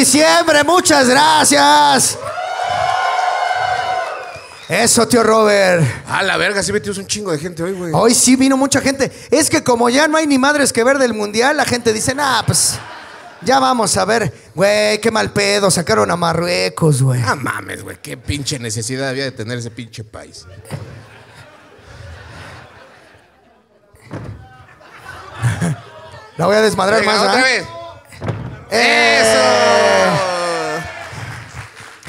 diciembre. Muchas gracias. Eso, tío Robert. A la verga, sí metimos un chingo de gente hoy, güey. Hoy sí vino mucha gente. Es que como ya no hay ni madres que ver del mundial, la gente dice, nah, pues ya vamos a ver. Güey, qué mal pedo, sacaron a Marruecos, güey. Ah, mames, güey. Qué pinche necesidad había de tener ese pinche país. La voy a desmadrar Venga, más, otra ¿ah? vez. ¡Eso!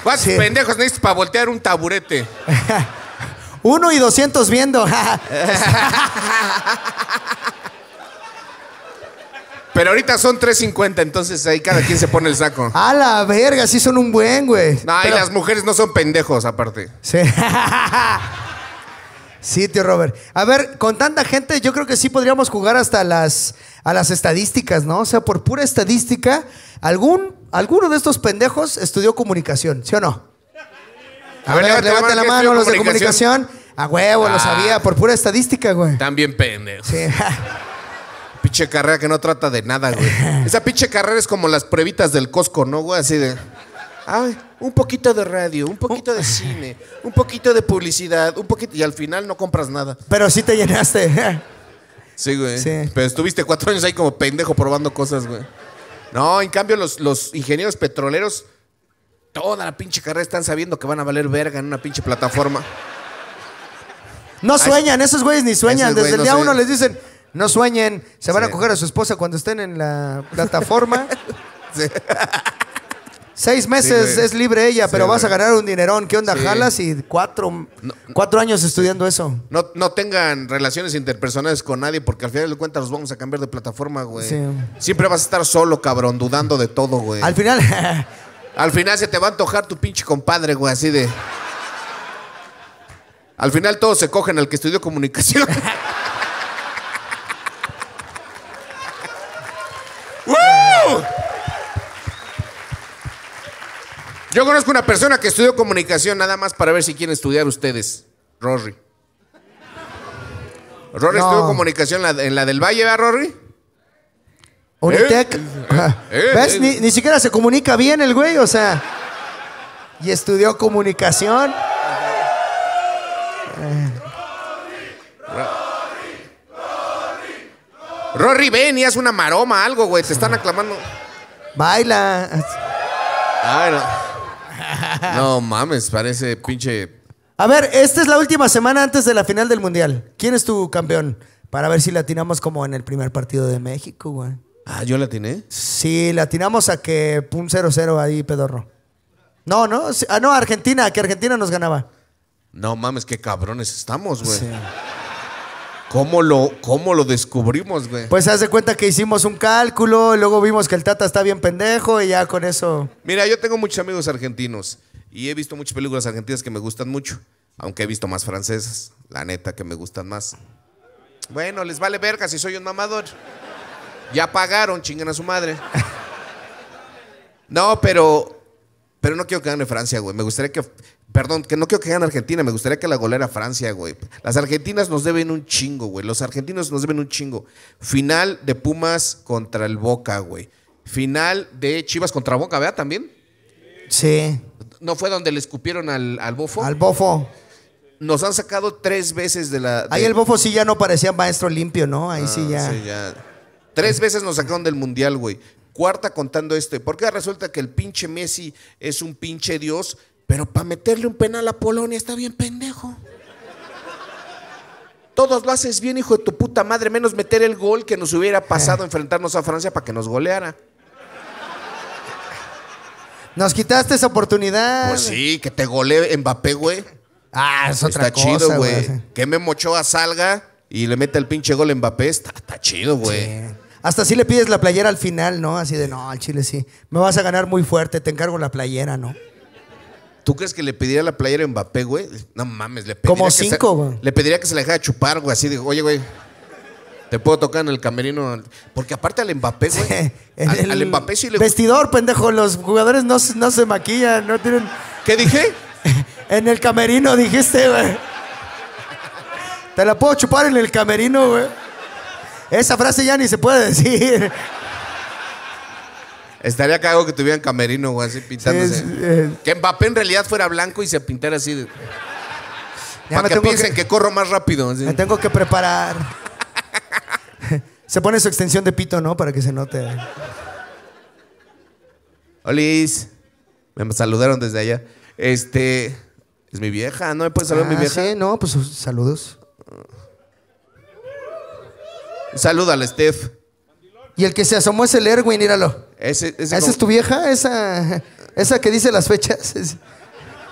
¿Cuántos Sí. pendejos necesitas para voltear un taburete? Uno y doscientos viendo. Pero ahorita son 3.50, entonces ahí cada quien se pone el saco. a la verga, sí son un buen, güey. No, y Pero- las mujeres no son pendejos, aparte. Sí. Sí, tío Robert. A ver, con tanta gente, yo creo que sí podríamos jugar hasta las, a las estadísticas, ¿no? O sea, por pura estadística, algún, alguno de estos pendejos estudió comunicación, ¿sí o no? A, ver, levante levante la ¿quién mano los de comunicación. A huevo, lo Ah. sabía, por pura estadística, güey. También pendejos. Sí. Pinche carrera que no trata de nada, güey. Esa pinche carrera es como las pruebitas del Costco, ¿no, güey? Así de. Ay, un poquito de radio, un poquito de cine, un poquito de publicidad, un poquito. Y al final no compras nada. Pero sí te llenaste. Sí, güey. Sí. Pero estuviste cuatro años ahí como pendejo probando cosas, güey. No, en cambio, los, los ingenieros petroleros, toda la pinche carrera están sabiendo que van a valer verga en una pinche plataforma. No sueñan, esos güeyes ni sueñan. Esos Desde el no día sueñan. uno les dicen, no sueñen, se van Sí. a coger a su esposa cuando estén en la plataforma. Sí. Seis meses Sí, es libre ella, pero vas a ganar un dinerón. ¿Qué onda? Sí. Jalas y cuatro, cuatro años estudiando eso. No, no tengan relaciones interpersonales con nadie porque al final de cuentas los vamos a cambiar de plataforma, güey. Sí. Siempre vas a estar solo, cabrón, dudando de todo, güey. Al final, Al final se te va a antojar tu pinche compadre, güey, así de. Al final todos se cogen al que estudió comunicación. Yo conozco una persona que estudió comunicación nada más para ver si quieren estudiar ustedes. Rory. Rory No. estudió comunicación en la, del Valle, ¿verdad, Rory? Unitec. Eh, ¿Ves? eh. Ni, ni siquiera se comunica bien el güey, o sea. Y estudió comunicación. Rory, ven y haz una maroma, algo, güey. Te están aclamando. Baila. Ay, no. No mames, parece pinche. A ver, esta es la última semana antes de la final del Mundial. ¿Quién es tu campeón? Para ver si latinamos como en el primer partido de México, güey. Ah, yo la atiné. Sí, latinamos a que un 0-0 ahí, pedorro. No, no. sí- Ah, no, Argentina, que Argentina nos ganaba. No mames, qué cabrones estamos, güey. ¿Cómo lo, ¿Cómo lo descubrimos, güey? Pues haz de cuenta que hicimos un cálculo, y luego vimos que el Tata está bien pendejo y ya con eso. Mira, yo tengo muchos amigos argentinos y he visto muchas películas argentinas que me gustan mucho, aunque he visto más francesas, la neta que me gustan más. Bueno, les vale verga si soy un mamador. Ya pagaron, chinguen a su madre. No, pero pero no quiero que gane Francia, güey. Me gustaría que perdón, que no quiero que gane Argentina, me gustaría que la golera Francia, güey. Las argentinas nos deben un chingo, güey. Los argentinos nos deben un chingo. Final de Pumas contra el Boca, güey. Final de Chivas contra Boca, ¿verdad? También. Sí, ¿No fue donde le escupieron al, al bofo? al bofo. Nos han sacado tres veces de la. de- Ahí el bofo sí ya no parecía maestro limpio, ¿no? Ahí sí Ah, ya. sí, ya. Tres veces nos sacaron del mundial, güey. Cuarta contando este. Porque resulta que el pinche Messi es un pinche dios, pero para meterle un penal a Polonia está bien pendejo. Todos lo haces bien, hijo de tu puta madre, menos meter el gol que nos hubiera pasado enfrentarnos a Francia para que nos goleara. Nos quitaste esa oportunidad. Pues sí, que te golee Mbappé, güey. Ah, es otra Está cosa, chido, güey. Que Memo Ochoa salga y le mete el pinche gol a Mbappé. Está, está chido, güey. Sí. Hasta si le pides la playera al final, ¿no? Así de, no, al chile sí. Me vas a ganar muy fuerte, te encargo la playera, ¿no? ¿Tú crees que le pediría la playera a Mbappé, güey? No mames, le pediría. Como que cinco, güey. Le pediría que se la dejara chupar, güey. Así de, oye, güey. Te puedo tocar en el camerino. Porque aparte al Mbappé, güey. Al, al Mbappé sí le. Vestidor, pendejo. Los jugadores no, se- no se maquillan, no tienen. ¿Qué dije? En el camerino, dijiste, güey. Te la puedo chupar en el camerino, güey. Esa frase ya ni se puede decir. Estaría cagado que tuvieran camerino, güey, así pintándose. Es. Que Mbappé en realidad fuera blanco y se pintara así. de- para que piensen que... corro más rápido. así. Me tengo que preparar. Se pone su extensión de pito, ¿no? Para que se note. Olis. Me saludaron desde allá. Este. Es mi vieja, ¿no me puedes saludar mi Ah, vieja? Sí, no, pues saludos. Un saludo al Steph. Y el que se asomó es el Erwin, míralo. Ese, ese ¿Esa como- es tu vieja? Esa, esa que dice las fechas. Es-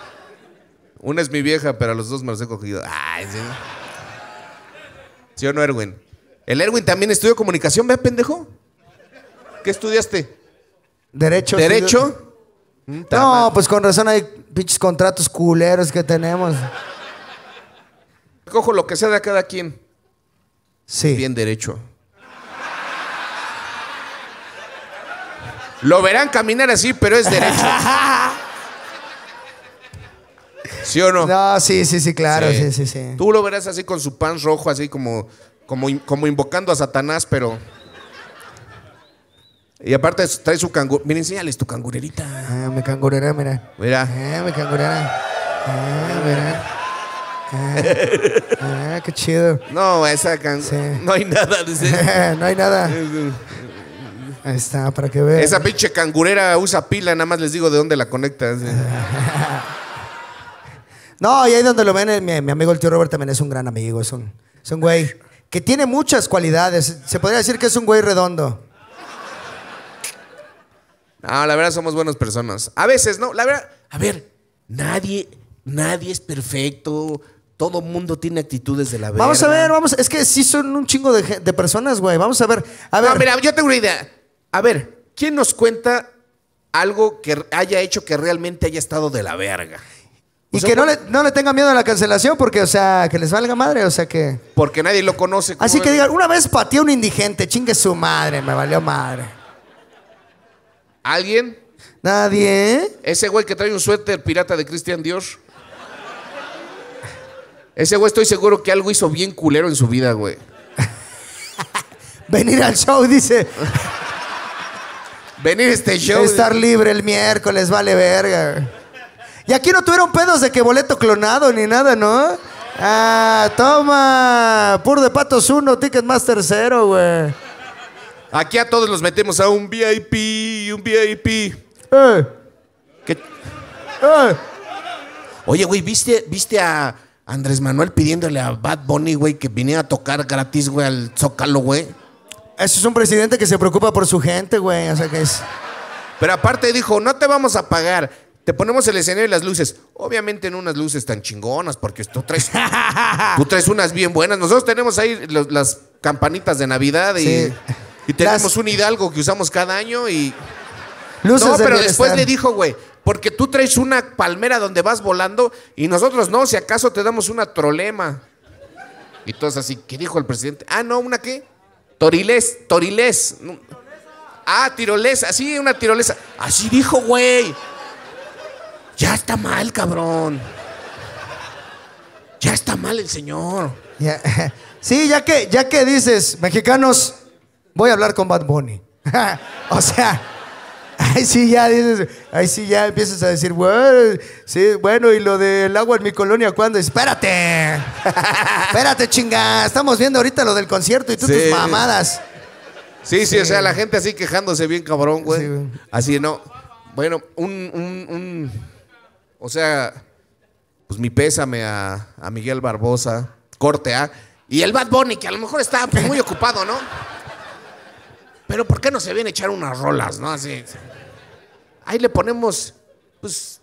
Una es mi vieja, pero a los dos me los he cogido. Ay, sí. ¿Sí o no, Erwin? El Erwin también estudió comunicación, ¿ve, pendejo? ¿Qué estudiaste? Derecho. ¿Derecho? Mm, ta No, pues con razón hay pinches contratos culeros que tenemos. Cojo lo que sea de cada quien. Sí. Bien derecho. Lo verán caminar así, pero es derecho. ¿Sí o no? No, sí, sí, sí, claro, sí, sí, sí. Tú lo verás así con su pan rojo, así como, como, como invocando a Satanás, pero. Y aparte trae su canguro. Mira, enséñales tu cangurerita. Ah, mi cangurera, mira. Mira. Ah, mi cangurera. Ah, mira. Ah, ah, qué chido. No, esa can... Sí. No hay nada. dice. no hay nada. Ahí está, para que vean. Esa pinche cangurera usa pila, nada más les digo de dónde la conectas. No, y ahí donde lo ven, eh, mi, mi amigo el tío Robert también es un gran amigo. Es un, es un güey que tiene muchas cualidades. Se podría decir que es un güey redondo. No, la verdad somos buenas personas. A veces, ¿no? La verdad, a ver, nadie, nadie es perfecto. Todo mundo tiene actitudes de la verga. Vamos a ver, vamos. Es que sí son un chingo de personas, güey. Vamos a ver. A ver. No, mira, yo tengo una idea. A ver, ¿quién nos cuenta algo que haya hecho que realmente haya estado de la verga? y o sea, que no ¿cuál- le, no le tengan miedo a la cancelación porque, o sea, que les valga madre. O sea que. Porque nadie lo conoce. ¿cómo Así que digan, una vez pateé a un indigente, chingue su madre, me valió madre. ¿Alguien? Nadie. Ese güey que trae un suéter pirata de Christian Dior. Ese güey estoy seguro que algo hizo bien culero en su vida, güey. Venir al show, dice. Venir a este show. Estar libre el miércoles, vale verga. Y aquí no tuvieron pedos de que boleto clonado ni nada, ¿no? Ah, toma. Pur de patos uno, Ticketmaster cero, güey. Aquí a todos los metemos a un VIP, un VIP. Eh, ¿Qué- eh. Oye, güey, ¿viste, ¿viste a Andrés Manuel pidiéndole a Bad Bunny, güey, que viniera a tocar gratis, güey, al Zócalo, güey? Eso es un presidente que se preocupa por su gente, güey. O sea que es. Pero aparte dijo, no te vamos a pagar. Te ponemos el escenario y las luces. Obviamente no unas luces tan chingonas, porque tú traes, tú traes unas bien buenas. Nosotros tenemos ahí los- las campanitas de Navidad y, Sí. y tenemos Las- un hidalgo que usamos cada año y... Luces no, pero después le dijo, güey, porque tú traes una palmera donde vas volando y nosotros no, si acaso te damos una trolema. Y todos así, ¿qué dijo el presidente? Ah, no, ¿una qué? Torilés. No. Ah, tirolesa, así, una tirolesa. Así dijo, güey. Ya está mal, cabrón. Ya está mal el señor. Sí, ya que, ya que dices, mexicanos, voy a hablar con Bad Bunny. o sea, ahí sí ya dices, ahí sí ya empiezas a decir, bueno, sí, bueno, y lo del agua en mi colonia, ¿cuándo? Espérate, espérate, chinga, estamos viendo ahorita lo del concierto y tú Sí. tus mamadas. Sí, sí, o sea, la gente así quejándose bien cabrón, güey. Sí, güey. así, no. Bueno, un, un, un- O sea, pues mi pésame a, a Miguel Barbosa, corte A. Y el Bad Bunny, que a lo mejor está pues, muy ocupado, ¿no? Pero ¿por qué no se viene a echar unas rolas, no? Así. Ahí le ponemos, pues.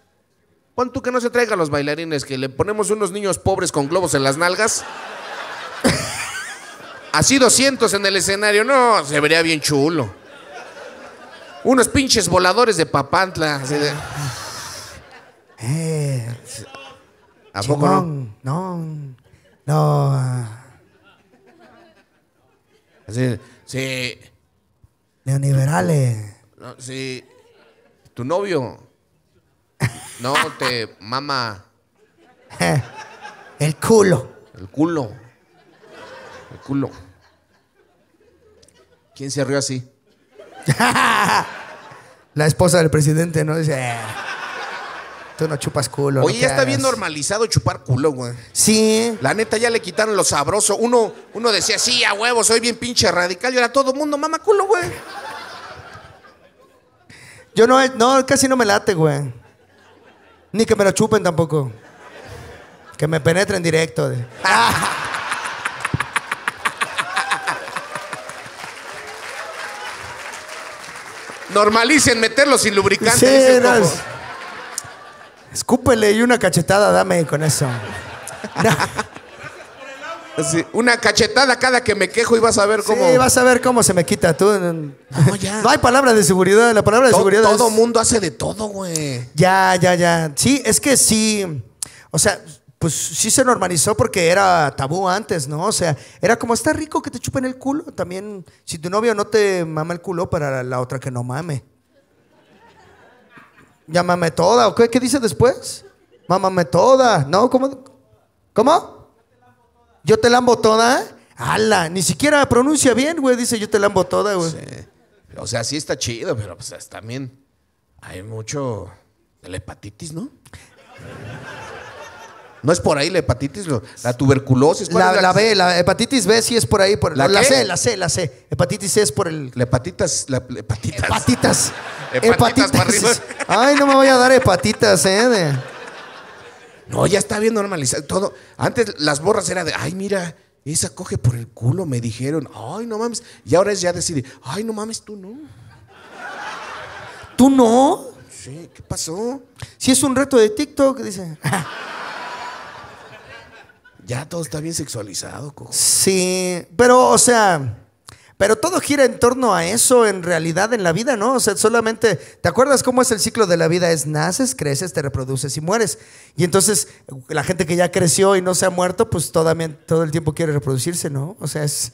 Pon tú que no se traigan los bailarines, que le ponemos unos niños pobres con globos en las nalgas. Así 200 en el escenario, no, se vería bien chulo. Unos pinches voladores de Papantla. así de- Eh, ¿A poco no? no, no, Así, sí, neoliberales. no, sí. Tu novio no te mama El culo. el culo. El culo. ¿Quién se rió así? La esposa del presidente, ¿no? Dice, "Eh, tú no chupas culo. Oye, ya está bien hagas". normalizado chupar culo, güey. Sí. La neta, ya le quitaron lo sabroso. Uno, uno decía, sí, a huevo, soy bien pinche radical. Y ahora todo el mundo mama culo, güey. Yo no, no, casi no me late, güey. Ni que me lo chupen tampoco. Que me penetren directo. de- Normalicen meterlo sin lubricante. Sí, dice el no, cojo. es- Escúpele y una cachetada, dame con eso. Sí, Una cachetada cada que me quejo y vas a ver cómo. Sí, vas a ver cómo se me quita tú. No, ya. hay palabra de seguridad. La palabra de To- seguridad todo es- mundo hace de todo, güey. Ya, ya, ya. Sí, es que sí. O sea, pues sí se normalizó porque era tabú antes, ¿no? O sea, era como está rico que te chupen el culo. También, si tu novio no te mama el culo, para la otra que no mame. Ya mame toda. ¿O qué, qué dice después? Mámame toda. ¿No? ¿Cómo? ¿Cómo? ¿Yo te lambo toda? ¡Hala! Ni siquiera pronuncia bien, güey. Dice yo te lambo toda, güey. Sí. O sea, sí está chido, pero pues es- también hay mucho de la hepatitis, ¿no? No es por ahí la hepatitis, la tuberculosis. ¿cuál La, es la B, la hepatitis B sí es por ahí. Por, ¿La la qué? C, la C, la C. Hepatitis C es por el... La hepatitas, la la hepatitas. Hepatitas. Hepatitas. Ay, no me voy a dar hepatitas, ¿eh? De- No, ya está bien normalizado todo. Antes las borras era de, ay, mira, esa coge por el culo, me dijeron. Ay, no mames. Y ahora es ya decir, ay, no mames, tú no. ¿Tú no? Sí, ¿qué pasó? Si es un reto de TikTok, dice. Ya todo está bien sexualizado, cojo. Sí, pero, o sea, pero todo gira en torno a eso en realidad en la vida, ¿no? O sea, solamente, ¿te acuerdas cómo es el ciclo de la vida? Es naces, creces, te reproduces y mueres. Y entonces, la gente que ya creció y no se ha muerto, pues todavía, todo el tiempo quiere reproducirse, ¿no? O sea, es,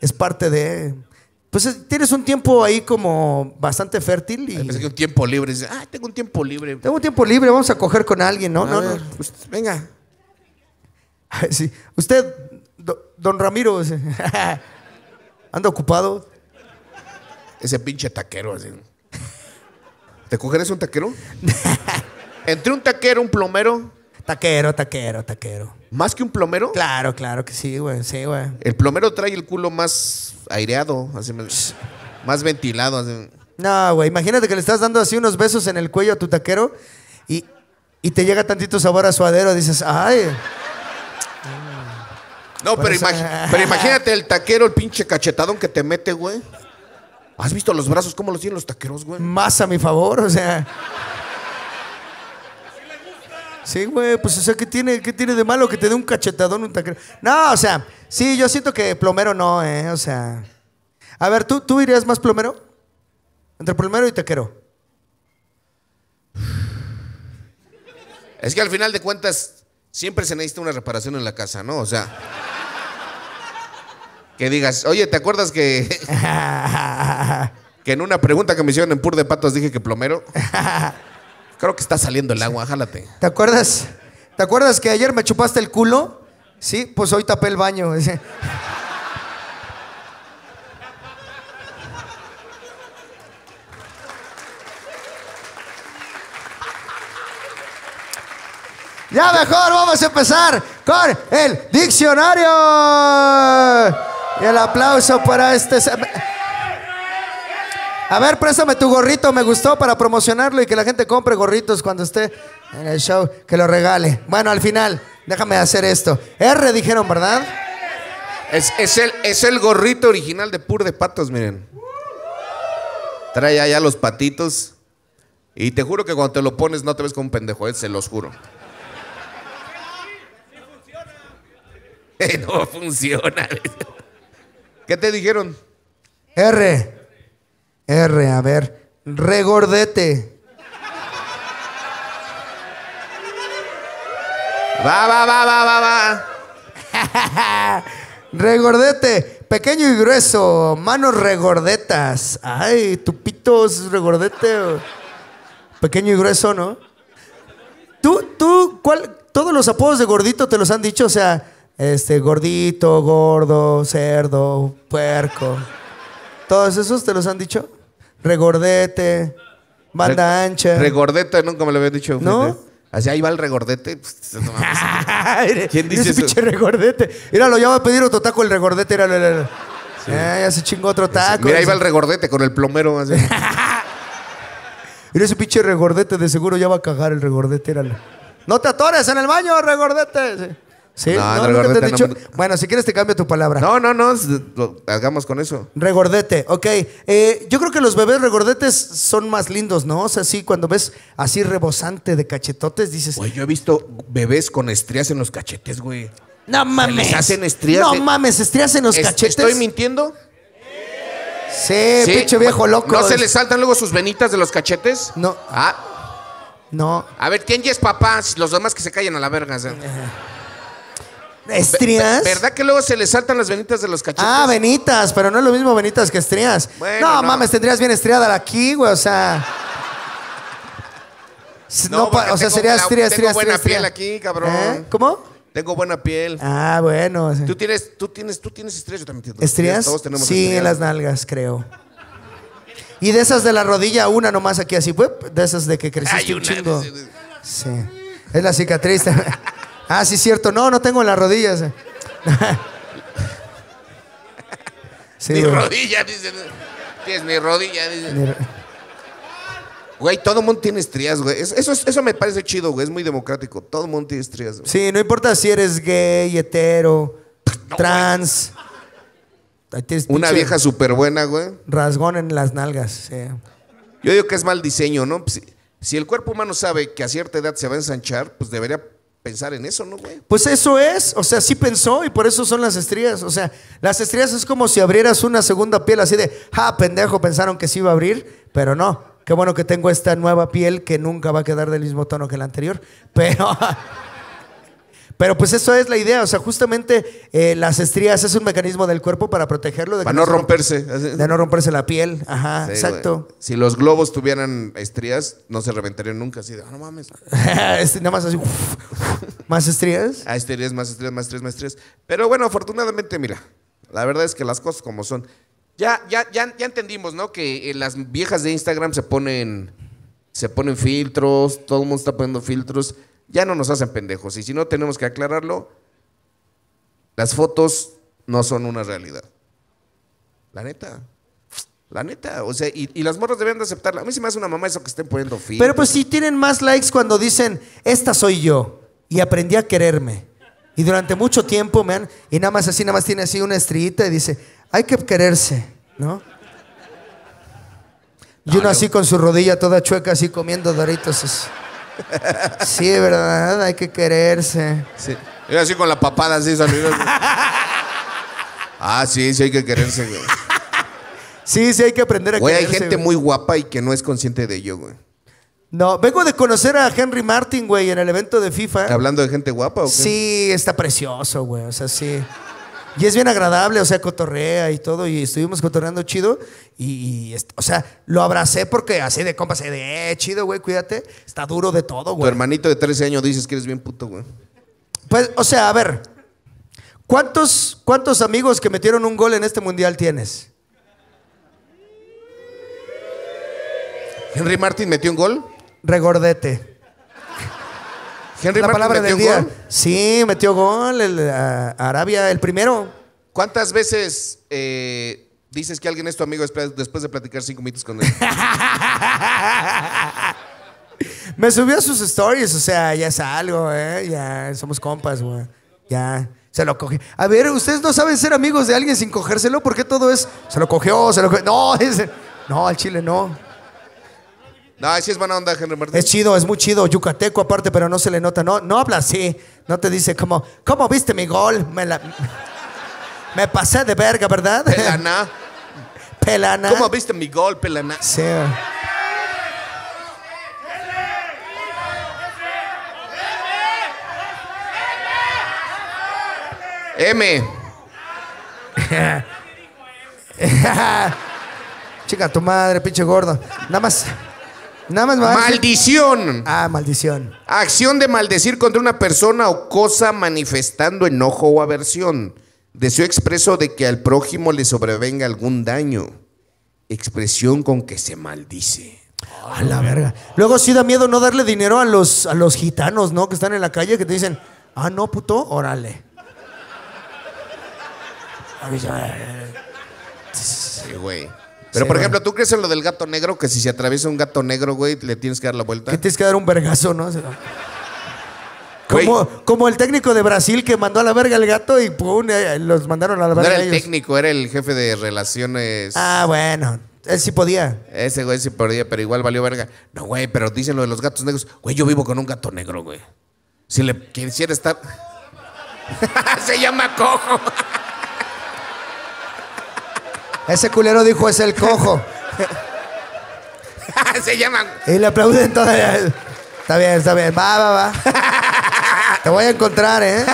es parte de... Pues es- tienes un tiempo ahí como bastante fértil y... Pensé que un tiempo libre. Ah, tengo un tiempo libre. Tengo un tiempo libre, vamos a coger con alguien, ¿no? A No, ver, no. pues, venga. Sí. Usted, do- don Ramiro, anda ocupado. Ese pinche taquero. Así. ¿Te cogerías un taquero? Entre un taquero, un plomero, Taquero, taquero, taquero. más que un plomero, Claro, claro que sí, güey. Sí, güey. el plomero trae el culo más aireado, así, más- más ventilado. así. No, güey. Imagínate que le estás dando así unos besos en el cuello a tu taquero y, y te llega tantito sabor a suadero. Dices, ay. No, pero, eso- imagi- pero imagínate el taquero, el pinche cachetadón que te mete, güey. ¿Has visto los brazos cómo los tienen los taqueros, güey? Más a mi favor, o sea. Sí, güey, pues o sea, ¿qué tiene, ¿qué tiene de malo que te dé un cachetadón un taquero? No, o sea, sí, yo siento que plomero no, ¿eh? O sea. A ver, ¿tú, tú irías más plomero? Entre plomero y taquero. Es que al final de cuentas, siempre se necesita una reparación en la casa, ¿no? O sea. Que digas, oye, ¿te acuerdas que, que en una pregunta que me hicieron en Pur de Patos dije que plomero? Creo que está saliendo el agua, jálate. ¿Te acuerdas? ¿Te acuerdas que ayer me chupaste el culo? Sí, pues hoy tapé el baño. Ya mejor vamos a empezar con el diccionario. Y el aplauso para este... A ver, préstame tu gorrito, me gustó para promocionarlo y que la gente compre gorritos cuando esté en el show, que lo regale. Bueno, al final, déjame hacer esto. R dijeron, ¿verdad? Es, el, es el gorrito original de Pur de Patos, miren. Trae allá los patitos. Y te juro que cuando te lo pones no te ves como un pendejo, eh, se los juro. no funciona. ¿Qué te dijeron? R. R, a ver. Regordete. Va, va, va, va, va, va. Regordete. Pequeño y grueso. Manos regordetas. Ay, tu pito es regordete. Pequeño y grueso, ¿no? ¿Tú, tú, cuál? Todos los apodos de gordito te los han dicho, o sea, este, gordito, gordo, cerdo, puerco. ¿Todos esos te los han dicho? Regordete. Banda ancha. Regordete, nunca me lo había dicho. ¿No? Así ahí va el regordete. Pues. ¿Quién dice ese eso? pinche regordete. Míralo, ya va a pedir otro taco el regordete. Míralo, míralo. Ah, ya se chingó otro taco. Mira, ahí va el regordete con el plomero. así. Mira ese pinche regordete, de seguro ya va a cagar el regordete. Míralo. No te atores en el baño, regordete. Sí. Sí, No, ¿no? ¿Nunca te han dicho? no Bueno, si quieres te cambio tu palabra. No, no, no. hagamos con eso. Regordete, ok. Eh, yo creo que los bebés regordetes son más lindos, ¿no? O sea, sí, cuando ves así rebosante de cachetotes, dices, Güey, yo he visto bebés con estrías en los cachetes, güey. no mames. les hacen estrías No de- mames, estrías en los Es- cachetes. ¿Estoy mintiendo? Sí, Sí. pinche viejo loco. ¿No se les saltan luego sus venitas de los cachetes? No. Ah, No. a ver, ¿quién ya es papá? Los demás que se callen a la verga. sea. ¿Estrías? ¿Verdad que luego se les saltan las venitas de los cachetes? Ah, venitas, pero no es lo mismo venitas que estrías. Bueno, no, no. mames, tendrías bien estriada aquí, güey, o sea. No, o sea, sería la- estría, tengo estría, buena estría, piel estría. aquí, cabrón. ¿Eh? ¿Cómo? Tengo buena piel. Ah, bueno. Tú tienes, tú tienes, tú tienes estrías, yo también tengo ¿Estrías? Todos tenemos sí, estrías. en las nalgas, creo. Y de esas de la rodilla, una nomás aquí así, de esas de que creciste Hay un una, chingo. dice- Sí. Es la cicatriz. ah, sí, cierto. No, no tengo en las rodillas. sí, Mi güey. rodilla, dice. Tienes mi rodilla, dice. Ni- Güey, todo el mundo tiene estrías, güey. Es- Eso, es- eso me parece chido, güey. Es muy democrático. Todo el mundo tiene estrías, güey. Sí, no importa si eres gay, hetero, trans. Una vieja súper buena, güey. Rasgón en las nalgas. Sí. Yo digo que es mal diseño, ¿no? Pues, si, si el cuerpo humano sabe que a cierta edad se va a ensanchar, pues debería pensar en eso, ¿no, güey? Pues eso es, o sea, sí pensó y por eso son las estrías. O sea, las estrías es como si abrieras una segunda piel así de, ja, pendejo, pensaron que sí iba a abrir, pero no. Qué bueno que tengo esta nueva piel que nunca va a quedar del mismo tono que la anterior. Pero, pero pues eso es la idea. O sea, justamente eh, las estrías es un mecanismo del cuerpo para protegerlo de, Para no romperse. de no romperse la piel. Ajá, Sí, exacto. güey. Si los globos tuvieran estrías, no se reventarían nunca. Así de, ah, no mames. Este, nada más así. más estrías. Ah, estrías, más estrías, más estrías, más estrías. Pero bueno, afortunadamente, mira, la verdad es que las cosas como son. Ya, ya, ya, ya entendimos, ¿no? Que eh, las viejas de Instagram se ponen, se ponen filtros, todo el mundo está poniendo filtros. Ya no nos hacen pendejos. Y si no tenemos que aclararlo, las fotos no son una realidad. La neta. La neta. O sea, y, y las morras deben de aceptarla. A mí se me hace una mamá eso que estén poniendo filtros. Pero pues sí tienen más likes cuando dicen, esta soy yo y aprendí a quererme. Y durante mucho tiempo me han... Y nada más así, nada más tiene así una estrellita y dice, hay que quererse, ¿no? Y uno así con su rodilla toda chueca, así comiendo doritos. así. Sí, ¿verdad? Hay que quererse. Sí. Y así con la papada así ah, sí, sí hay que quererse, güey. Sí, sí, hay que aprender a Güey, hay quererse. gente güey. muy guapa y que no es consciente de ello, güey. No, vengo de conocer a Henry Martin, güey, en el evento de FIFA. Hablando de gente guapa, ¿o qué? Sí, está precioso, güey. O sea, sí. Y es bien agradable, o sea, cotorrea y todo. Y estuvimos cotorreando chido. Y, o sea, lo abracé porque así de compas, de, eh, chido, güey, cuídate. Está duro de todo, Tu güey. hermanito de 13 años dices que eres bien puto, güey. Pues, o sea, a ver. ¿Cuántos, ¿Cuántos amigos que metieron un gol en este mundial tienes? Henry Martin metió un gol. Regordete. Henry La Martin palabra metió del día. gol. Sí, metió gol. El, a- Arabia, el primero. ¿Cuántas veces eh, dices que alguien es tu amigo después de platicar cinco minutos con él? Me subió a sus stories, o sea, ya es algo, ¿eh? Ya somos compas, güey. Ya. Se lo cogió. A ver, ustedes no saben ser amigos de alguien sin cogérselo, ¿por qué todo es? Se lo cogió, se lo cogió. No, es- no, al chile no. No, sí es buena onda, Henry Martin. Es chido, es muy chido, yucateco aparte, pero no se le nota. No, no habla así. No te dice como, ¿cómo viste mi gol? Me, la- me pasé de verga, ¿verdad? Pelana. Pelana. ¿Cómo viste mi gol, Pelana? Sí. M. Chica, tu madre, pinche gordo. Nada más. Nada más me va a decir- Maldición. Ah, maldición. Acción de maldecir contra una persona o cosa manifestando enojo o aversión. Deseo expreso de que al prójimo le sobrevenga algún daño. Expresión con que se maldice. A la verga. Luego sí da miedo no darle dinero a los, a los gitanos, ¿no? Que están en la calle que te dicen, ah, no, puto, órale. Sí, güey. Pero, Sí, por ejemplo, ¿tú crees en lo del gato negro? Que si se atraviesa un gato negro, güey, le tienes que dar la vuelta. Que tienes que dar un vergazo, ¿no? Como, como el técnico de Brasil que mandó a la verga al gato y pum, los mandaron a la No verga era el ellos. técnico, era el jefe de relaciones. Ah, bueno. Él sí podía. Ese güey sí podía, pero igual valió verga. No, güey, pero dicen lo de los gatos negros. Güey, yo vivo con un gato negro, güey. Si le quisiera estar. Se llama cojo. Ese culero dijo es el cojo. Se llama. Y le aplauden todavía. Está bien, está bien. Va, va, va. Te voy a encontrar, ¿eh?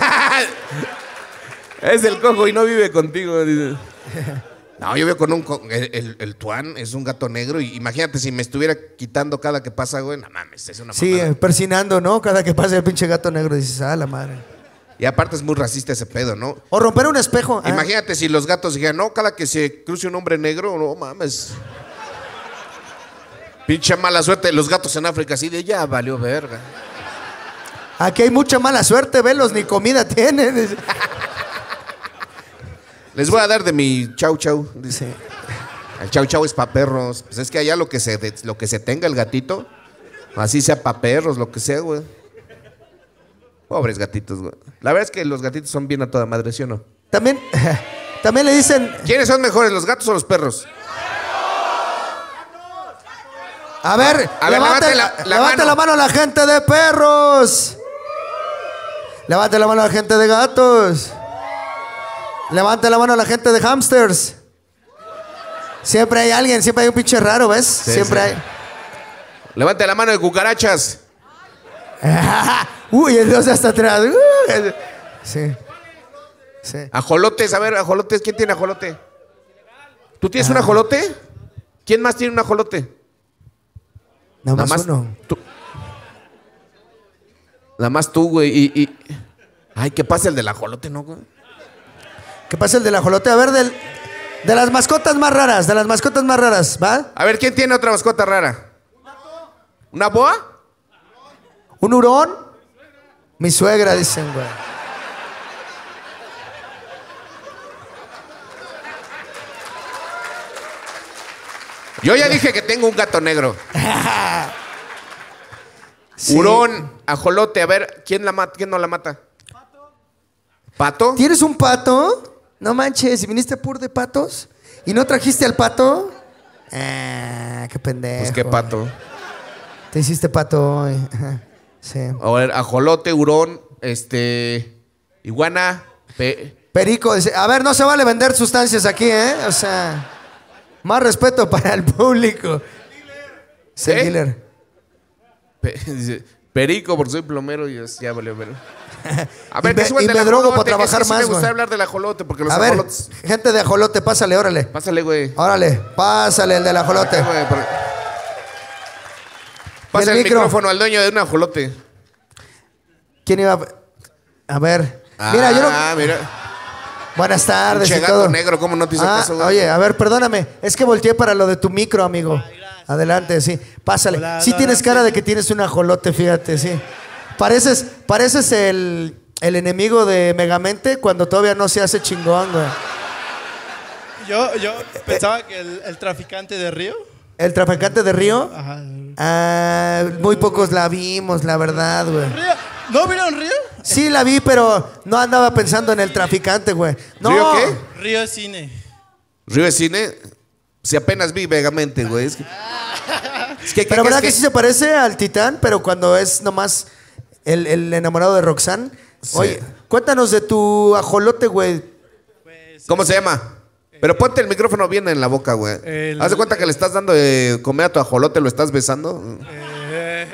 Es el cojo y no vive contigo. dice. No, yo vivo con un. co- El, el- el tuan es un gato negro. Y imagínate si me estuviera quitando cada que pasa, güey. No mames, es una Sí, mamada. persinando, ¿no? Cada que pasa el pinche gato negro dices, ah, la madre. Y aparte es muy racista ese pedo, ¿no? O romper un espejo. ah. Imagínate si los gatos dijeran, no, cada que se cruce un hombre negro, no mames. Pinche mala suerte. Los gatos en África así de ya valió verga. Aquí hay mucha mala suerte, velos, ni comida tienen. Les voy a dar de mi chau chau. Sí. El chau chau es pa' perros. Pues es que allá lo que se, lo que se tenga el gatito, así sea pa' perros, lo que sea, güey. Pobres gatitos, güey. La verdad es que los gatitos son bien a toda madre, ¿sí o no? También, también le dicen, ¿Quiénes son mejores, los gatos o los perros? a ver, A ver, levante, la- la levante mano. la mano la gente de perros. Levante la mano la gente de gatos. Levante la mano la gente de hamsters. Siempre hay alguien, siempre hay un pinche raro, ¿ves? siempre sí. hay. Levante la mano de cucarachas. Uy, el dos hasta atrás. Sí. Sí. Ajolotes, a ver, ajolotes, ¿quién tiene ajolote? ¿Tú tienes un ajolote? ¿Quién más tiene un ajolote? Nada más, Nada más uno. tú. Nada más tú, güey. Y, y- Ay, ¿qué pasa el del ajolote, no, güey? ¿Qué pasa el del ajolote? A ver, del, de las mascotas más raras, de las mascotas más raras, ¿va? A ver, ¿quién tiene otra mascota rara? ¿Una boa? ¿Un hurón? Mi suegra, dicen, güey. Yo ya dije que tengo un gato negro. Sí. Hurón, ajolote. A ver, ¿quién, la mata? ¿quién no la mata? ¿Pato? ¿Tienes un pato? No manches, ¿y viniste pur de patos? ¿Y no trajiste al pato? Ah, qué pendejo. Pues qué pato. Te hiciste pato hoy. Sí. A ver, ajolote, hurón, este. Iguana. pe- Perico dice, a ver, no se vale vender sustancias aquí, ¿eh? O sea, más respeto para el público. Sí, ¿Eh? dealer. pe- dice, perico, porque soy plomero y es- ya valió ver. A Y ver, me- ¿qué sube y del me drogo para trabajar más, Me gusta güey. hablar del ajolote porque los A ver, ajolotes. gente de ajolote, pásale, órale. Pásale, güey. Órale, pásale el del ajolote. Güey, Pasa el el, micro? micrófono al dueño de un ajolote. ¿Quién iba a... A ver. Mira, yo no... Ah, mira. Buenas tardes Pinche y todo. negro, ¿cómo no te hizo Ah, caso, güey? Oye, a ver, perdóname. Es que volteé para lo de tu micro, amigo. Adelante, sí. Pásale. Hola, sí hola, tienes cara de que tienes un ajolote, fíjate, sí. Pareces, pareces el, el enemigo de Megamente cuando todavía no se hace chingón, güey. Yo, yo pensaba que el, el traficante de Río. El traficante de Río. Ajá. Ah, muy pocos la vimos, la verdad, güey. ¿No vieron Río? Sí la vi, pero no andaba pensando en el traficante, güey. No. ¿Río qué? Río Cine. Río de Cine. Si apenas vi vagamente, güey. Es que, es que- Pero que- verdad es que, que- sí se parece al Titán, pero cuando es nomás el, el enamorado de Roxanne. Sí. Oye, cuéntanos de tu ajolote, güey. Pues, ¿Cómo se llama? Pero ponte el micrófono bien en la boca, güey. El- Haz de cuenta que le estás dando de comer a tu ajolote, lo estás besando. eh,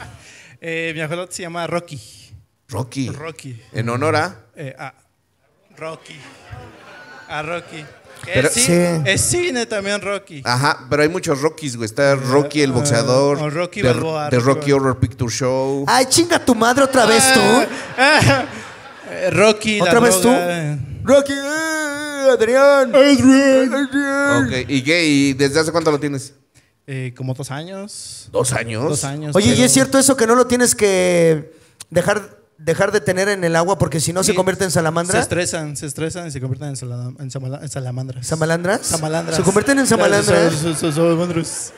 eh, mi ajolote se llama Rocky. Rocky. Rocky. En honor a. Eh, a Rocky. A Rocky. Pero- es, ci- Sí. es cine también Rocky. Ajá, pero hay muchos Rockies, güey. Está Rocky el boxeador. o Rocky de, Balboa, de Rocky. Horror Picture Show. Ay, chinga tu madre otra vez tú. Eh, Rocky, la ¿Otra vez tú? Rocky, eh, Adrián. Adrián. Ok, ¿y qué? ¿Y desde hace cuánto lo tienes? Eh, como dos años. ¿Dos años? Dos años. Oye, ¿y es cierto eso que no lo tienes que dejar, dejar de tener en el agua porque si no se convierte en Se salamandra? estresan, se estresan y se convierten en, salada- en, en salamandras. ¿Samalandras? Samalandras. ¿Se convierten en samalandras? Sa- sa- sa- Salamandras.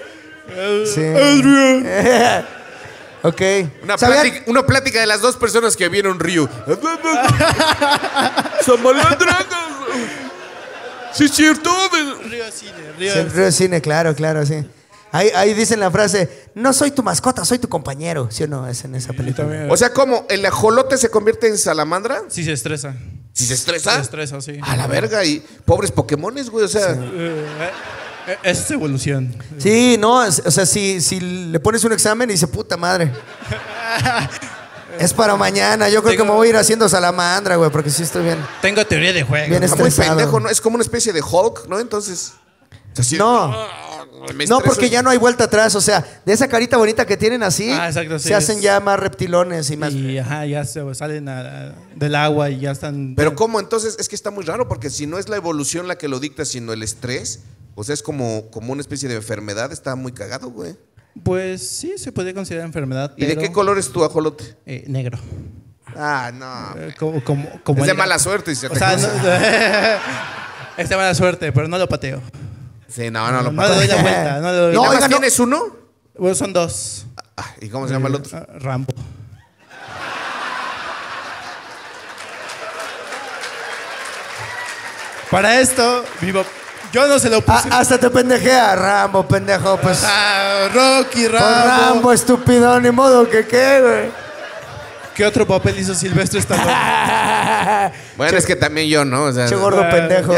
Sí. Adrián. ok. Una plática, una plática de las dos personas que vieron Río. Samalandra. Sí, es cierto. Río Cine. Río Sí, en Río Cine, claro, claro, sí. Ahí, ahí dicen la frase, no soy tu mascota, soy tu compañero. ¿Sí o no? Es en esa película. también. O sea, ¿cómo? ¿El ajolote se convierte en salamandra? Sí, se estresa. Si se estresa. Se estresa, sí. A la verga. Y pobres Pokémones, güey. O sea, Eh, eh, esa es evolución. Sí, no, o sea, si, si le pones un examen y dice, puta madre. es para mañana, yo creo que me voy a ir haciendo salamandra, güey, porque sí estoy bien. Tengo teoría de juego. Bien está muy estresado. pendejo, ¿no? Es como una especie de Hulk, ¿no? Entonces. o sea, sí- No. Ah, me No, porque ya no hay vuelta atrás, o sea, de esa carita bonita que tienen así, Ah, exacto, sí, se hacen es- ya más reptilones y más... Y ajá, ya se salen a- a- del agua y ya están. Pero ¿cómo? Entonces es que está muy raro porque si no es la evolución la que lo dicta, sino el estrés, o sea, es como, como una especie de enfermedad, está muy cagado, güey. Pues sí, se puede considerar enfermedad. ¿Y de qué color es tu ajolote? eh, negro. Ah, no. Eh, como, como, como es de mala suerte. se O sea, no, es de mala suerte, pero no lo pateo. Sí, no, no, No, lo le doy la vuelta. No le doy ¿Y No, la oiga, no. tienes uno? Bueno, son dos. Ah, ¿Y cómo se llama el otro? Ah, Rambo. Para esto, vivo. Yo no se lo Ah, puse. hasta te pendejea, Rambo, pendejo, pues... Ah, Rocky, Pues Rambo. Rambo, estúpido, ni modo que qué, güey. ¿Qué otro papel hizo Silvestre Stallone? Bueno, es que también yo, ¿no? O sea, Che gordo Ah, pendejo.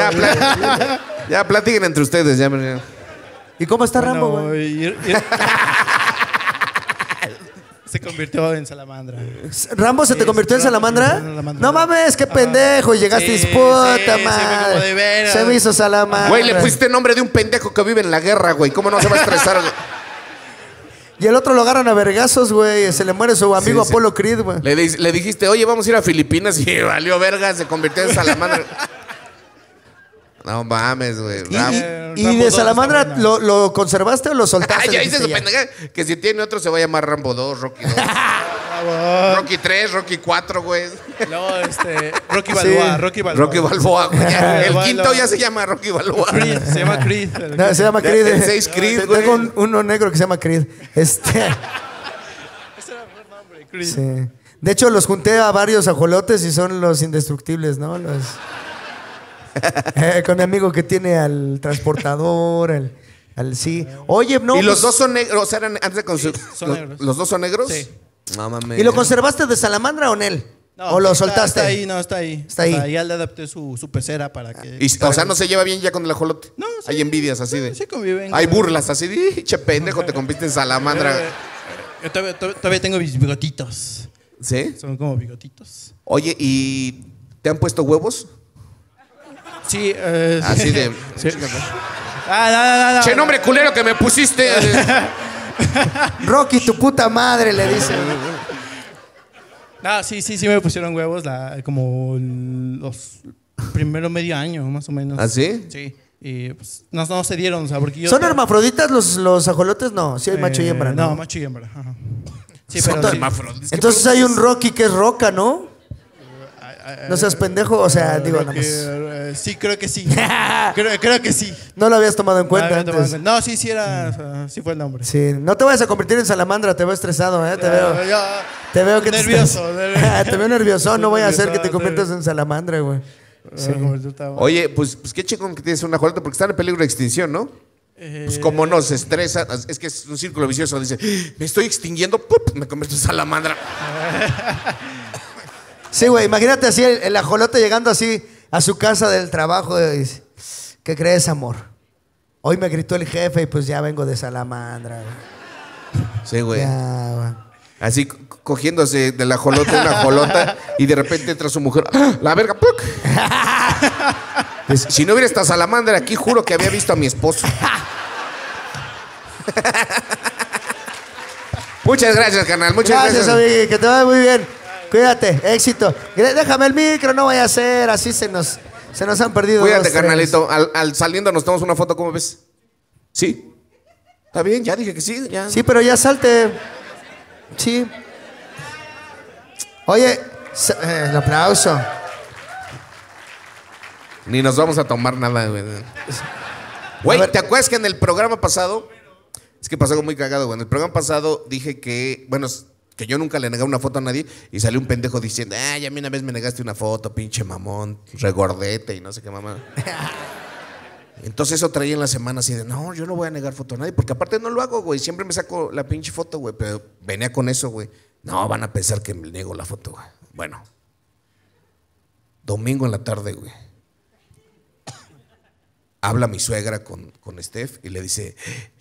ya, platiquen entre ustedes. Ya, ya. ¿Y cómo está Rambo, güey? Se convirtió en salamandra. ¿Rambo se te convirtió en salamandra? convirtió en salamandra. No mames, qué pendejo. Llegaste y Sí, dices, puta madre. Se me hizo salamandra. Güey, le pusiste nombre de un pendejo que vive en la guerra, güey. ¿Cómo no se va a estresar? güey? Y el otro lo agarran a vergazos, güey. Se le muere su amigo Sí, sí. Apolo Creed, güey. Le, le dijiste, oye, vamos a ir a Filipinas y valió verga, se convirtió en salamandra. No mames, güey. ¿Y, y- de salamandra lo, lo conservaste o lo soltaste? Ah, ya hice su pendeja. Que si tiene otro se va a llamar Rambo 2, Rocky 2, Bravo. Rocky 3, Rocky 4, güey. No, este. Rocky Balboa, Sí. Rocky Balboa. Rocky Balboa, güey. El quinto ya se llama Rocky Balboa. Creed, se llama Creed. No, se llama Creed. el seis Creed, Te- güey. Tengo un- uno negro que se llama Creed. Este, Ese era el mejor nombre, Creed. sí. De hecho, los junté a varios ajolotes y son los indestructibles, ¿no? Los, Eh, con mi amigo que tiene al transportador, al, al sí. Oye, no. y los pues, dos son negros, o sea, eran antes de son los, negros. los dos son negros. Sí. No mames. ¿Y lo conservaste de salamandra o en él? No, ¿O lo está- soltaste? Está ahí, no, está ahí. Está ahí. O sea, ya le adapté su, su pecera para que. Y, o sea, no se lleva bien ya con el ajolote. No, sí. Hay envidias así de. Sí, conviven. Hay burlas así de, che pendejo, te conviste en salamandra. Eh, Yo todavía, todavía- todavía tengo mis bigotitos. ¿Sí? Son como bigotitos. Oye, ¿y te han puesto huevos? Sí, eh, Así de. Sí. Ah, no, no, no. Che nombre culero que me pusiste. Rocky, tu puta madre, le dice. No, sí, sí, sí me pusieron huevos la, como los primero medio año, más o menos. ¿Ah, sí? Sí. Y pues no, no se dieron, o sea, porque yo. ¿Son hermafroditas los, los ajolotes? No, sí hay macho y Eh, hembra. No, No, macho y hembra. ajá. Sí, Son pero sí. Entonces hay un Rocky que es roca, ¿no? No seas pendejo, o sea, digo, Creo nada que, más. eh, sí, creo que sí. creo, creo que sí. No lo habías tomado en No, cuenta en antes. No, sí, sí era, sea, sí fue el nombre. Sí, no te vayas a convertir en salamandra, te veo estresado, ¿eh? Te veo, Yo- te veo que te nervioso. estás- nervioso. te veo nervioso, no voy a hacer que te conviertas en salamandra, güey. Sí. Yo estaba- Oye, pues, pues qué chingón que tienes un ajolote porque están en peligro de extinción, ¿no? Eh, Pues como no, se estresa. Es que es un círculo vicioso. Dice, me estoy extinguiendo, ¡pup! me convierto en salamandra. Sí, güey, imagínate así el, el ajolote llegando así a su casa del trabajo y dice, ¿qué crees, amor? Hoy me gritó el jefe y pues ya vengo de salamandra, güey. Sí, güey. Ya, güey. Así co- cogiéndose del ajolote una ajolota y de repente entra su mujer. ¡Ah! ¡La verga! ¡puc! Si no hubiera esta salamandra aquí, juro que había visto a mi esposo. Muchas gracias, canal. Muchas Gracias, gracias. Amigui, que te vaya muy bien. Cuídate, éxito. Déjame el micro, no vaya a ser, así se nos, se nos han perdido. Cuídate, carnalito. Al, al saliendo nos tomamos una foto, ¿cómo ves? ¿Sí? Está bien, ya dije que sí, ya. Sí, pero ya salte. Sí. Oye, eh, el aplauso. Ni nos vamos a tomar nada, güey. Güey. ¿te acuerdas que en el programa pasado? Es que pasó algo muy cagado, güey. En el programa pasado dije que, bueno, que yo nunca le negaba una foto a nadie y salió un pendejo diciendo, ah, ya a mí una vez me negaste una foto, pinche mamón, regordete y no sé qué mamá. Entonces eso traía en la semana así de, no, yo no voy a negar foto a nadie, porque aparte no lo hago, güey. Siempre me saco la pinche foto, güey, pero venía con eso, güey. No, van a pensar que me niego la foto, güey. Bueno. Domingo en la tarde, güey habla mi suegra con, con Steph y le dice,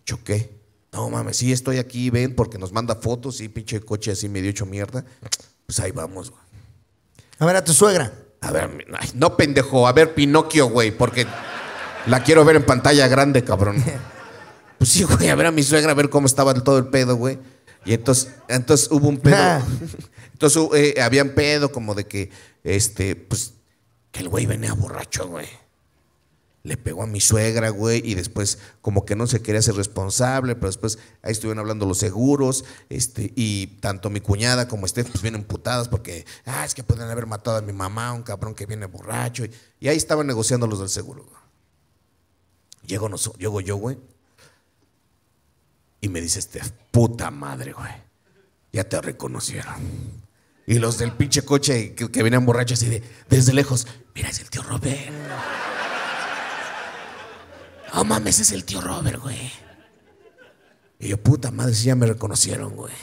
choqué. No mames, sí estoy aquí, ven, porque nos manda fotos y pinche coche así medio hecho mierda. Pues ahí vamos, güey. A ver, a tu suegra. A ver, ay, no pendejo, a ver Pinocchio, güey, porque la quiero ver en pantalla grande, cabrón. Pues sí, güey, a ver a mi suegra, a ver cómo estaba todo el pedo, güey. Y entonces, entonces hubo un pedo. Ah. Entonces eh, había un pedo como de que, este, pues, que el güey venía borracho, güey. Le pegó a mi suegra, güey, y después como que no se quería ser responsable, pero después ahí estuvieron hablando los seguros, este, y tanto mi cuñada como Steph pues vienen putadas porque, ah, es que pueden haber matado a mi mamá, un cabrón que viene borracho, y, ahí estaban negociando los del seguro. Llego, llego yo, güey, y me dice Steph, puta madre, güey, ya te reconocieron. Y los del pinche coche que, que venían borrachos así de, desde lejos, mira, es el tío Robert. No mames, es el tío Robert, güey. Y yo, puta madre, sí ya me reconocieron, güey.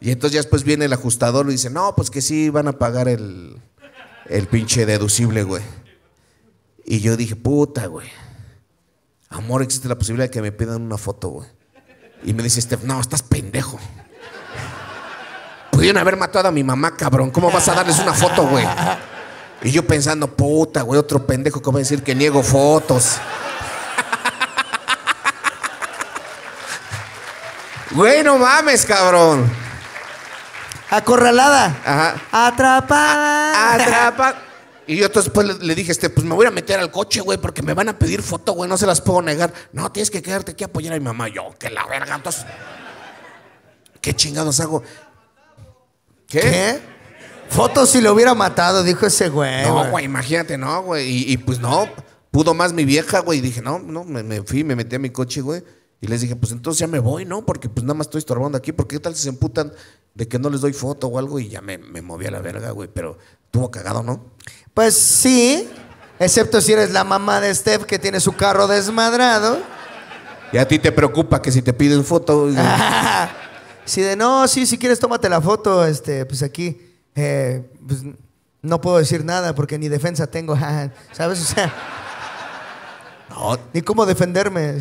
Y entonces ya después viene el ajustador y dice, no, pues que sí van a pagar el, el pinche deducible, güey. Y yo dije, puta, güey. Amor, existe la posibilidad de que me pidan una foto, güey. Y me dice Steph, no, estás pendejo. Pudieron haber matado a mi mamá, cabrón. ¿Cómo vas a darles una foto, güey? Y yo pensando, puta, güey, otro pendejo que va a decir que niego fotos. Güey, no mames, cabrón. Acorralada. Ajá. Atrapada. Atrapa. Y yo entonces pues, le, le dije, este, pues me voy a meter al coche, güey, porque me van a pedir foto, güey, no se las puedo negar. No, tienes que quedarte aquí a apoyar a mi mamá. Yo, que la verga, entonces. ¿Qué chingados hago? ¿Qué? ¿Qué? Fotos si lo hubiera matado, dijo ese güey. No, güey, imagínate, no, güey. Y, y, pues no, pudo más mi vieja, güey. Y dije, no, no, me, me fui, me metí a mi coche, güey. Y les dije, pues entonces ya me voy, ¿no? Porque pues nada más estoy estorbando aquí. Porque qué tal si se emputan de que no les doy foto o algo y ya me, me moví a la verga, güey. Pero tuvo cagado, ¿no? Pues sí, excepto si eres la mamá de Steph que tiene su carro desmadrado. Y a ti te preocupa que si te piden foto. Si de no, sí, si quieres tómate la foto, este, pues aquí, eh, pues no puedo decir nada porque ni defensa tengo, ¿sabes? O sea, No, ni cómo defenderme.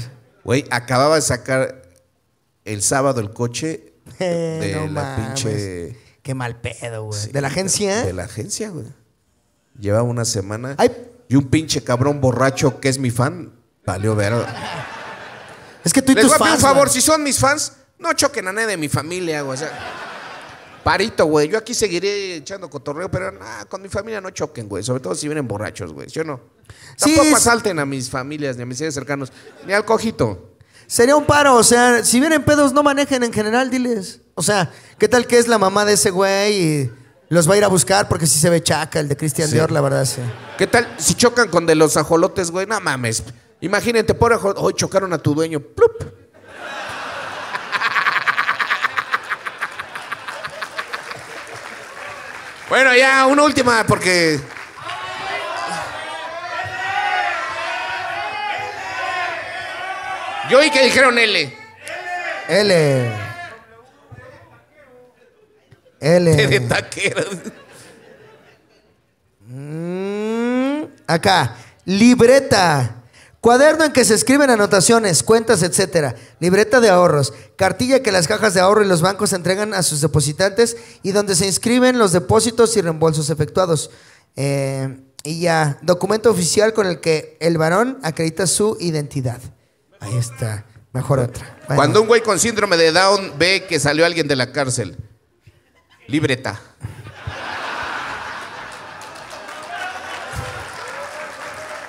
Güey, acababa de sacar el sábado el coche Eh, de no la mames. pinche. Qué mal pedo, güey. Sí, ¿De la agencia? De la agencia, güey. Llevaba una semana. Ay. Y un pinche cabrón borracho que es mi fan, valió ver. Es que tú y Les tus voy a pedir un favor, si son mis fans, no choquen a nadie de mi familia, güey. O sea, parito, güey. Yo aquí seguiré echando cotorreo, pero nah, con mi familia no choquen, güey. Sobre todo si vienen borrachos, güey. Yo no. Sí, Tampoco es- asalten a mis familias, ni a mis seres cercanos, ni al cojito. Sería un paro, o sea, si vienen pedos, no manejen en general, diles. O sea, ¿qué tal que es la mamá de ese güey y los va a ir a buscar porque sí se ve chaca el de Christian Sí. Dior, la verdad, sí. ¿Qué tal si chocan con de los ajolotes, güey? No mames. Imagínate, por ajolote. Hoy chocaron a tu dueño. ¡Plup! Bueno, ya, una última, porque. Yo oí que dijeron L. L. De L. taquero. Mm, acá, libreta. Cuaderno en que se escriben anotaciones, cuentas, etcétera. Libreta de ahorros. Cartilla que las cajas de ahorro y los bancos entregan a sus depositantes y donde se inscriben los depósitos y reembolsos efectuados. Eh, y ya, documento oficial con el que el varón acredita su identidad. Ahí está. Mejor otra. Cuando un güey con síndrome de Down ve que salió alguien de la cárcel. Libreta.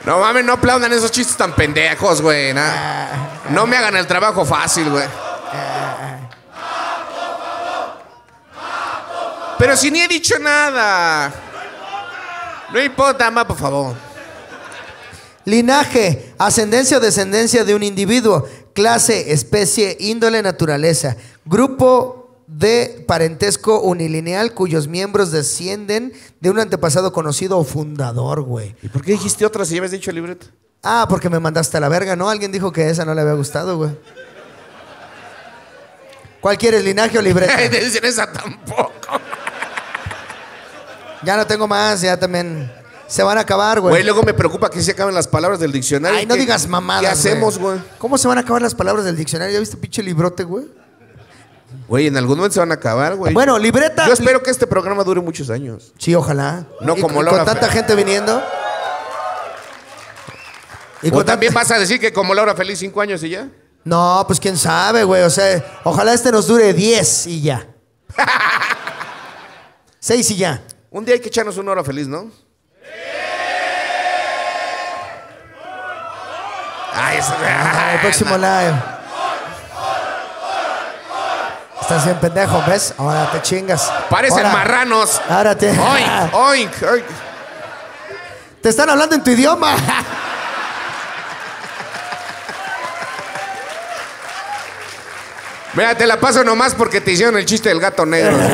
No mames, no aplaudan esos chistes tan pendejos, güey. na- No me hagan el trabajo fácil, güey. Pero si ni he dicho nada. No importa, más, por favor. Linaje, ascendencia o descendencia de un individuo. Clase, especie, índole, naturaleza. Grupo de parentesco unilineal cuyos miembros descienden de un antepasado conocido o fundador, güey. ¿Y por qué dijiste otra si ya habías dicho el libreto? Ah, porque me mandaste a la verga, ¿no? Alguien dijo que esa no le había gustado, güey. ¿Cuál quieres, linaje o libreta? Te dicen esa tampoco. Ya no tengo más, ya también se van a acabar, Güey, güey. luego me preocupa que se acaben las palabras del diccionario. Ay, no ¿Qué- digas mamadas. ¿Qué hacemos, güey? ¿Cómo se van a acabar las palabras del diccionario? ¿Ya viste pinche librote, güey? Güey, en algún momento se van a acabar, güey. Bueno, libreta. Yo espero que este programa dure muchos años. Sí, ojalá. No Y como con- Laura Con tanta Fe- gente viniendo. Y ¿O también vas a decir que como Laura Feliz cinco años y ya? No, pues quién sabe, güey. O sea, ojalá este nos dure 10 y ya. 6 y ya. Un día hay que echarnos una hora feliz, ¿no? Ay, eso... Ah, el próximo live. Estás bien pendejo, ¿ves? Ahora te chingas. Parecen Ahora- marranos. Ahora te. Oink, oink, oink. Te están hablando en tu idioma. Mira, te la paso nomás porque te hicieron el chiste del gato negro.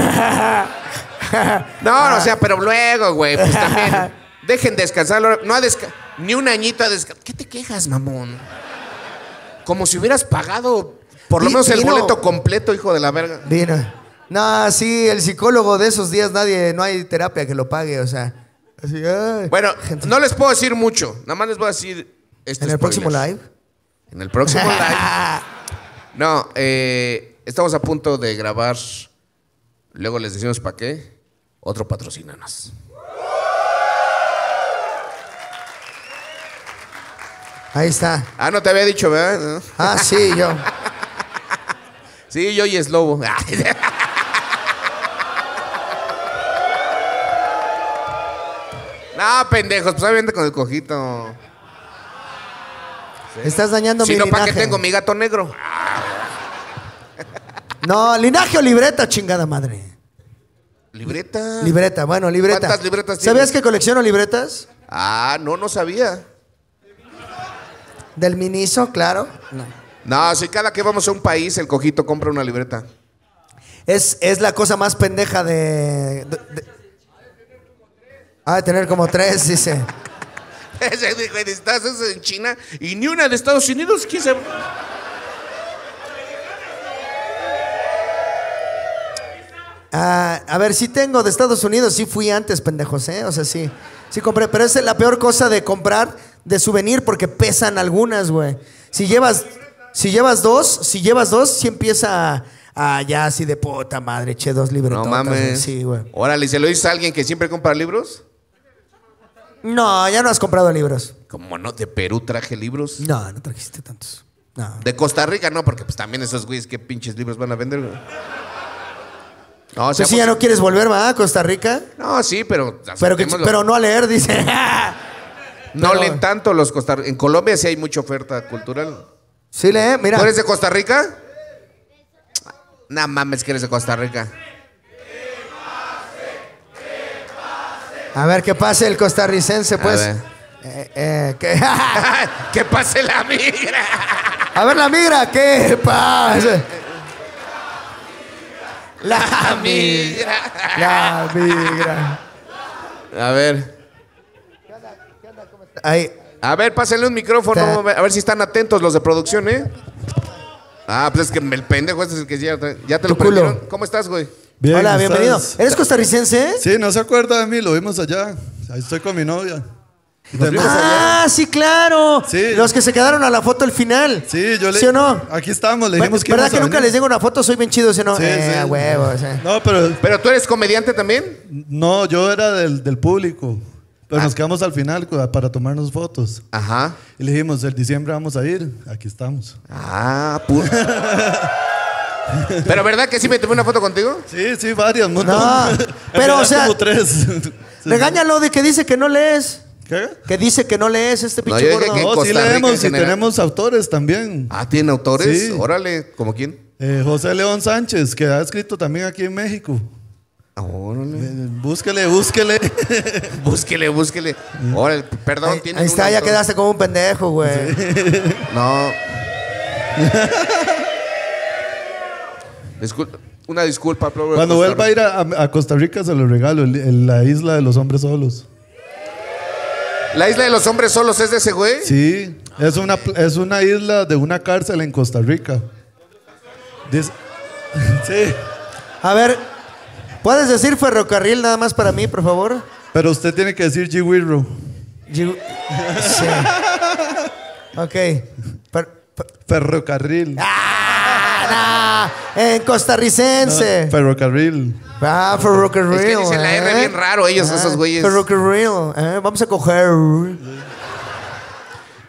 No, no, o sea, pero luego, güey, pues también. Dejen descansarlo. No ha desca- Ni un añito a descansar. ¿Qué te quejas, mamón? Como si hubieras pagado por lo menos el dino. boleto completo, hijo de la verga. Dino. No, sí, el psicólogo de esos días nadie, no hay terapia que lo pague, o sea. Así, ay. Bueno, Gente. no les puedo decir mucho. Nada más les voy a decir. Este en el spoiler. próximo live. En el próximo live. No, eh, estamos a punto de grabar. Luego les decimos para qué. Otro patrocínanos. Ahí está. Ah, no te había dicho, ¿verdad? Ah, sí, yo. Sí, yo y es lobo. No, pendejos, pues obviamente con el cojito. Estás dañando Si mi no, ¿para qué linaje. tengo mi gato negro? No, linaje o libreta, chingada madre. ¿Libreta? Libreta, bueno, libreta. ¿Cuántas libretas ¿Sabías tienes? que colecciono libretas? Ah, no, no sabía. Del Miniso, claro. No, si cada que vamos a un país, el cojito compra una libreta. Es, es la cosa más pendeja de. de- de- Ah, de tener como tres, dice. Estás en China y ni una de Estados Unidos, ¿quién sabe? Ah, a ver, sí tengo de Estados Unidos, sí fui antes, pendejos, ¿eh? O sea, sí. Sí compré, pero esa es la peor cosa de comprar de souvenir porque pesan algunas, güey. Si llevas, si llevas dos, si llevas dos, sí empieza a, a ya así de puta madre, che, dos libros. No mames. Sí, güey. Órale, ¿y ¿se lo dices a alguien que siempre compra libros? No, ya no has comprado libros. Como no, de Perú traje libros. No, no trajiste tantos. No. De Costa Rica no, porque pues también esos güeyes qué pinches libros van a vender. güey? No, Pues seamos- ya no quieres volver, ¿va? A Costa Rica. no, sí, pero Pero, que, pero no a leer, dice. no pero- leen tanto los Costa En Colombia sí hay mucha oferta cultural. Sí, lee, mira. ¿Tú eres de Costa Rica? No mames que eres de Costa Rica. A ver qué pase el costarricense, pues. ver. Eh, eh, ¿qué? que pase la migra. A ver la migra, ¿qué pasa? La migra. migra. La migra. A ver. Ahí. A ver, pásenle un micrófono. A ver si están atentos los de producción, ¿eh? Ah, pues es que el pendejo este es el que ya, ya te lo prendieron. ¿Cómo estás, güey? Bien, Hola, ¿estás? bienvenido. ¿Eres costarricense? Sí, no se acuerda de mí, lo vimos allá. Ahí estoy con mi novia. Ah, sí, claro. Sí. Los que se quedaron a la foto al final. Sí, yo le. ¿Sí o no? Aquí estamos, le dijimos que ¿Verdad que a nunca venir. les digo una foto? Soy bien chido, ¿sí o no? Sí, eh, sí. a huevo, o sea. No, pero. ¿Pero tú eres comediante también? No, yo era del, del público. Pero Ah. nos quedamos al final para tomarnos fotos. Ajá. Y le dijimos, el diciembre vamos a ir. Aquí estamos. Ah, puta. ¿Pero verdad que sí me tomé una foto contigo? Sí, sí, varias. un montón. No, pero, o sea, Como tres. Regáñalo de que dice que no lees. ¿Qué? Que dice que no lees este No, pinche gordo. que- No, sí leemos y tenemos autores también. Ah, ¿tiene autores? Sí. Órale, ¿como quién? Eh, José León Sánchez, que ha escrito también aquí en México. Órale. Búsquele, búsquele. Búsquele, búsquele. Órale, perdón, Ahí, tiene ahí está, ya quedaste como un pendejo, güey. No. Disculpa, una disculpa, Pablo. Cuando vuelva a ir a, a Costa Rica se lo regalo, el- el- la isla de los hombres solos. ¿La isla de los hombres solos es de ese güey? Sí, es una, es una isla de una cárcel en Costa Rica. Dice- sí, A ver, ¿puedes decir ferrocarril nada más para mí, por favor? pero usted tiene que decir G. Wirro. Yo- Sí. Ok. Per- per- Ferrocarril. Ah, no, en costarricense. Ferrocarril. Ah, ferrocarril. Es que dicen la R ¿eh? bien raro ellos, Ah, esos güeyes. Ferrocarril. ¿eh? Vamos a coger.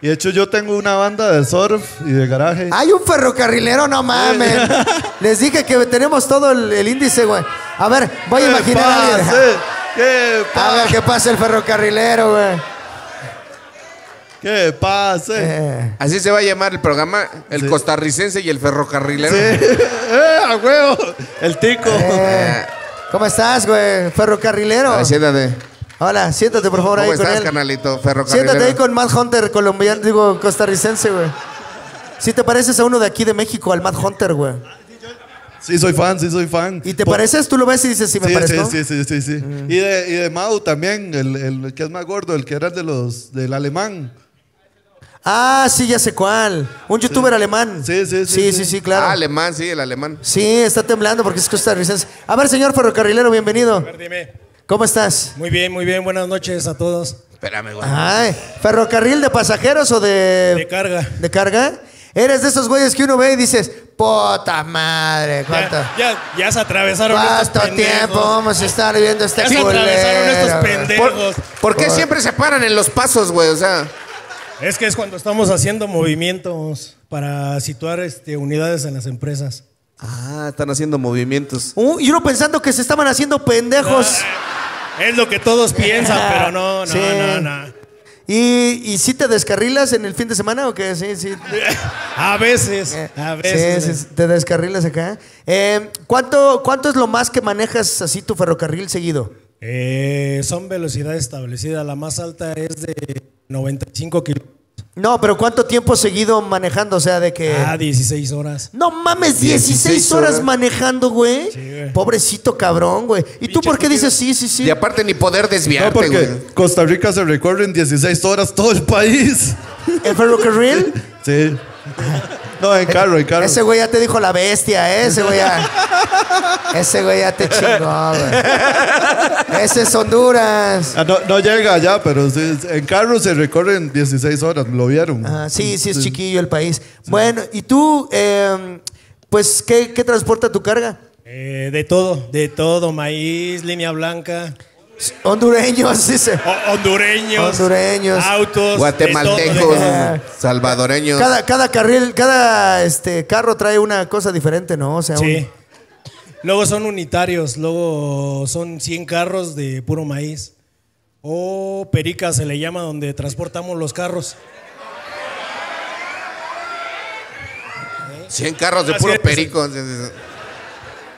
Y de hecho yo tengo una banda de surf y de garaje. Hay un ferrocarrilero, no mames. Les dije que tenemos todo el, el índice, güey. A ver, voy a ¿Qué imaginar a alguien. pase? ¿Qué A ver pase? qué pasa el ferrocarrilero, güey. ¿Qué pase? Eh, Así se va a llamar el programa, el costarricense y el ferrocarrilero. ¡Eh, a huevo! El tico. eh, ¿Cómo estás, güey? Ferrocarrilero. Siéntate. Hola, siéntate por favor ahí ¿Cómo con estás, él. canalito? Siéntate ahí con Matt Hunter, colombiano, digo, costarricense, güey. Si te pareces a uno de aquí de México, al Matt Hunter, güey. Sí, soy fan, sí, soy fan. ¿Y te pareces? Tú lo ves y dices, sí, me sí, parezco. sí, sí, sí, sí, sí. Y, de, y de Mau también, el, el que es más gordo, el que era de los, del alemán. Ah, sí, ya sé cuál. Un youtuber alemán. Sí, sí, sí, Sí, sí, sí. sí, claro. Ah, alemán, sí, el alemán. Sí, está temblando porque es costarricense. A ver, señor ferrocarrilero, bienvenido. Dime. ¿Cómo estás? Muy bien, muy bien. Buenas noches a todos. Espérame, güey. Ay, ¿ferrocarril de pasajeros o de, De carga. de carga? Eres de esos güeyes que uno ve y dices, puta madre, ¿cuánto, Ya, ya, ya se atravesaron estos cuánto pendejos. tiempo vamos a estar viendo este Ya se atravesaron estos güey? pendejos. ¿Por qué siempre se paran en los pasos, güey? O sea, Es que es cuando estamos haciendo movimientos para situar este, unidades en las empresas. Ah, están haciendo movimientos. Uh, y uno pensando que se estaban haciendo pendejos. Es lo que todos piensan, pero no, no, Sí. no, no. ¿Y, ¿Y si te descarrilas en el fin de semana o qué? Sí, sí. A veces, a veces. Sí, sí, te descarrilas acá. Eh, ¿cuánto, ¿Cuánto es lo más que manejas así tu ferrocarril seguido? Eh, son velocidades establecidas. La más alta es de 95 kilómetros. No, pero ¿cuánto tiempo seguido manejando? O sea, de que... Ah, 16 horas. No mames, 16, 16 horas, horas. manejando, güey. Sí, güey. Pobrecito cabrón, güey. ¿Y tú por qué dices sí, sí, sí? Y aparte ni poder No, desviarte, porque güey. Costa Rica se recorre en 16 horas todo el país. ¿El ferrocarril? Sí. No, en carro, en carro. Ese güey ya te dijo la bestia, ¿eh? Ese güey ya. Ese güey ya te chingó, güey. Ese es Honduras. Ah, no, no llega allá, pero sí, en carro se recorren 16 horas, lo vieron. Ah, sí, sí, es chiquillo el país. Bueno, ¿y tú, eh, pues, ¿qué, qué transporta tu carga? Eh, de todo, de todo. Maíz, línea blanca, Hondureños, dice. ho- hondureños, Hondureños. autos, Guatemaltecos, de todo, salvadoreños. Cada, cada carril, cada este, carro trae una cosa diferente, ¿no? O sea, un- Sí. Luego son unitarios, luego son 100 carros de puro maíz. O perica se le llama donde transportamos los carros. 100 carros de Así puro perico.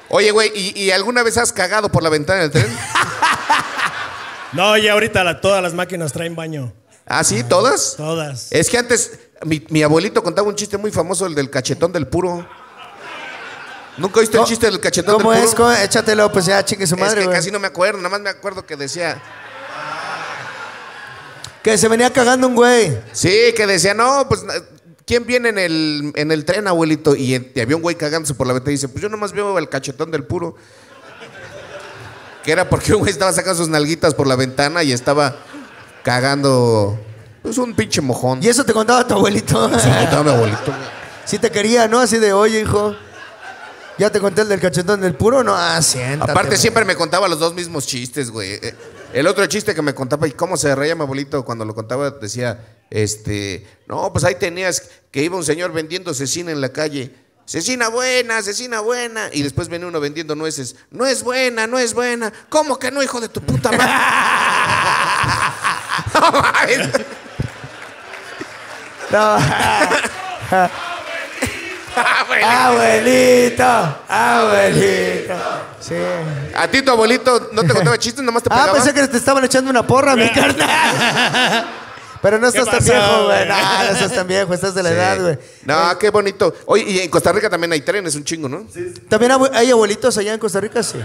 Oye, güey, ¿y, y alguna vez has cagado por la ventana del tren? No, ya ahorita la- todas las máquinas traen baño. ¿Ah, sí? ¿Todas? Todas. Es que antes mi, mi abuelito contaba un chiste muy famoso, el del cachetón del puro. ¿Nunca oíste el chiste del cachetón ¿Cómo del es? puro? ¿Cómo? Échatelo, pues ya, chingue su es madre, que güey. casi no me acuerdo, nada más me acuerdo que decía... Que se venía cagando un güey. Sí, que decía, no, pues, ¿quién viene en el, en el tren, abuelito? Y, en- y había un güey cagándose por la ventana y dice, pues yo nomás veo el cachetón del puro. Que era porque un güey estaba sacando sus nalguitas por la ventana y estaba cagando, pues un pinche mojón. Y eso te contaba tu abuelito. Se lo contaba mi abuelito. Si te quería, ¿no? Así de, oye, hijo. ¿Ya te conté el del cachetón del puro? No, ah, siéntate. Aparte güey. siempre me contaba los dos mismos chistes, güey. Eh, El otro chiste que me contaba y cómo se reía mi abuelito cuando lo contaba decía, este, no, pues ahí tenías que iba un señor vendiendo cecina en la calle. Cecina buena, cecina buena. Y después venía uno vendiendo nueces. No es buena, no es buena. ¿Cómo que no, hijo de tu puta madre? No. No. Abuelito, abuelito. Sí. A ti tu abuelito no te contaba chistes, nomás te Ah, pegaba. pensé que te estaban echando una porra, mi carnal. Pero no estás tan viejo, güey. No, no estás tan viejo, estás de la Sí. edad, güey. No, qué bonito. Oye, y en Costa Rica también hay trenes, un chingo, ¿no? ¿También abue- hay abuelitos allá en Costa Rica? Sí.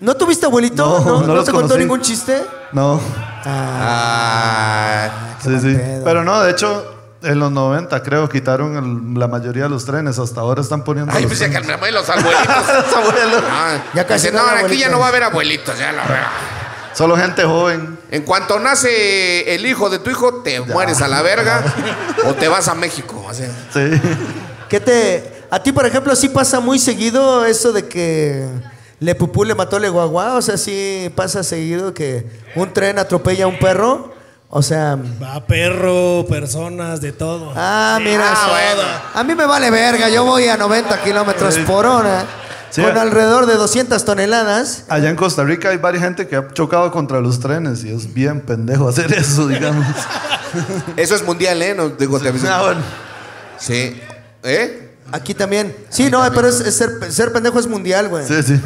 no tuviste abuelito? No, ¿No, no ¿No los te contó ningún chiste? No, Ah. sí, sí. pedo. Pero no, de hecho, en los 90 creo quitaron el- la mayoría de los trenes. Hasta ahora están poniendo Ay, los pues ya calmame los abuelitos. Los abuelos. Ah, Ya casi dice, no no, aquí abuelitos". ya no va a haber abuelitos, ya la verdad. Solo gente joven. En cuanto nace el hijo de tu hijo, te mueres a la verga o te vas a México. o sea. Sí. ¿Qué te. A ti, por ejemplo, sí pasa muy seguido eso de que Le Pupú le mató Le Guagua? O sea, sí pasa seguido que un tren atropella a un perro. O sea. Va perro, personas, de todo. Ah, mira. Ah, bueno. A mí me vale verga. Yo voy a 90 kilómetros por hora. Sí. Con alrededor de 200 toneladas. Allá en Costa Rica hay varias gente que ha chocado contra los trenes y es bien pendejo hacer eso, digamos. Eso es mundial, ¿eh? No, digo, te aviso. Ah, bueno. Sí. ¿Eh? Aquí también. Sí, no, pero es, es ser, ser pendejo es mundial, güey. Sí, sí.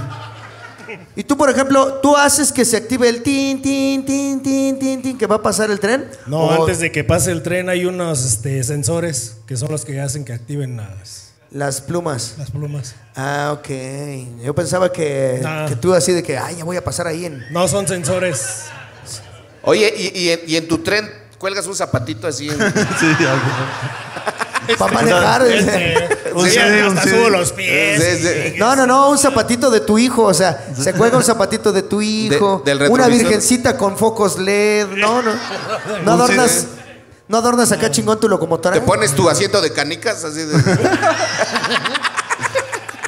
Y tú, por ejemplo, tú haces que se active el tin, tin, tin, tin, tin, tin, que va a pasar el tren. No, O antes de que pase el tren hay unos este, sensores que son los que hacen que activen las, Las plumas. las plumas. Ah, ok. Yo pensaba que, que tú así de que, ay, ya voy a pasar ahí en... No son sensores. Oye, y, y en, y en tu tren cuelgas un zapatito así. en- Sí, algo. Para manejar. Este, los pies. No, no, no, un zapatito de tu hijo, o sea, se cuelga un zapatito de tu hijo, del una virgencita con focos LED, no, no, no adornas, no adornas acá chingón tu locomotora, Te pones tu asiento de canicas, así de.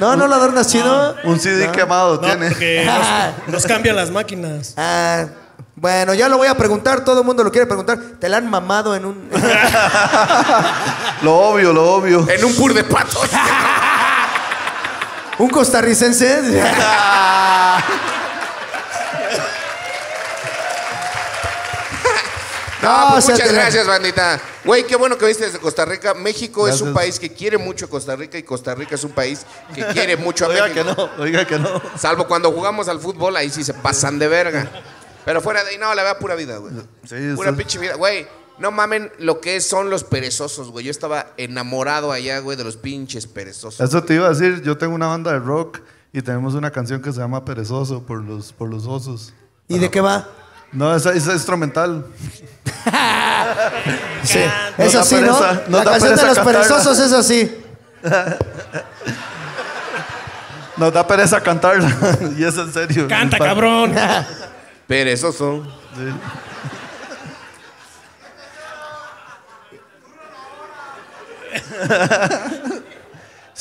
no, no lo adornas chido, Un CD quemado No, tiene. porque nos, nos cambian las máquinas. ah, bueno, ya lo voy a preguntar, todo el mundo lo quiere preguntar, te la han mamado en un, Lo obvio, lo obvio. En un pur de patos. un costarricense, No, No, pues muchas gracias, bandita. Güey, qué bueno que viste desde Costa Rica. México es un país que quiere mucho a Costa Rica y Costa Rica es un país que quiere mucho a Oiga México. que no, oiga que no. Salvo cuando jugamos al fútbol, ahí sí se pasan de verga. Pero fuera de ahí, no, la verdad, pura vida, güey. Sí, Pura pinche vida. Güey, no mamen lo que son los perezosos, güey. Yo estaba enamorado allá, güey, de los pinches perezosos. Eso te iba a decir, yo tengo una banda de rock y tenemos una canción que se llama Perezoso por los, por los osos. ¿y de qué va? No, esa es instrumental. Sí, Nos eso da sí, ¿no? pereza, nos La da canción de pereza los cantarla. perezosos es así. Nos da pereza cantarla. y es en serio. ¡Canta, cabrón! Perezoso. Sí,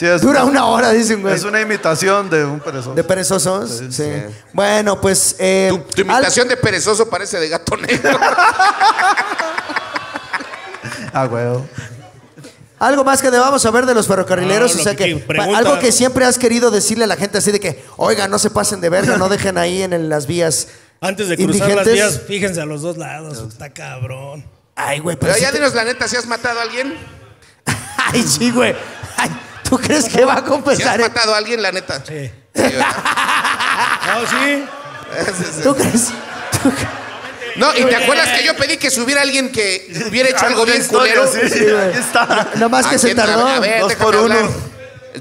es, Dura una hora, dicen, güey. es una imitación de un perezoso. De perezosos. Sí. Bueno, pues. eh, Tu, tu imitación de perezoso parece de gato negro. Ah, güey. al- algo más que debamos saber de los ferrocarrileros. No, o sea que que. pregunta- algo que siempre has querido decirle a la gente así de que, oiga, no se pasen de verga, no dejen ahí en las vías. Antes de cruzar las vías, fíjense a los dos lados. Está cabrón. Ay, güey, pero. Pero ya sí te- dinos la neta, si has matado a alguien? Ay, sí, güey. Ay, ¿tú crees que va a Si has confesar? eh? matado a alguien, la neta. Sí. No, sí. ¿Tú crees? ¿Tú cre- No, y te acuerdas que yo pedí que subiera alguien que hubiera hecho algo bien Historia, culero. Sí, Sí, güey. aquí está. Nada más que ¿A se tardó. ver, A ver, Dos por uno. hablar.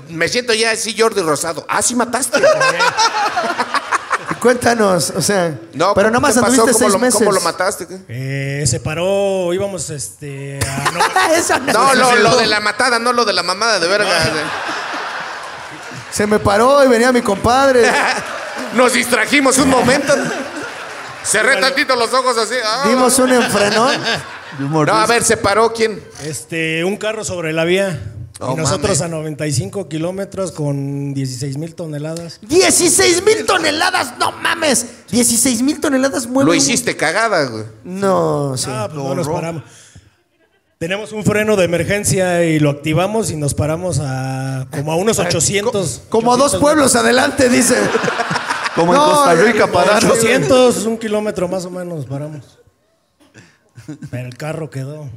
Me siento ya así Jordi Rosado. Ah, sí mataste. Cuéntanos, o sea. No, pero ¿qué nada más pasó? anduviste ¿Cómo seis lo, meses. ¿Cómo lo mataste? qué? Eh, se paró, íbamos este, a no- Eso no- No, lo, lo de la matada, no lo de la mamada de verga. Se me paró y venía mi compadre. Nos distrajimos un momento. Cerré tantito los ojos así. ah. Dimos un enfrenón. No, a ver, ¿se paró quién? este, un carro sobre la vía. Y nosotros mames. a 95 kilómetros con 16 mil toneladas. 16 mil toneladas, no mames. 16 mil toneladas mueven. Lo hiciste cagada, güey. No, sí. Ah, pues no nos paramos. Tenemos un freno de emergencia y lo activamos y nos paramos a como a unos 800. Como a dos 800 pueblos adelante, dice. Como en No, Costa ya, Rica pararon. 800, un kilómetro más o menos nos paramos. Pero el carro quedó.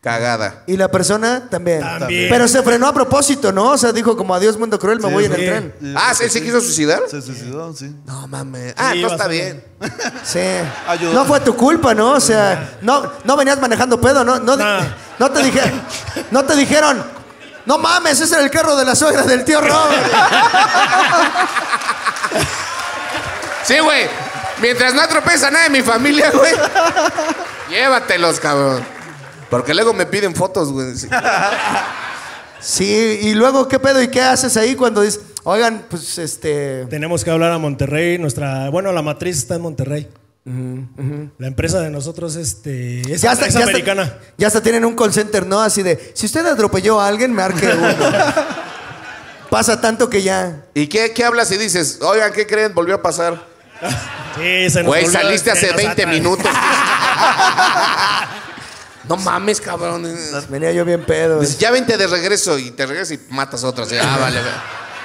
Cagada. Y la persona también. También. Pero se frenó a propósito, ¿no? O sea, dijo como adiós mundo cruel, me Sí, voy en el sí. tren. Sí, Ah, ¿él se quiso suicidar? Se suicidó, sí. No mames. Ah, Sí, no está bastante. bien. Sí. Ayudó. No fue tu culpa, ¿no? O sea, no, no venías manejando pedo, ¿no? No, di- Nah. no te dijeron, no te dijeron, no mames, ese era el carro de la suegra del tío Robert. Sí, güey. Mientras no atropelles a nadie de mi familia, güey. Llévatelos, cabrón. Porque luego me piden fotos, güey. Sí. Y luego, ¿qué pedo? ¿Y qué haces ahí cuando dices, oigan, pues este. Tenemos que hablar a Monterrey. Nuestra, bueno, la matriz está en Monterrey. La empresa de nosotros este, es, Ya hasta, es ya hasta- americana. ya hasta tienen un call center, ¿no? Así de, si usted atropelló a alguien, marque uno. Pasa tanto que ya. ¿Y qué, qué hablas y dices? Oigan, ¿qué creen? Volvió a pasar. Sí, se nos Güey, saliste hace nos 20 atra- minutos. no mames, cabrón. Venía yo bien pedo. Dices, ya vente de regreso y te regresas y matas a otros. Ah, vale, vale.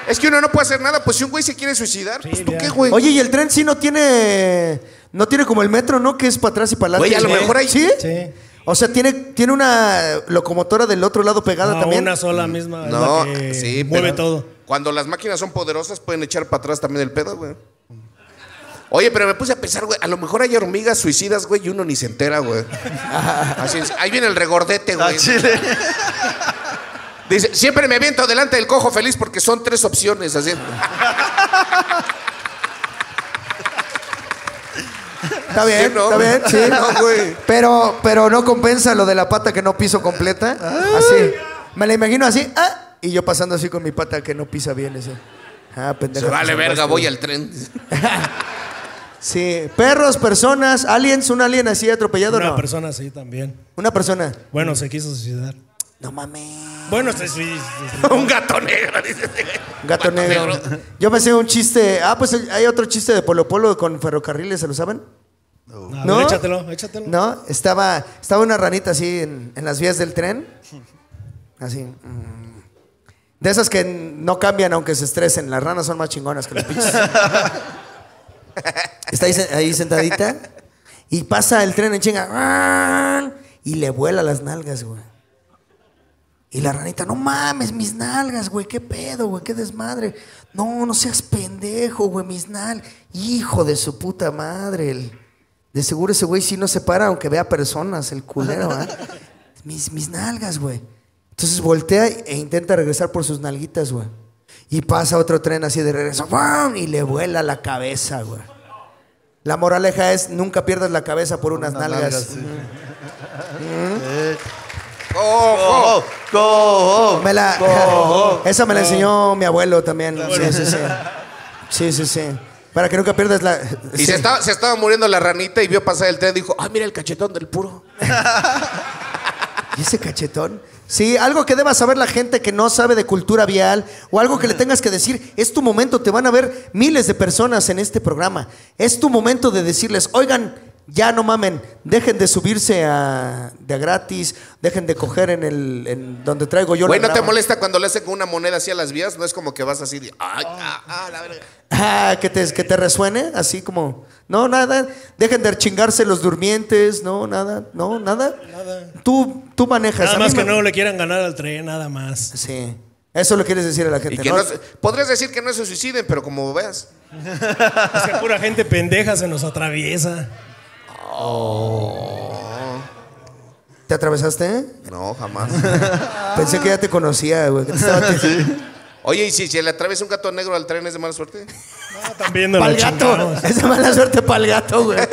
Es que uno no puede hacer nada. Pues si un güey se quiere suicidar, pues tú ya. qué, güey. Oye, y el tren sí no tiene. No tiene como el metro, ¿no? Que es para atrás y para adelante. Güey, a lo mejor hay- ¿Sí? Sí. O sea, tiene, tiene una locomotora del otro lado pegada No, también. una sola misma. es no, la que sí, mueve pero todo. Cuando las máquinas son poderosas, pueden echar para atrás también el pedo, güey. Oye, pero me puse a pensar, güey, a lo mejor hay hormigas suicidas, güey, y uno ni se entera, güey. Así es, ahí viene el regordete, güey. Chile. Dice, siempre me aviento delante del cojo feliz porque son tres opciones, así. Está bien, Sí, ¿no? está bien, sí. No, güey. Pero, pero no compensa lo de la pata que no piso completa. Así. Me la imagino así, ah, y yo pasando así con mi pata que no pisa bien ese. Ah, pendejo. Se vale verga, voy al tren. Sí, perros, personas, aliens, un alien así atropellado, Una no. persona así también. Una persona. Bueno, se quiso suicidar. No mames. Bueno, se suicidó. un gato negro, dice. Gato negro. Yo pensé un chiste. Ah, pues hay otro chiste de Polo Polo con ferrocarriles, ¿se lo saben? A ¿No? ver, échatelo, échatelo. No, estaba, estaba una ranita así en, en las vías del tren. Así. mm. De esas que no cambian aunque se estresen. Las ranas son más chingonas que los pinches. Está ahí, se- ahí sentadita y pasa el tren en chinga. Y le vuela las nalgas, güey. Y la ranita, no mames, mis nalgas, güey, qué pedo, güey, qué desmadre. No, no seas pendejo, güey, mis nalgas. Hijo de su puta madre. el- De seguro ese güey sí no se para aunque vea personas, el culero, ¿ah? mis, mis nalgas, güey. Entonces voltea e intenta regresar por sus nalguitas, güey. Y pasa otro tren así de regreso, y le vuela la cabeza, güey. La moraleja es, nunca pierdas la cabeza por unas nalgas. nalgas, sí. Eh, ¡Ojo! Cojo, cojo, Me la, cojo. esa me la enseñó mi abuelo también. Sí, sí, sí. Sí, sí, sí. Para que nunca pierdas la. Y sí. se, estaba, se estaba muriendo la ranita y vio pasar el tren y dijo, ah, mira el cachetón del puro. ¿Y ese cachetón? Sí, algo que deba saber la gente que no sabe de cultura vial o algo que le tengas que decir. Es tu momento, te van a ver miles de personas en este programa. Es tu momento de decirles, oigan, ya no mamen, dejen de subirse a, de a gratis, dejen de coger en el en donde traigo yo Güey, la ¿no te grava". molesta cuando le hacen con una moneda así a las vías? No es como que vas así de, ay, ah, ah, la verga. Ah, que te, que te resuene, así como. No, nada. Dejen de chingarse los durmientes, no, nada, no, nada. Nada. Tú, tú manejas. Nada más que me- no le quieran ganar al tren, nada más. Sí. Eso lo quieres decir a la Y gente. que ¿no? no se- podrías decir que no se suiciden, pero como veas. Es que pura gente pendeja se nos atraviesa. ¿Te atravesaste? No, jamás. Pensé que ya te conocía, güey. que te estaba- Oye, ¿y si se le atraviesa un gato negro al tren es de mala suerte? No, también nos Pa'l la gato. Es de mala suerte para el gato, güey.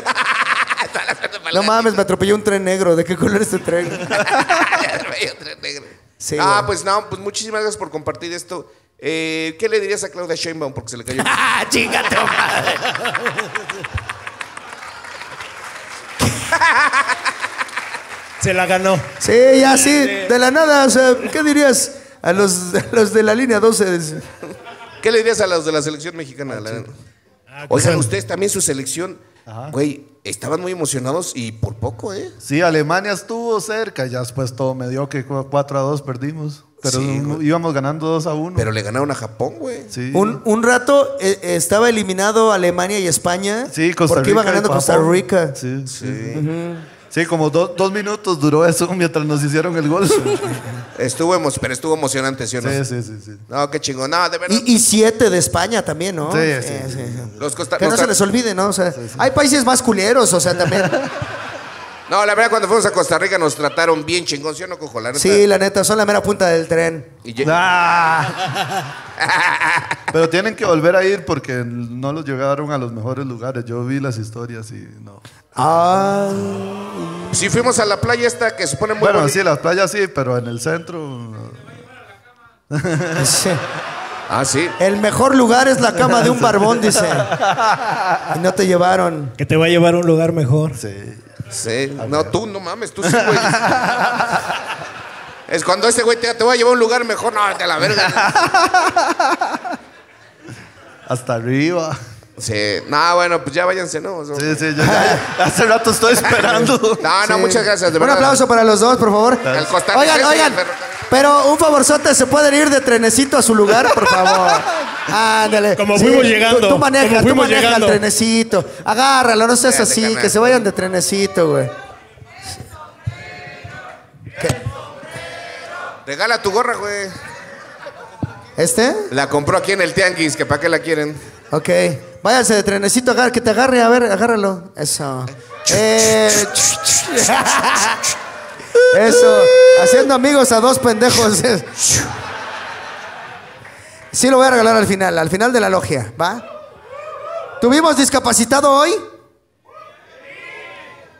No mames, me atropelló un tren negro. ¿De qué color es tu tren? Medio tren negro. Sí, ah, güey. pues no, pues muchísimas gracias por compartir esto. Eh, ¿Qué le dirías a Claudia Sheinbaum? Porque se le cayó. ¡Ah, chingate, madre! Se la ganó. Sí, ya sí, de la nada. O sea, ¿qué dirías a los, a los de la línea 12? ¿Qué le dirías a los de la selección mexicana? La- Ah, Oigan, bueno. ustedes también su selección. Güey, estaban muy emocionados y por poco, ¿eh? Sí, Alemania estuvo cerca, ya después todo mediocre, 4 a 2 perdimos. Pero Sí, íbamos ganando 2 a 1. Pero le ganaron a Japón, güey. sí. Un, un rato eh, estaba eliminado Alemania y España. sí, Costa porque Rica iba y ganando Costa. Rica. Sí, sí. Sí. Sí, como do- dos minutos duró eso mientras nos hicieron el gol. Sí, Estuvo emo- pero estuvo emocionante, ¿sí o no? sí, sí. sí. No, qué chingón. No, de verdad. Y, y siete de España también, ¿no? Sí, sí, sí. Los costa- Que los no se les olvide, ¿no? O sea, hay países más culeros, o sea, también. No, la verdad, cuando fuimos a Costa Rica nos trataron bien chingón, ¿sí o no, cojo? La neta. Sí, la neta, son la mera punta del tren. Y Ah. Pero tienen que volver a ir porque no los llegaron a los mejores lugares. Yo vi las historias y no. Ah, Sí, fuimos a la playa esta que se pone muy Bueno, bonita. sí, las playas sí, pero en el centro. sí. Ah, sí. El mejor lugar es la cama de un barbón, dice. Y no te llevaron. Que te va a llevar a un lugar mejor. Sí. Sí. No, tú no mames, tú sí, güey. Es cuando ese güey te, te va a llevar a un lugar mejor, no, de la verga. Hasta arriba. Sí. No, bueno, pues ya váyanse, ¿no? Sí, sí, yo ya- ya hace rato estoy esperando. No, no, Sí. muchas gracias, de Un verdad. aplauso para los dos, por favor. Al Oigan, oigan. ferrocarril. Pero un favorzote, ¿se pueden ir de trenecito a su lugar, por favor? Ándale. Como fuimos llegando, Tú, tú maneja, como tú fuimos maneja llegando. el trenecito. Agárralo, no seas Espérate, así, carnal. que se vayan de trenecito, güey. Regala tu gorra, güey. ¿Este? La compró aquí en el Tianguis, que para qué la quieren. Ok. Váyanse de trenecito, agar- que te agarre, a ver, agárralo. Eso. Eh, Eso. Haciendo amigos a dos pendejos. Sí lo voy a regalar al final, al final de la logia, ¿va? ¿Tuvimos discapacitado hoy?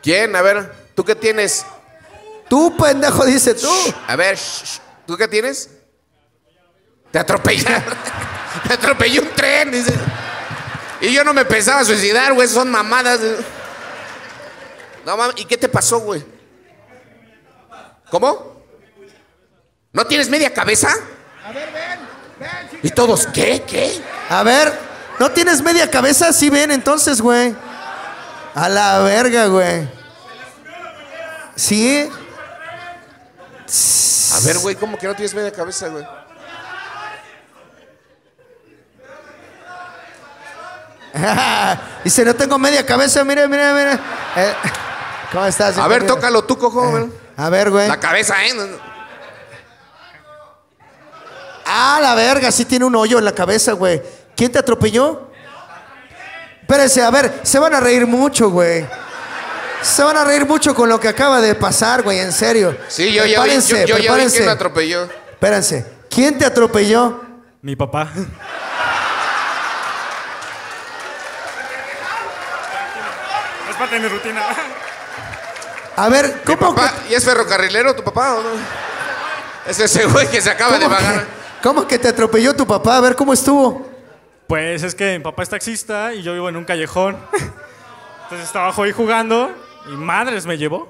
¿Quién? A ver, ¿tú qué tienes? Tú, pendejo, dice tú. A ver, ¿tú qué tienes? Te atropellaron. Te atropelló un tren, dice. Y yo no me pensaba suicidar, güey, son mamadas. No mames, ¿y qué te pasó, güey? ¿Cómo? ¿No tienes media cabeza? A ver, ven, ven. ¿Y todos qué? ¿Qué? A ver, ¿no tienes media cabeza? Sí, ven entonces, güey. A la verga, güey. ¿Sí? A ver, güey, ¿cómo que no tienes media cabeza, güey? Dice, no tengo media cabeza, mire, mire, mire. Eh, ¿Cómo estás? A ver, tócalo tú, cojo. güey. A ver, güey. La cabeza, ¿eh? Ah, la verga, sí tiene un hoyo en la cabeza, güey. ¿Quién te atropelló? Espérense, a ver, se van a reír mucho, güey. Se van a reír mucho con lo que acaba de pasar, güey, en serio. Sí, yo ya vi, yo, yo ya vi quién me atropelló. Espérense, ¿quién te atropelló? Mi papá. Parte de mi rutina. A ver, ¿Mi ¿cómo papá? ¿Y es ferrocarrilero tu papá o no? Es ese güey que se acaba de ¿Cómo pagar. que, cómo que te atropelló tu papá? A ver, ¿cómo estuvo? Pues es que mi papá es taxista y yo vivo en un callejón. Entonces estaba ahí jugando y madres me llevó.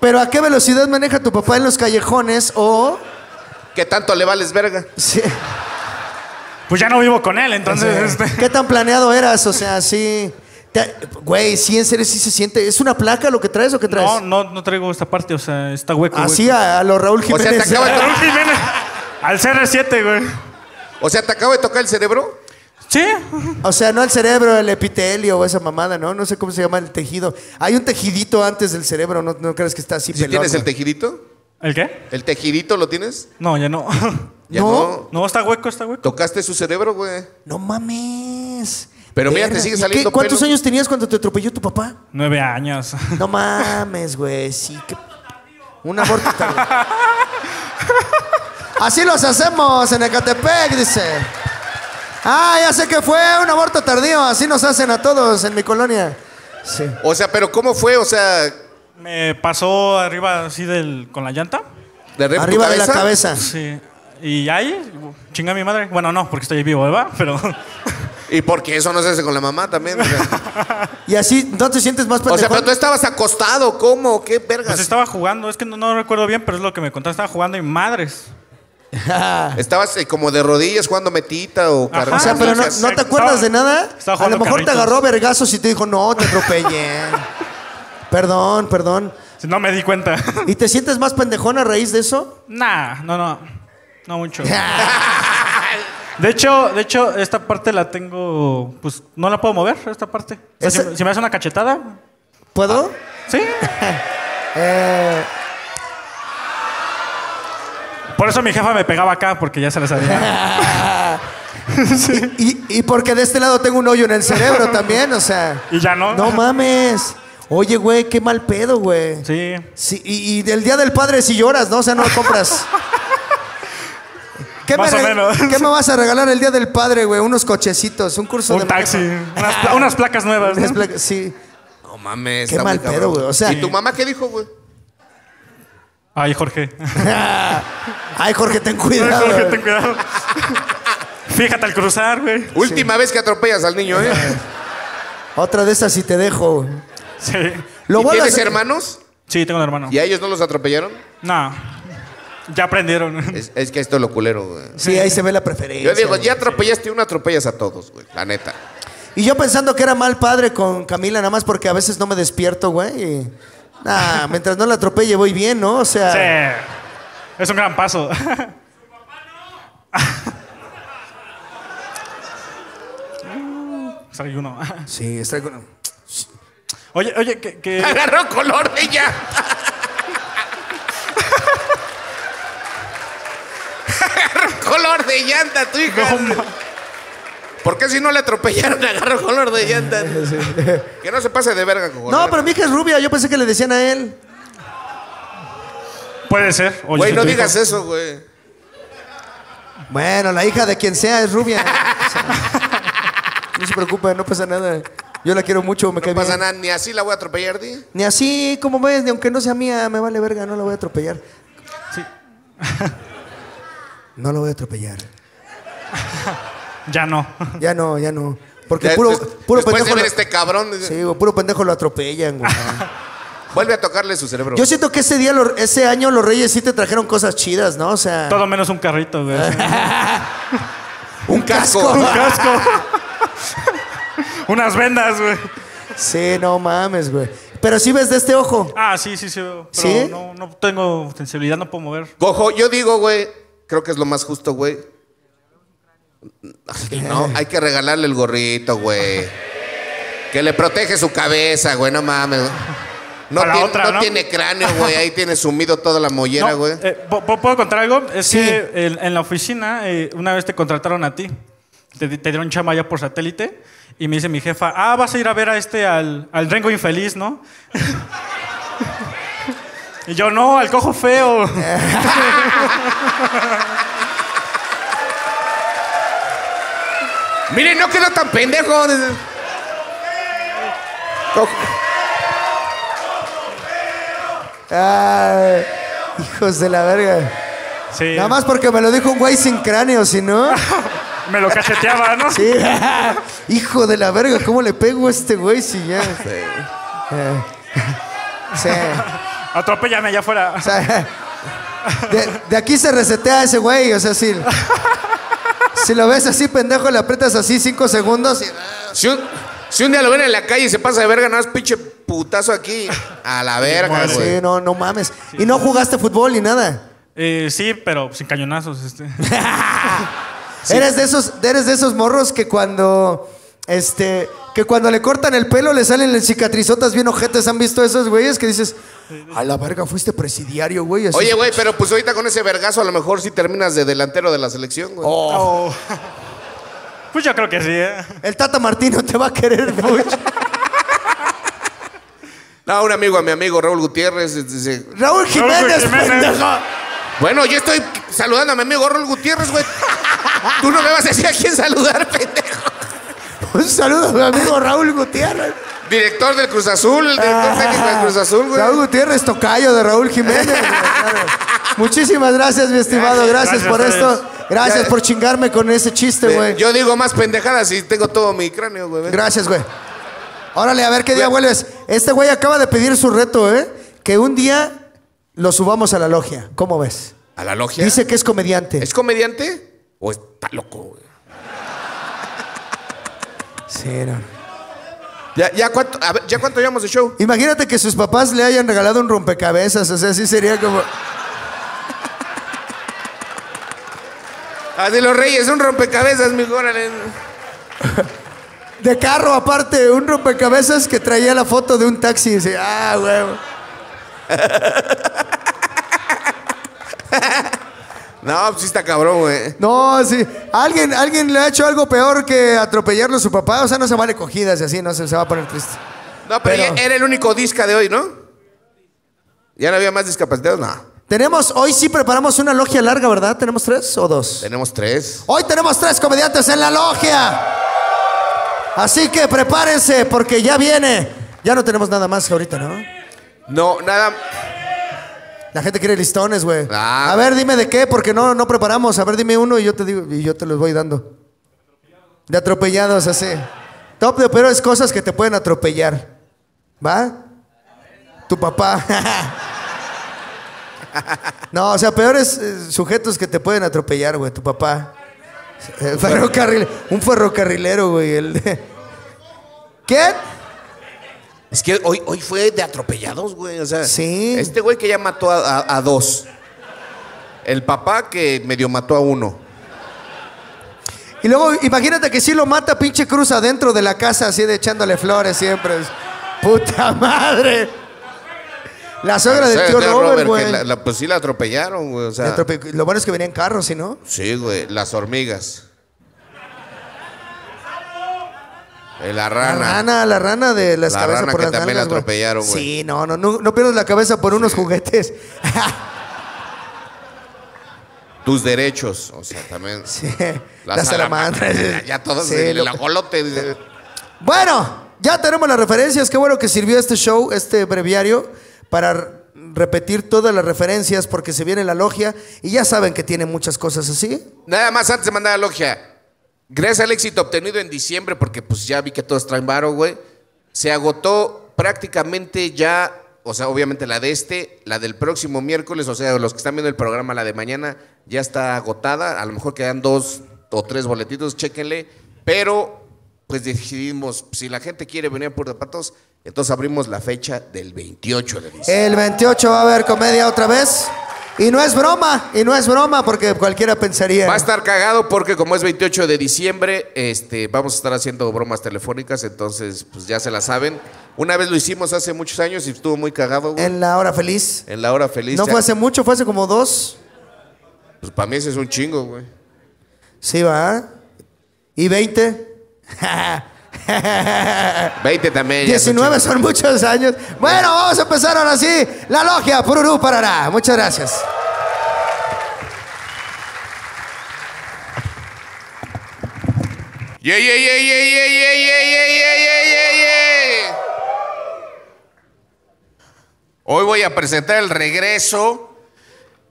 ¿Pero a qué velocidad maneja tu papá en los callejones o...? ¿Qué tanto le vales verga? Sí. Pues ya no vivo con él, entonces este, ¿Qué tan planeado eras? O sea, sí... Güey, sí, en serio, sí se siente... ¿Es una placa lo que traes o qué traes? no, no, no traigo esta parte, o sea, está hueco. Así hueco. a, a los Raúl O sea, Jiménez. te acaba de Raúl Jiménez, Al CR7, güey. O sea, ¿te acabo de tocar el cerebro? Sí. O sea, no el cerebro, el epitelio o esa mamada, ¿no? No sé cómo se llama el tejido. Hay un tejidito antes del cerebro, ¿no, no crees que está así ¿Si pelón, tienes el tejidito? ¿El qué? ¿El tejidito lo tienes? No, ya no. Ya ¿No? no. No, está hueco, está hueco. Tocaste su cerebro, güey. No mames. Pero mira, te sigue ¿Y saliendo qué- ¿Cuántos pelo. años tenías cuando te atropelló tu papá? Nueve años. No mames, güey. Sí, que... Un aborto tardío. Así los hacemos en Ecatepec, dice. Ah, ya sé que fue un aborto tardío. Así nos hacen a todos en mi colonia. Sí. O sea, pero ¿cómo fue? O sea, Me pasó arriba así del, con la llanta. de arriba, Arriba de la cabeza. Sí. Y ahí, chinga mi madre. Bueno, no, porque estoy vivo, ¿verdad? Pero. Y porque eso no se hace con la mamá también. O sea, Y así, ¿no te sientes más O sea, pendejón? pero tú estabas acostado, ¿cómo? ¿Qué vergas? Pues estaba jugando, es que no, no recuerdo bien, pero es lo que me contaste. Estaba jugando y madres. Estabas eh, como de rodillas jugando metita o Ajá. O sea, pero no, no te acuerdas de nada. Estaba A lo jugando mejor te carritos. agarró vergazos y te dijo, no, te atropellé. perdón, perdón. No me di cuenta. ¿Y te sientes más pendejón a raíz de eso? nah, no, no. No mucho. De hecho, de hecho, esta parte la tengo. Pues no la puedo mover, esta parte. O sea, Esa- si, me- si me hace una cachetada, ¿Puedo? sí. Eh, Por eso mi jefa me pegaba acá, porque ya se la sabía. y, y porque de este lado tengo un hoyo en el cerebro también, o sea. Y ya no. No mames. Oye, güey, qué mal pedo, güey. Sí. Sí, y, y del día del padre si lloras, ¿no? O sea, no lo compras. ¿Qué, Más me o menos. ¿Qué me vas a regalar el día del padre, güey? Unos cochecitos, un curso de Un taxi. manejo. Unas, pla- unas placas nuevas. ¿no? Unas placas- Sí. No mames. Qué mal pedo, güey, o sea- ¿Y tu mamá qué dijo, güey? Ay, Jorge. Ay, Jorge, ten Ay, cuidado. Jorge, güey. ten cuidado. Fíjate al cruzar, güey. Última vez que atropellas al niño, ¿eh? Otra de esas sí te dejo. Sí. Lo ¿Y ¿Tienes es- hermanos? Sí, tengo un hermano. ¿Y a ellos no los atropellaron? No. Ya aprendieron. Es, es que esto es lo culero, güey. Sí, ahí se ve la preferencia. Yo digo, ya atropellaste uno, atropellas a todos, güey. La neta. Y yo pensando que era mal padre con Camila, nada más porque a veces no me despierto, güey. y- Nah, mientras no la atropelle voy bien, ¿no? O sea. Sí. Es un gran paso. Soy uno. Sí, estoy con... Oye, oye, que, que- Agarró color de ella. Color de llanta, tu hija. ¿Por qué si no le atropellaron agarró color de llanta? Que no se pase de verga con No, pero mi hija es rubia, yo pensé que le decían a él. puede ser. Oye, Güey, no digas hijo. eso, güey. Bueno, la hija de quien sea es rubia. O sea, no se preocupe, no pasa nada. Yo la quiero mucho, me cae No pasa bien. nada, ni así la voy a atropellar, di. Ni así, como ves, ni aunque no sea mía, me vale verga, no la voy a atropellar. Sí. No la voy a atropellar. Ya no. Ya no, ya no. Porque Ya puro, puro después pendejo. de ver lo- este cabrón, Sí, güey, puro pendejo lo atropellan, güey. vuelve a tocarle su cerebro. Yo siento que ese día, lo- ese año, los reyes sí te trajeron cosas chidas, ¿no? O sea. Todo menos un carrito, güey. un casco. un casco. Unas vendas, güey. Sí, no mames, güey. Pero sí ves de este ojo. Ah, sí, sí, sí. Pero ¿Sí? No, no tengo sensibilidad, no puedo mover. Cojo, yo digo, güey, creo que es lo más justo, güey. No, hay que regalarle el gorrito, güey. Que le protege su cabeza, güey, no mames. No, tiene, otra, no ¿no? tiene cráneo, güey. Ahí tiene sumido toda la mollera, No, güey. eh, ¿pu- pu- ¿Puedo contar algo? Es Sí. que en, en la oficina eh, una vez te contrataron a ti. Te, te dieron chamba ya por satélite. Y me dice mi jefa, ah, vas a ir a ver a este, al, al Rengo infeliz, ¿no? Y yo, no, al cojo feo. Miren, no quedó tan pendejo. Cojo. Ay, hijos de la verga. Sí. Nada más porque me lo dijo un güey sin cráneo, si no. Me lo cacheteaba, ¿no? Sí. Hijo de la verga, ¿cómo le pego a este güey si ya? Eh, Sí. Atropéllame allá afuera. O sea, de, de aquí se resetea ese güey, o sea, si, si lo ves así, pendejo, le aprietas así cinco segundos y... Si un, si un día lo ven en la calle y se pasa de verga, nada más pinche putazo aquí. A la verga, Sí, güey. no, no mames. Y no jugaste fútbol ni nada. Eh, sí, pero sin cañonazos. Este. Eres de esos, eres de esos morros que cuando, este, que cuando le cortan el pelo le salen las cicatrizotas bien ojetes. ¿Han visto esos güeyes que dices, a la verga fuiste presidiario, güey? Así- Oye, güey, pero pues ahorita con ese vergazo a lo mejor sí terminas de delantero de la selección, güey. Oh. Pues yo creo que sí, ¿eh? El Tata Martino te va a querer mucho. No, un amigo a mi amigo Raúl Gutiérrez. dice, Raúl Jiménez, Jiménez. pendejo. Bueno, yo estoy saludando a mi amigo Raúl Gutiérrez, güey. Tú no me vas a decir a quién saludar, pendejo. Un saludo a mi amigo Raúl Gutiérrez. Director del Cruz Azul, el director técnico del Cruz Azul, güey. Raúl Gutiérrez, tocayo de Raúl Jiménez. güey, claro. Muchísimas gracias, mi estimado. Gracias, Gracias por esto. Gracias Ya- por chingarme con ese chiste, güey. Yo digo más pendejadas y tengo todo mi cráneo, güey. Gracias, güey. Órale, a ver qué día vuelves. Este güey acaba de pedir su reto, ¿eh? Que un día lo subamos a la logia. ¿Cómo ves? ¿A la logia? Dice que es comediante. ¿Es comediante? ¿O está loco, güey? Sí, no. ¿Ya, ya, cuánto, a ver, ¿Ya cuánto llevamos de show? Imagínate que sus papás le hayan regalado un rompecabezas. O sea, sí sería como. Ah, de los Reyes, un rompecabezas, mi órale. De carro, aparte, un rompecabezas que traía la foto de un taxi. Y dice, ah, güey. No, pues sí está cabrón, güey. No, sí. ¿Alguien, ¿Alguien le ha hecho algo peor que atropellarlo a su papá? O sea, no se vale cogidas y así, no se, se va a poner triste. No, pero, era el único disca de hoy, ¿no? ¿Ya no había más discapacitados? No. Tenemos, hoy sí preparamos una logia larga, ¿verdad? ¿Tenemos tres o dos? Tenemos tres. Hoy tenemos tres comediantes en la logia. Así que prepárense porque ya viene. Ya no tenemos nada más ahorita, ¿no? No, nada. La gente quiere listones, güey. Ah. A ver, dime de qué, porque no, no preparamos. A ver, dime uno y yo te digo, y yo te los voy dando. De atropellados, así. Top de peores cosas que te pueden atropellar. ¿Va? Tu papá. no, o sea, peores eh, sujetos que te pueden atropellar, güey. Tu papá. El ferrocarril, un ferrocarrilero, güey. El de- ¿Quién? Es que hoy, hoy fue de atropellados, güey. O sea, Sí. este güey que ya mató a, a- a dos. El papá que medio mató a uno. Y luego, imagínate que si lo mata pinche Cruz adentro de la casa, así de echándole flores siempre. ¡Puta madre! La suegra del tío Robert, güey. la- la- pues sí la atropellaron, güey. O sea, Lo bueno es que venía en carro, si no. sí, güey. Las hormigas. Eh, La La rana. rana, la rana de las La cabezas rana por que las también la nalgas, atropellaron, güey. Sí, no, no, no, no pierdas la cabeza por unos juguetes. Tus derechos. O sea, también. Sí, La, la salamandra. Ya, ya todos Sí, el, lo- el ajolote. dice. Bueno, ya tenemos las referencias. Qué bueno que sirvió este show, este breviario, para repetir todas las referencias porque se viene la logia y ya saben que tiene muchas cosas así. Nada más antes de mandar a la logia. Gracias al éxito obtenido en diciembre, porque pues ya vi que todos traen varo, güey. Se agotó prácticamente ya, o sea, obviamente la de este, la del próximo miércoles, o sea, los que están viendo el programa, la de mañana, ya está agotada. A lo mejor quedan dos o tres boletitos, chéquenle. Pero, pues decidimos, si la gente quiere venir a Puerto Patos, entonces abrimos la fecha del 28 de diciembre. El 28 va a haber comedia otra vez. Y no es broma, y no es broma porque cualquiera pensaría. Va a estar cagado porque como es 28 de diciembre, este, vamos a estar haciendo bromas telefónicas, entonces pues ya se la saben. Una vez lo hicimos hace muchos años y estuvo muy cagado, güey. En, En la hora feliz. la hora feliz. No ya- fue hace mucho, fue hace como dos. Pues para mí ese es un chingo, güey. Sí, va. ¿Y 20? 20 también. ya es un 19 chingo. son muchos años. Bueno, vamos a empezar ahora sí. La logia, Pururú Parará. Muchas gracias. Yeah, yeah, yeah, yeah, yeah, yeah, yeah, yeah, yeah, yeah, yeah. Hoy voy a presentar el regreso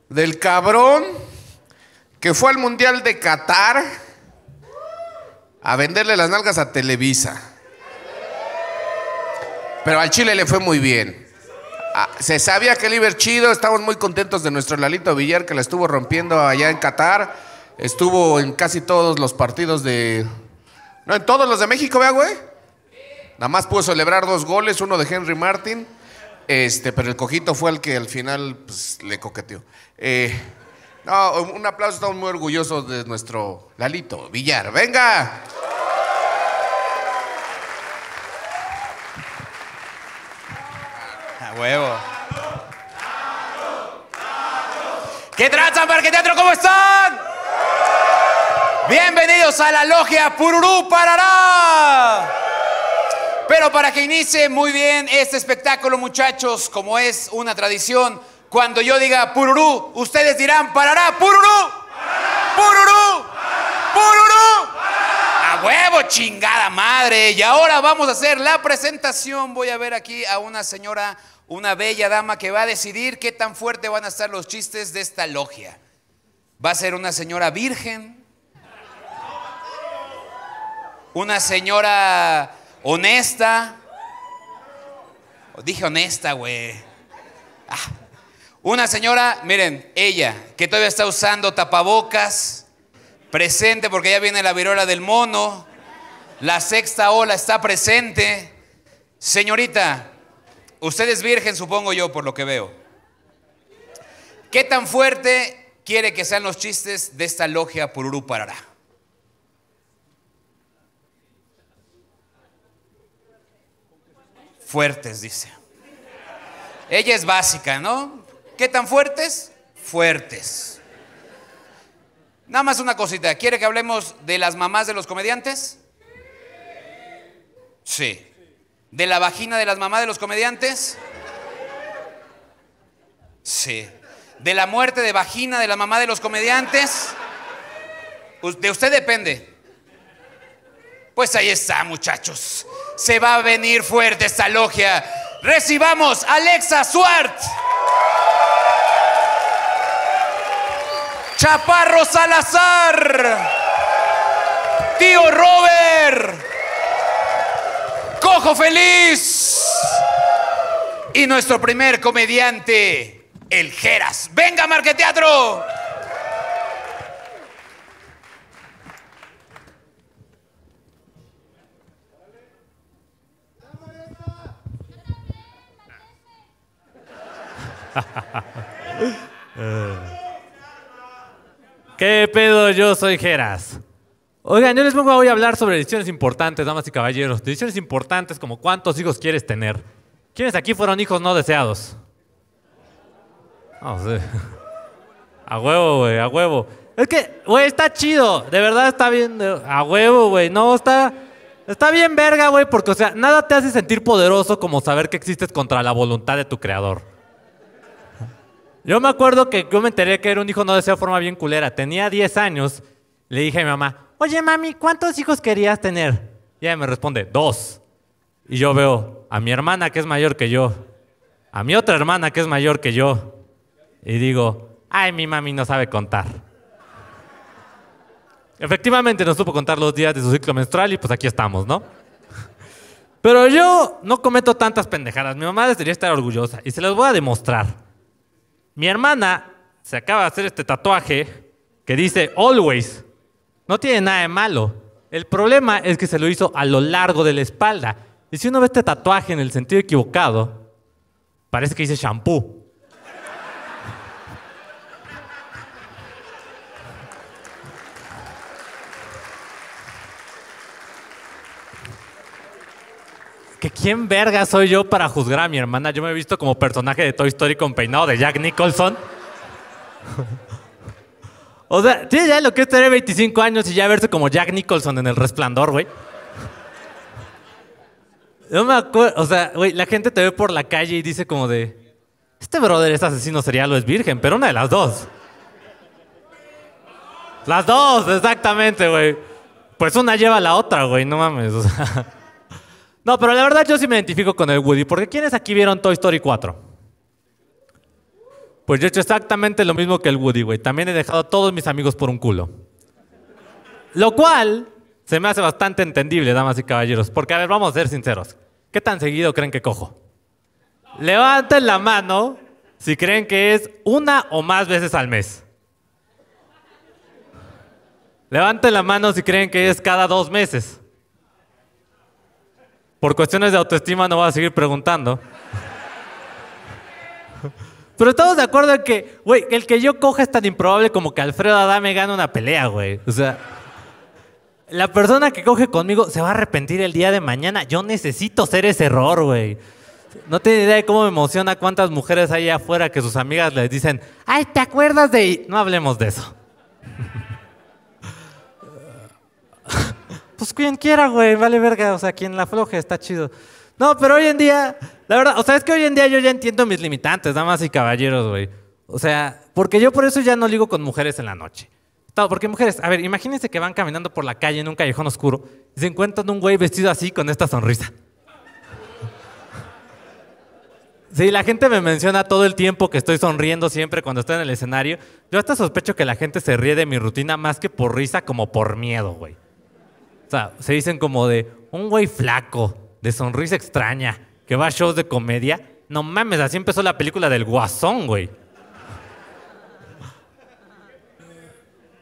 del cabrón que fue al Mundial de Qatar a venderle las nalgas a Televisa. Pero al Chile le fue muy bien. Ah, se sabía que el ir chido, estamos muy contentos de nuestro Lalito Villar que la estuvo rompiendo allá en Qatar. Estuvo en casi todos los partidos de... No, en todos los de México, vea, güey. Nada más pudo celebrar dos goles, uno de Henry Martin. Este, pero el cojito fue el que al final pues, le coqueteó. Eh, no, un aplauso, estamos muy orgullosos de nuestro Lalito Villar. ¡Venga! A huevo. ¿Qué Parque Teatro? ¿Cómo están? Bienvenidos a la logia Pururú Parará. Pero para que inicie muy bien este espectáculo, muchachos, como es una tradición, cuando yo diga Pururú, ustedes dirán Parará, Pururú. Pururú. Pururú. A huevo, chingada madre. Y ahora vamos a hacer la presentación. Voy a ver aquí a una señora, una bella dama que va a decidir qué tan fuerte van a estar los chistes de esta logia. Va a ser una señora virgen. Una señora honesta. Dije honesta, güey. Ah. Una señora, miren, ella, que todavía está usando tapabocas, presente porque ya viene la viruela del mono, la sexta ola está presente. Señorita, usted es virgen, supongo yo, por lo que veo. ¿Qué tan fuerte quiere que sean los chistes de esta logia Pururú Parará? Fuertes, dice. Ella es básica, ¿no? ¿Qué tan fuertes? Fuertes. Nada más una cosita. ¿Quiere que hablemos de las mamás de los comediantes? Sí. ¿De la vagina de las mamás de los comediantes? Sí. ¿De la muerte de vagina de la mamá de los comediantes? De usted depende. Pues ahí está, muchachos. Se va a venir fuerte esta logia. Recibamos a Alexa Suart. Chaparro Salazar. Tío Robert. Cojo Feliz. Y nuestro primer comediante, el Geras. ¡Venga, Marqueteatro! ¿Qué pedo? Yo soy Geras. Oigan, yo les vengo hoy a hablar sobre decisiones importantes, damas y caballeros. Decisiones importantes como cuántos hijos quieres tener. ¿Quiénes aquí fueron hijos no deseados? No sé. A huevo, güey, a huevo. Es que, güey, está chido. De verdad está bien. A huevo, güey. No, está. Está bien verga, güey, porque, o sea, nada te hace sentir poderoso como saber que existes contra la voluntad de tu creador. Yo me acuerdo que yo me enteré que era un hijo no deseado de forma bien culera. Tenía 10 años. Le dije a mi mamá, oye mami, ¿cuántos hijos querías tener? Y ella me responde, dos. Y yo veo a mi hermana que es mayor que yo, a mi otra hermana que es mayor que yo. Y digo, ay, mi mami no sabe contar. Efectivamente no supo contar los días de su ciclo menstrual y pues aquí estamos, ¿no? Pero yo no cometo tantas pendejadas. Mi mamá debería estar orgullosa y se las voy a demostrar. Mi hermana se acaba de hacer este tatuaje que dice always. No tiene nada de malo. El problema es que se lo hizo a lo largo de la espalda. Y si uno ve este tatuaje en el sentido equivocado, parece que dice shampoo. ¿Que quién verga soy yo para juzgar a mi hermana? Yo me he visto como personaje de Toy Story con peinado de Jack Nicholson. o sea, tiene ya lo que es tener 25 años y ya verse como Jack Nicholson en El Resplandor, güey. Yo me acuerdo, o sea, güey, la gente te ve por la calle y dice como de, este brother es asesino serial o es virgen, pero una de las dos. Las dos, exactamente, güey. Pues una lleva a la otra, güey, no mames. o sea. No, pero la verdad yo sí me identifico con el Woody, porque ¿quiénes aquí vieron Toy Story 4? Pues yo he hecho exactamente lo mismo que el Woody, güey. También he dejado a todos mis amigos por un culo. Lo cual se me hace bastante entendible, damas y caballeros. Porque, a ver, vamos a ser sinceros. ¿Qué tan seguido creen que cojo? Levanten la mano si creen que es una o más veces al mes. Levanten la mano si creen que es cada dos meses. Por cuestiones de autoestima no voy a seguir preguntando. Pero estamos de acuerdo en que, güey, el que yo coja es tan improbable como que Alfredo Adame gane una pelea, güey. O sea, la persona que coge conmigo se va a arrepentir el día de mañana. Yo necesito ser ese error, güey. No tiene idea de cómo me emociona cuántas mujeres hay allá afuera que sus amigas les dicen, ay, ¿te acuerdas de...? No hablemos de eso. Pues quien quiera, güey, vale verga, o sea, quien la floje, está chido. No, pero hoy en día, la verdad, o sea, es que hoy en día yo ya entiendo mis limitantes, damas y caballeros, güey. O sea, porque yo por eso ya no ligo con mujeres en la noche. No, porque mujeres, a ver, imagínense que van caminando por la calle en un callejón oscuro y se encuentran un güey vestido así con esta sonrisa. Sí, la gente me menciona todo el tiempo que estoy sonriendo siempre cuando estoy en el escenario. Yo hasta sospecho que la gente se ríe de mi rutina más que por risa, como por miedo, güey. O sea, se dicen como de un güey flaco, de sonrisa extraña, que va a shows de comedia. No mames, así empezó la película del Guasón, güey.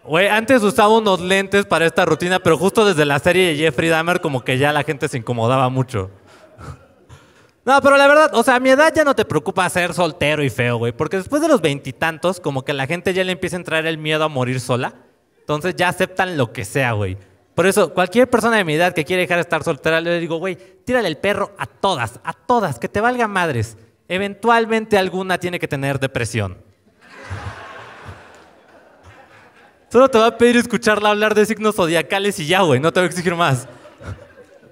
Güey, antes usaba unos lentes para esta rutina, pero justo desde la serie de Jeffrey Dahmer como que ya la gente se incomodaba mucho. No, pero la verdad, o sea, a mi edad ya no te preocupa ser soltero y feo, güey, porque después de los veintitantos, como que la gente ya le empieza a entrar el miedo a morir sola. Entonces ya aceptan lo que sea, güey. Por eso, cualquier persona de mi edad que quiere dejar de estar soltera, le digo, güey, tírale el perro a todas, a todas, que te valga madres. eventualmente alguna tiene que tener depresión. Solo te va a pedir escucharla hablar de signos zodiacales y ya, güey, no te voy a exigir más.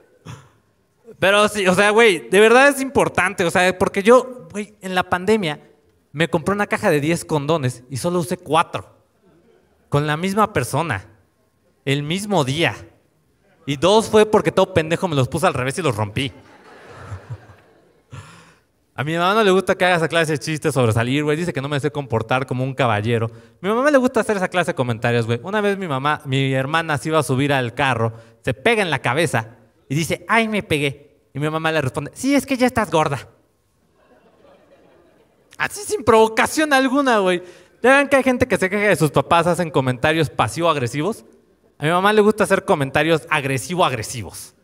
Pero sí, o sea, güey, de verdad es importante, o sea, porque yo, güey, en la pandemia me compré una caja de 10 condones y solo usé 4. Con la misma persona, el mismo día. Y dos fue porque todo pendejo me los puse al revés y los rompí. A mi mamá no le gusta que haga esa clase de chistes sobre salir, güey. Dice que no me sé comportar como un caballero. Mi mamá le gusta hacer esa clase de comentarios, güey. Una vez mi mamá, mi hermana se iba a subir al carro, se pega en la cabeza y dice, ay, me pegué. Y mi mamá le responde, sí, es que ya estás gorda. Así sin provocación alguna, güey. ¿Ya ven que hay gente que se queja de sus papás, hacen comentarios pasivo-agresivos? A mi mamá le gusta hacer comentarios agresivo-agresivos.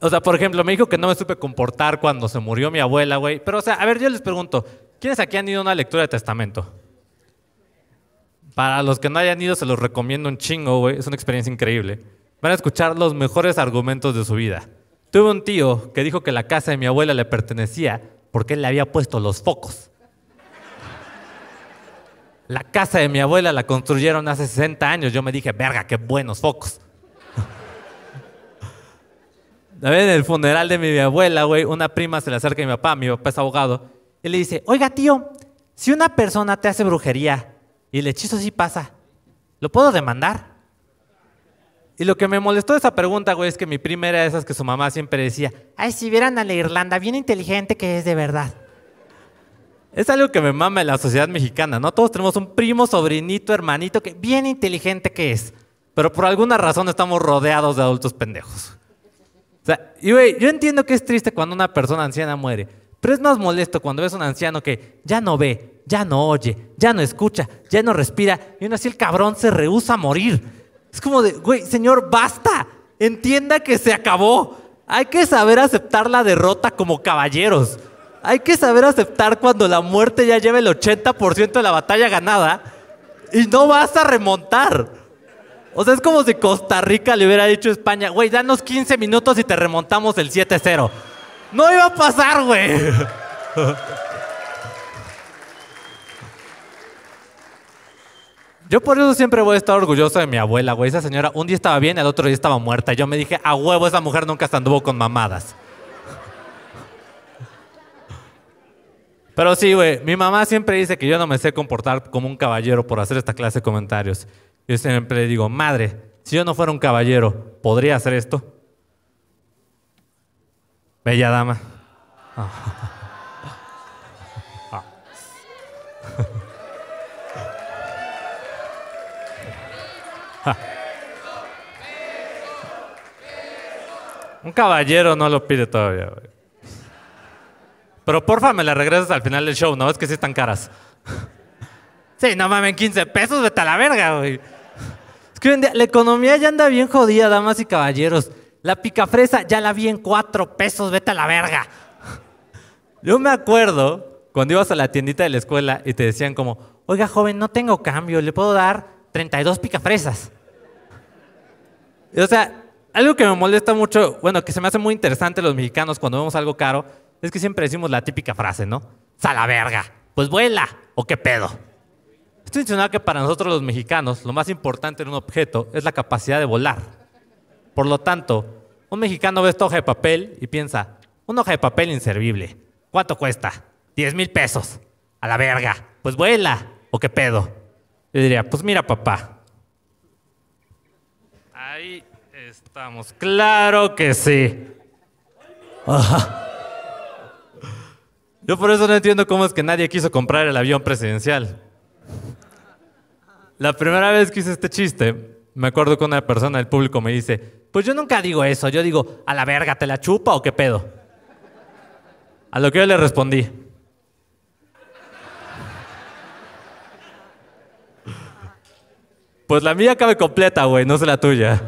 O sea, por ejemplo, me dijo que no me supe comportar cuando se murió mi abuela, güey. Pero, o sea, a ver, yo les pregunto, ¿quiénes aquí han ido a una lectura de testamento? Para los que no hayan ido, se los recomiendo un chingo, güey. Es una experiencia increíble. Van a escuchar los mejores argumentos de su vida. Tuve un tío que dijo que la casa de mi abuela le pertenecía porque él le había puesto los focos. La casa de mi abuela la construyeron hace 60 años. Yo me dije, verga, qué buenos focos. En el funeral de mi abuela, güey, una prima se le acerca a mi papá, mi papá es abogado, y le dice, oiga tío, si una persona te hace brujería y el hechizo sí pasa, ¿lo puedo demandar? Y lo que me molestó de esa pregunta, güey, es que mi prima era de esas que su mamá siempre decía, ay, si vieran a la Irlanda, bien inteligente que es de verdad. Es algo que me mama en la sociedad mexicana, ¿no? Todos tenemos un primo, sobrinito, hermanito, que bien inteligente que es. Pero por alguna razón estamos rodeados de adultos pendejos. O sea, y güey, yo entiendo que es triste cuando una persona anciana muere, pero es más molesto cuando ves a un anciano que ya no ve, ya no oye, ya no escucha, ya no respira, y aún así el cabrón se rehúsa a morir. Es como de, güey, señor, basta, entienda que se acabó. Hay que saber aceptar la derrota como caballeros. Hay que saber aceptar cuando la muerte ya lleva el 80% de la batalla ganada y no vas a remontar. O sea, es como si Costa Rica le hubiera dicho a España, güey, danos 15 minutos y te remontamos el 7-0. No iba a pasar, güey. Yo por eso siempre voy a estar orgulloso de mi abuela, güey. Esa señora un día estaba bien, el otro día estaba muerta. Yo me dije, a huevo, esa mujer nunca se anduvo con mamadas. Pero sí, güey, mi mamá siempre dice que yo no me sé comportar como un caballero por hacer esta clase de comentarios. Yo siempre le digo, madre, si yo no fuera un caballero, ¿podría hacer esto? Bella dama. Un caballero no lo pide todavía, güey. Pero porfa, me la regresas al final del show, ¿no? Es que sí están caras. Sí, no mames, 15 pesos, vete a la verga, güey. Es que la economía ya anda bien jodida, damas y caballeros. La picafresa ya la vi en 4 pesos, vete a la verga. Yo me acuerdo cuando ibas a la tiendita de la escuela y te decían como, oiga joven, no tengo cambio, le puedo dar 32 picafresas. Y, o sea, algo que me molesta mucho, bueno, que se me hace muy interesante los mexicanos cuando vemos algo caro, es que siempre decimos la típica frase, ¿no? ¡A la verga! Pues vuela, o qué pedo. Esto insinúa que para nosotros los mexicanos lo más importante en un objeto es la capacidad de volar. Por lo tanto, un mexicano ve esta hoja de papel y piensa, una hoja de papel inservible. ¿Cuánto cuesta? 10 mil pesos. A la verga. Pues vuela. ¿O qué pedo? Yo diría, pues mira papá. Ahí estamos. Claro que sí. Yo por eso no entiendo cómo es que nadie quiso comprar el avión presidencial. La primera vez que hice este chiste, me acuerdo que una persona del público me dice, pues yo nunca digo eso, yo digo, a la verga, ¿te la chupa o qué pedo? A lo que yo le respondí. Pues la mía cabe completa, güey, no es la tuya.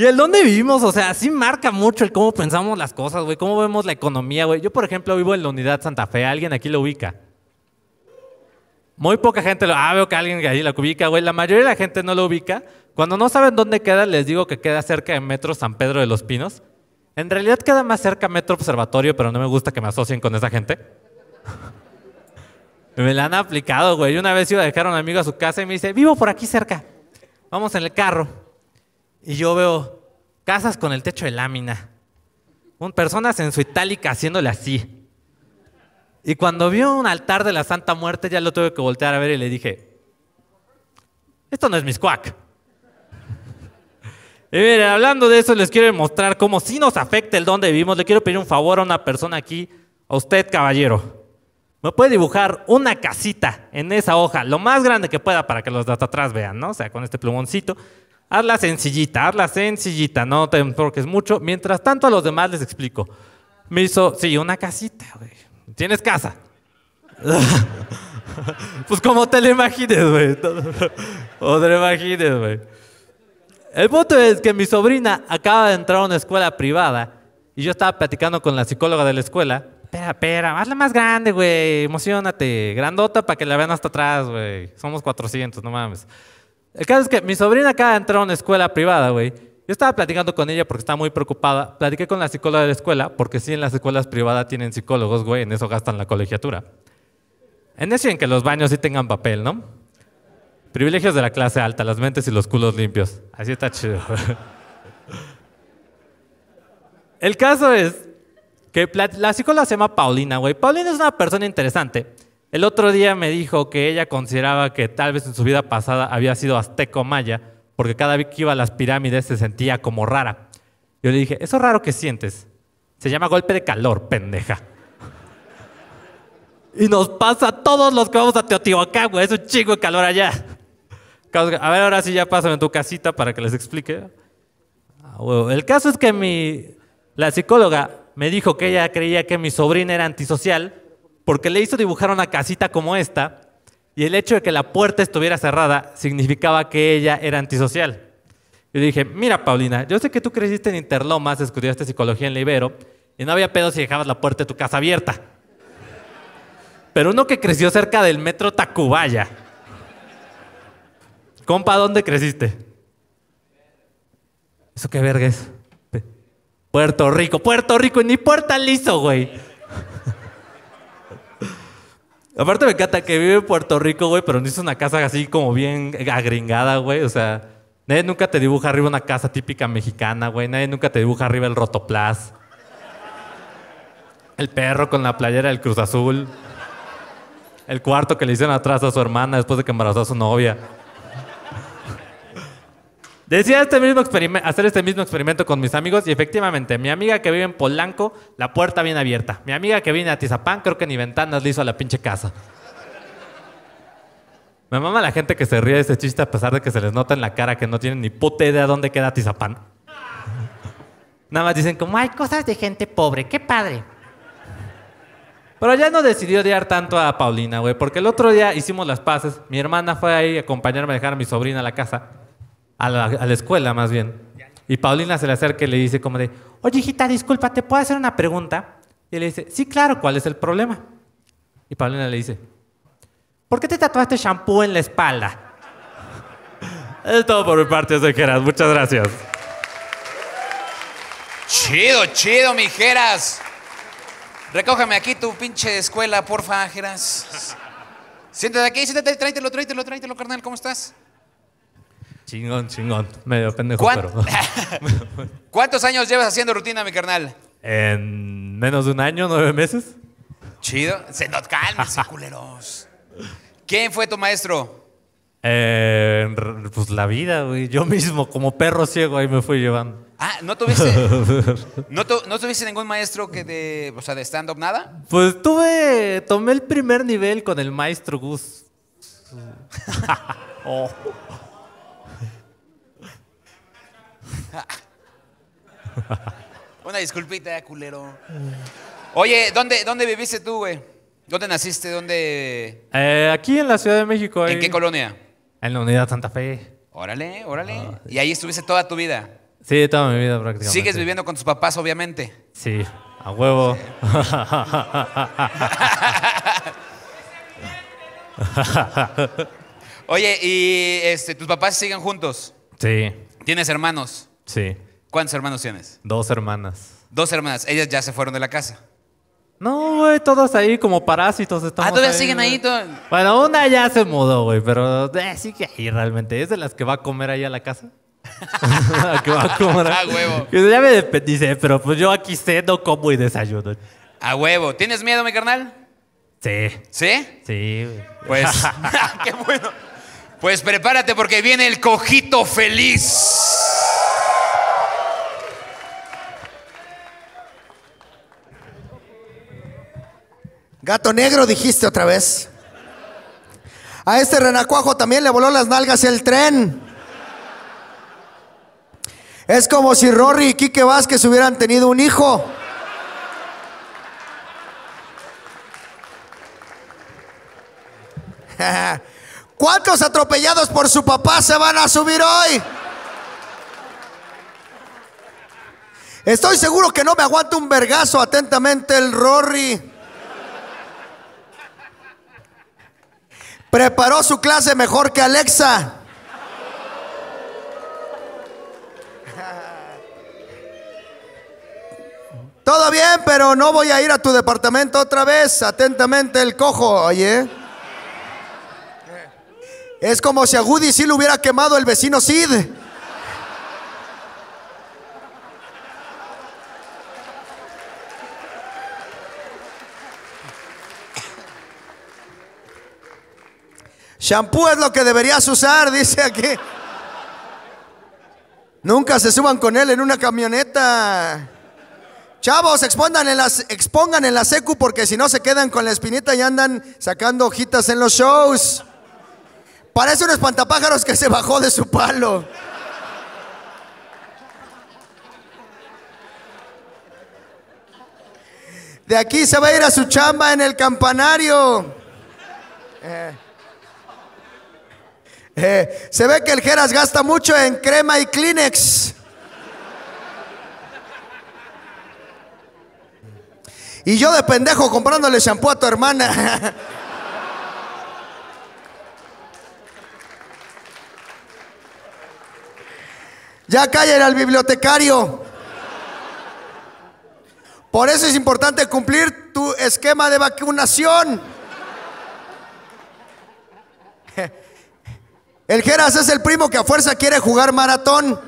¿Y el dónde vivimos? O sea, sí marca mucho el cómo pensamos las cosas, güey, cómo vemos la economía, güey. Yo, por ejemplo, vivo en la unidad Santa Fe, ¿alguien aquí lo ubica? Muy poca gente lo... Ah, veo que alguien ahí lo ubica, güey. La mayoría de la gente no lo ubica. Cuando no saben dónde queda, les digo que queda cerca de Metro San Pedro de los Pinos. En realidad queda más cerca Metro Observatorio, pero no me gusta que me asocien con esa gente. me la han aplicado, güey. Una vez iba a dejar a un amigo a su casa y me dice, vivo por aquí cerca. Vamos en el carro. Y yo veo casas con el techo de lámina. Personas en su itálica haciéndole así. Y cuando vio un altar de la Santa Muerte, ya lo tuve que voltear a ver y le dije, esto no es Miscuac. Y mire, hablando de eso, les quiero mostrar cómo sí nos afecta el donde vivimos. Le quiero pedir un favor a una persona aquí, a usted, caballero. Me puede dibujar una casita en esa hoja, lo más grande que pueda para que los de atrás vean, ¿no? O sea, con este plumoncito. Hazla sencillita, hazla sencillita, no te enfoques mucho. Mientras tanto, a los demás les explico. Me hizo, sí, una casita, güey. ¿Tienes casa? pues como te lo imagines, güey. O te lo imagines, güey. El punto es que mi sobrina acaba de entrar a una escuela privada y yo estaba platicando con la psicóloga de la escuela. Espera, espera, hazla más grande, güey. Emocionate. Grandota para que la vean hasta atrás, güey. Somos 400, no mames. El caso es que mi sobrina de entrar a una escuela privada, güey. Yo estaba platicando con ella porque estaba muy preocupada. Platiqué con la psicóloga de la escuela, porque sí, en las escuelas privadas tienen psicólogos, güey. En eso gastan la colegiatura. En eso y en que los baños sí tengan papel, ¿no? Privilegios de la clase alta, las mentes y los culos limpios. Así está chido. El caso es que la psicóloga se llama Paulina, güey. Paulina es una persona interesante. El otro día me dijo que ella consideraba que tal vez en su vida pasada había sido azteco maya, porque cada vez que iba a las pirámides se sentía como rara. Yo le dije, eso raro que sientes. Se llama golpe de calor, pendeja. Y nos pasa a todos los que vamos a Teotihuacán, güey. Es un chingo de calor allá. A ver, ahora sí ya pásame en tu casita para que les explique. Ah. El caso es que mi, la psicóloga me dijo que ella creía que mi sobrina era antisocial porque le hizo dibujar una casita como esta y el hecho de que la puerta estuviera cerrada significaba que ella era antisocial. Yo dije, mira Paulina, yo sé que tú creciste en Interlomas, estudiaste psicología en la Ibero y no había pedo si dejabas la puerta de tu casa abierta. Pero uno que creció cerca del metro Tacubaya. Compa, ¿dónde creciste? ¿Eso qué verga es? Puerto Rico, Puerto Rico, ni Puerta Liso, güey. Aparte me encanta que vive en Puerto Rico, güey, pero no hizo una casa así como bien agringada, güey. O sea, nadie nunca te dibuja arriba una casa típica mexicana, güey. Nadie nunca te dibuja arriba el rotoplas. El perro con la playera del Cruz Azul. El cuarto que le hicieron atrás a su hermana después de que embarazó a su novia. Decía este mismo hacer este mismo experimento con mis amigos y efectivamente, mi amiga que vive en Polanco, la puerta bien abierta. Mi amiga que viene a Tizapán, creo que ni ventanas le hizo a la pinche casa. Me mama la gente que se ríe de ese chiste a pesar de que se les nota en la cara que no tienen ni puta idea dónde queda Tizapán. Nada más dicen como, hay cosas de gente pobre, qué padre. Pero ya no decidió odiar tanto a Paulina, güey, porque el otro día hicimos las paces. Mi hermana fue ahí a acompañarme a dejar a mi sobrina a la casa, a la, escuela más bien. Y Paulina se le acerca y le dice como de, oye hijita, disculpa, ¿te puedo hacer una pregunta? Y le dice, sí, claro, ¿cuál es el problema? Y Paulina le dice, ¿por qué te tatuaste shampoo en la espalda? es todo por mi parte, soy Geras. Muchas gracias. Chido, chido, mijeras. Recójame aquí tu pinche escuela, porfa, Jeras. Siéntate aquí, siéntate, tráetelo, tráetelo, tráetelo, carnal, ¿cómo estás? Chingón, chingón. Medio pendejo, ¿Cuán- pero... ¿Cuántos años llevas haciendo rutina, mi carnal? en menos de un año, nueve meses. Chido. Se nos cálmense, culeros. ¿Quién fue tu maestro? Eh, r- pues la vida, güey. Yo mismo, como perro ciego, ahí me fui llevando. Ah, ¿no tuviste, no, tu- no tuviste ningún maestro que de, o sea, de stand-up nada? Pues tuve, tomé el primer nivel con el maestro Gus. Oh. Una disculpita, culero. Oye, ¿dónde, dónde viviste tú, güey? ¿Dónde naciste? ¿Dónde? Eh, aquí en la Ciudad de México. ¿En ahí- qué colonia? En la Unidad Santa Fe. Órale, órale. Y ahí estuviste toda tu vida. Sí, toda mi vida prácticamente. Sigues viviendo con tus papás, obviamente. Sí, a huevo. Oye, y este, tus papás siguen juntos. sí, ¿Tienes hermanos? Sí. ¿Cuántos hermanos tienes? Dos hermanas. Dos hermanas. Ellas ya se fueron de la casa. No, güey, todos ahí como parásitos estamos ah, todavía siguen ahí. todo- Bueno, una ya se mudó, güey, pero eh, sigue ahí realmente. Es de las que va a comer ahí a la casa. La que va a comer. Ah, huevo. Ya me despedicé, pero pues yo aquí ceno, como y desayuno. A huevo. ¿Tienes miedo, mi carnal? Sí, ¿Sí? sí, güey. Pues, qué bueno. Pues prepárate porque viene el cojito feliz. Gato negro dijiste otra vez. A este renacuajo también le voló las nalgas el tren. Es como si Rory y Quique Vázquez hubieran tenido un hijo. ¿Cuántos atropellados por su papá se van a subir hoy? Estoy seguro que no me aguanta un vergazo atentamente el Rory. Preparó su clase mejor que Alexa. Todo bien, pero no voy a ir a tu departamento otra vez. Atentamente el cojo, oye. Es como si a Woody sí le hubiera quemado el vecino Sid. Shampoo es lo que deberías usar, dice aquí. Nunca se suban con él en una camioneta. Chavos, expongan en, las, expongan en la secu porque si no se quedan con la espinita y andan sacando hojitas en los shows. Parece un espantapájaros que se bajó de su palo. De aquí se va a ir a su chamba en el campanario. Eh. Eh, se ve que el Geras gasta mucho en crema y Kleenex. Y yo de pendejo comprándole shampoo a tu hermana. ya callen al bibliotecario. Por eso es importante cumplir tu esquema de vacunación. El Geras es el primo que a fuerza quiere jugar maratón.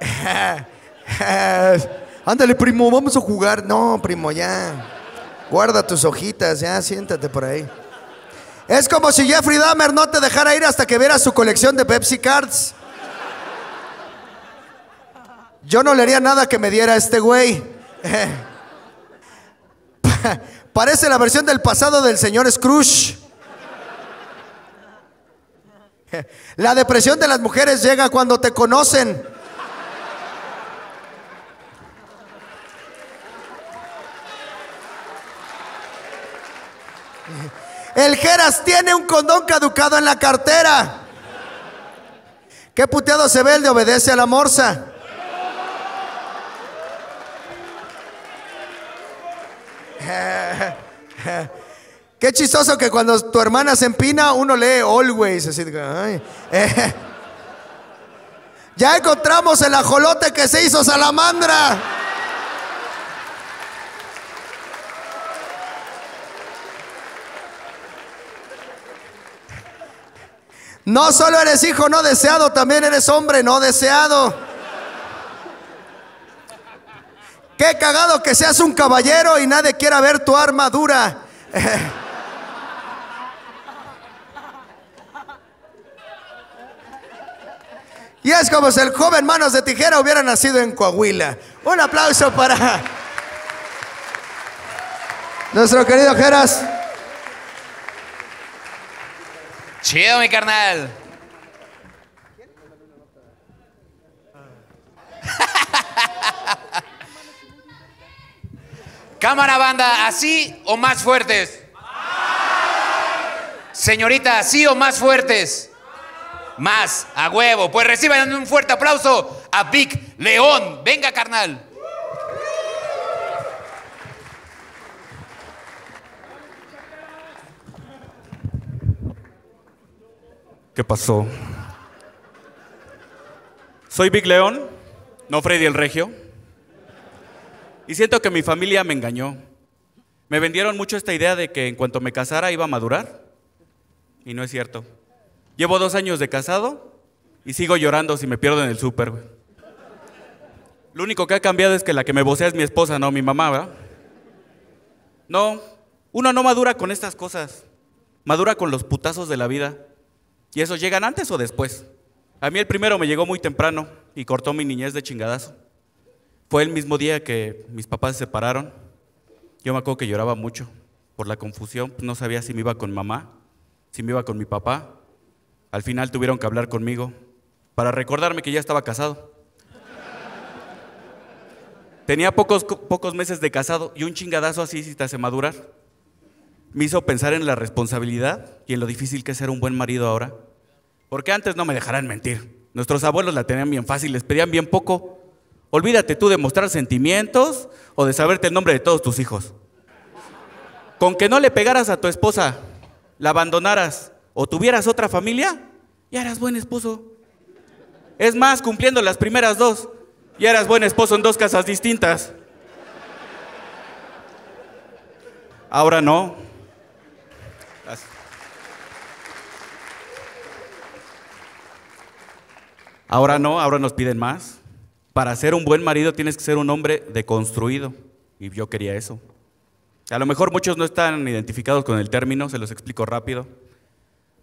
Ándale, primo, vamos a jugar. No, primo, ya. Guarda tus hojitas, ya, siéntate por ahí. Es como si Jeffrey Dahmer no te dejara ir hasta que vieras su colección de Pepsi Cards. Yo no le haría nada que me diera este güey. Parece la versión del pasado del señor Scrooge. La depresión de las mujeres llega cuando te conocen. El Geras tiene un condón caducado en la cartera. ¿Qué puteado se ve el de obedece a la morsa? Qué chistoso que cuando tu hermana se empina, uno lee always. Así ay. Ya encontramos el ajolote que se hizo salamandra. No solo eres hijo no deseado, también eres hombre no deseado. Qué cagado que seas un caballero y nadie quiera ver tu armadura. Y es como si el joven Manos de Tijera hubiera nacido en Coahuila. Un aplauso para nuestro querido Geras. Chido, mi carnal. Cámara banda, ¿así o más fuertes? Señorita, ¿así o más fuertes? Más, a huevo. Pues reciban un fuerte aplauso a Vic León. Venga, carnal. ¿Qué pasó? Soy Big León, no Freddy el Regio. Y siento que mi familia me engañó. Me vendieron mucho esta idea de que en cuanto me casara iba a madurar. Y no es cierto. Llevo dos años de casado y sigo llorando si me pierdo en el súper. Lo único que ha cambiado es que la que me vocea es mi esposa, no mi mamá, ¿verdad? No, uno no madura con estas cosas. Madura con los putazos de la vida. Y esos llegan antes o después. A mí el primero me llegó muy temprano y cortó mi niñez de chingadazo. Fue el mismo día que mis papás se separaron. Yo me acuerdo que lloraba mucho por la confusión. No sabía si me iba con mamá, si me iba con mi papá. Al final tuvieron que hablar conmigo para recordarme que ya estaba casado. Tenía pocos, pocos meses de casado y un chingadazo así si te hace madurar. Me hizo pensar en la responsabilidad y en lo difícil que es ser un buen marido ahora. Porque antes no me dejarán mentir. Nuestros abuelos la tenían bien fácil, les pedían bien poco. Olvídate tú de mostrar sentimientos o de saberte el nombre de todos tus hijos. Con que no le pegaras a tu esposa, la abandonaras o tuvieras otra familia, ya eras buen esposo. Es más, cumpliendo las primeras dos, ya eras buen esposo en dos casas distintas. Ahora no. Ahora no, ahora nos piden más. Para ser un buen marido tienes que ser un hombre deconstruido. Y yo quería eso. A lo mejor muchos no están identificados con el término, se los explico rápido.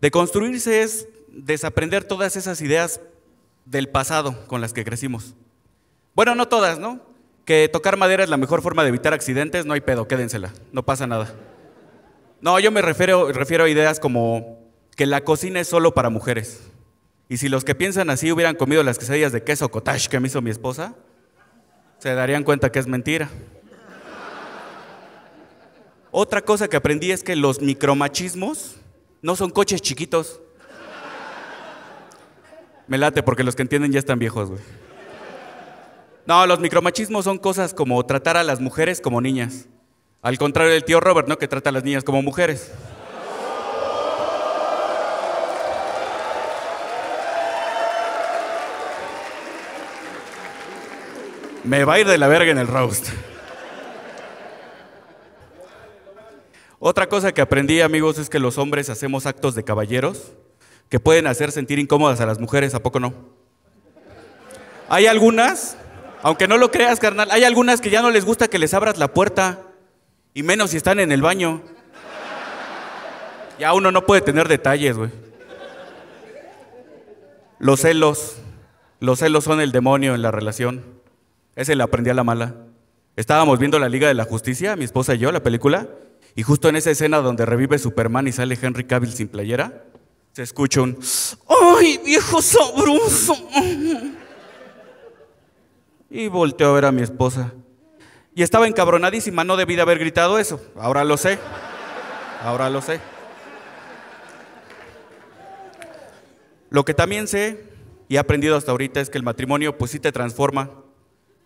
Deconstruirse es desaprender todas esas ideas del pasado con las que crecimos. Bueno, no todas, ¿no? Que tocar madera es la mejor forma de evitar accidentes, no hay pedo, quédensela, no pasa nada. No, yo me refiero, refiero a ideas como que la cocina es solo para mujeres. Y si los que piensan así hubieran comido las quesadillas de queso cottage que me hizo mi esposa, se darían cuenta que es mentira. Otra cosa que aprendí es que los micromachismos no son coches chiquitos. Me late porque los que entienden ya están viejos, güey. No, los micromachismos son cosas como tratar a las mujeres como niñas. Al contrario del tío Robert, ¿no? Que trata a las niñas como mujeres. Me va a ir de la verga en el roast. Otra cosa que aprendí, amigos, es que los hombres hacemos actos de caballeros que pueden hacer sentir incómodas a las mujeres, ¿a poco no? Hay algunas, aunque no lo creas, carnal, hay algunas que ya no les gusta que les abras la puerta, y menos si están en el baño. Ya uno no puede tener detalles, güey. Los celos, los celos son el demonio en la relación. Ese le aprendí a la mala. Estábamos viendo la Liga de la Justicia, mi esposa y yo, la película, y justo en esa escena donde revive Superman y sale Henry Cavill sin playera, se escucha un ¡Ay, viejo sabroso! Y volteó a ver a mi esposa. Y estaba encabronadísima, no debí de haber gritado eso. Ahora lo sé. Ahora lo sé. Lo que también sé y he aprendido hasta ahorita es que el matrimonio pues sí te transforma,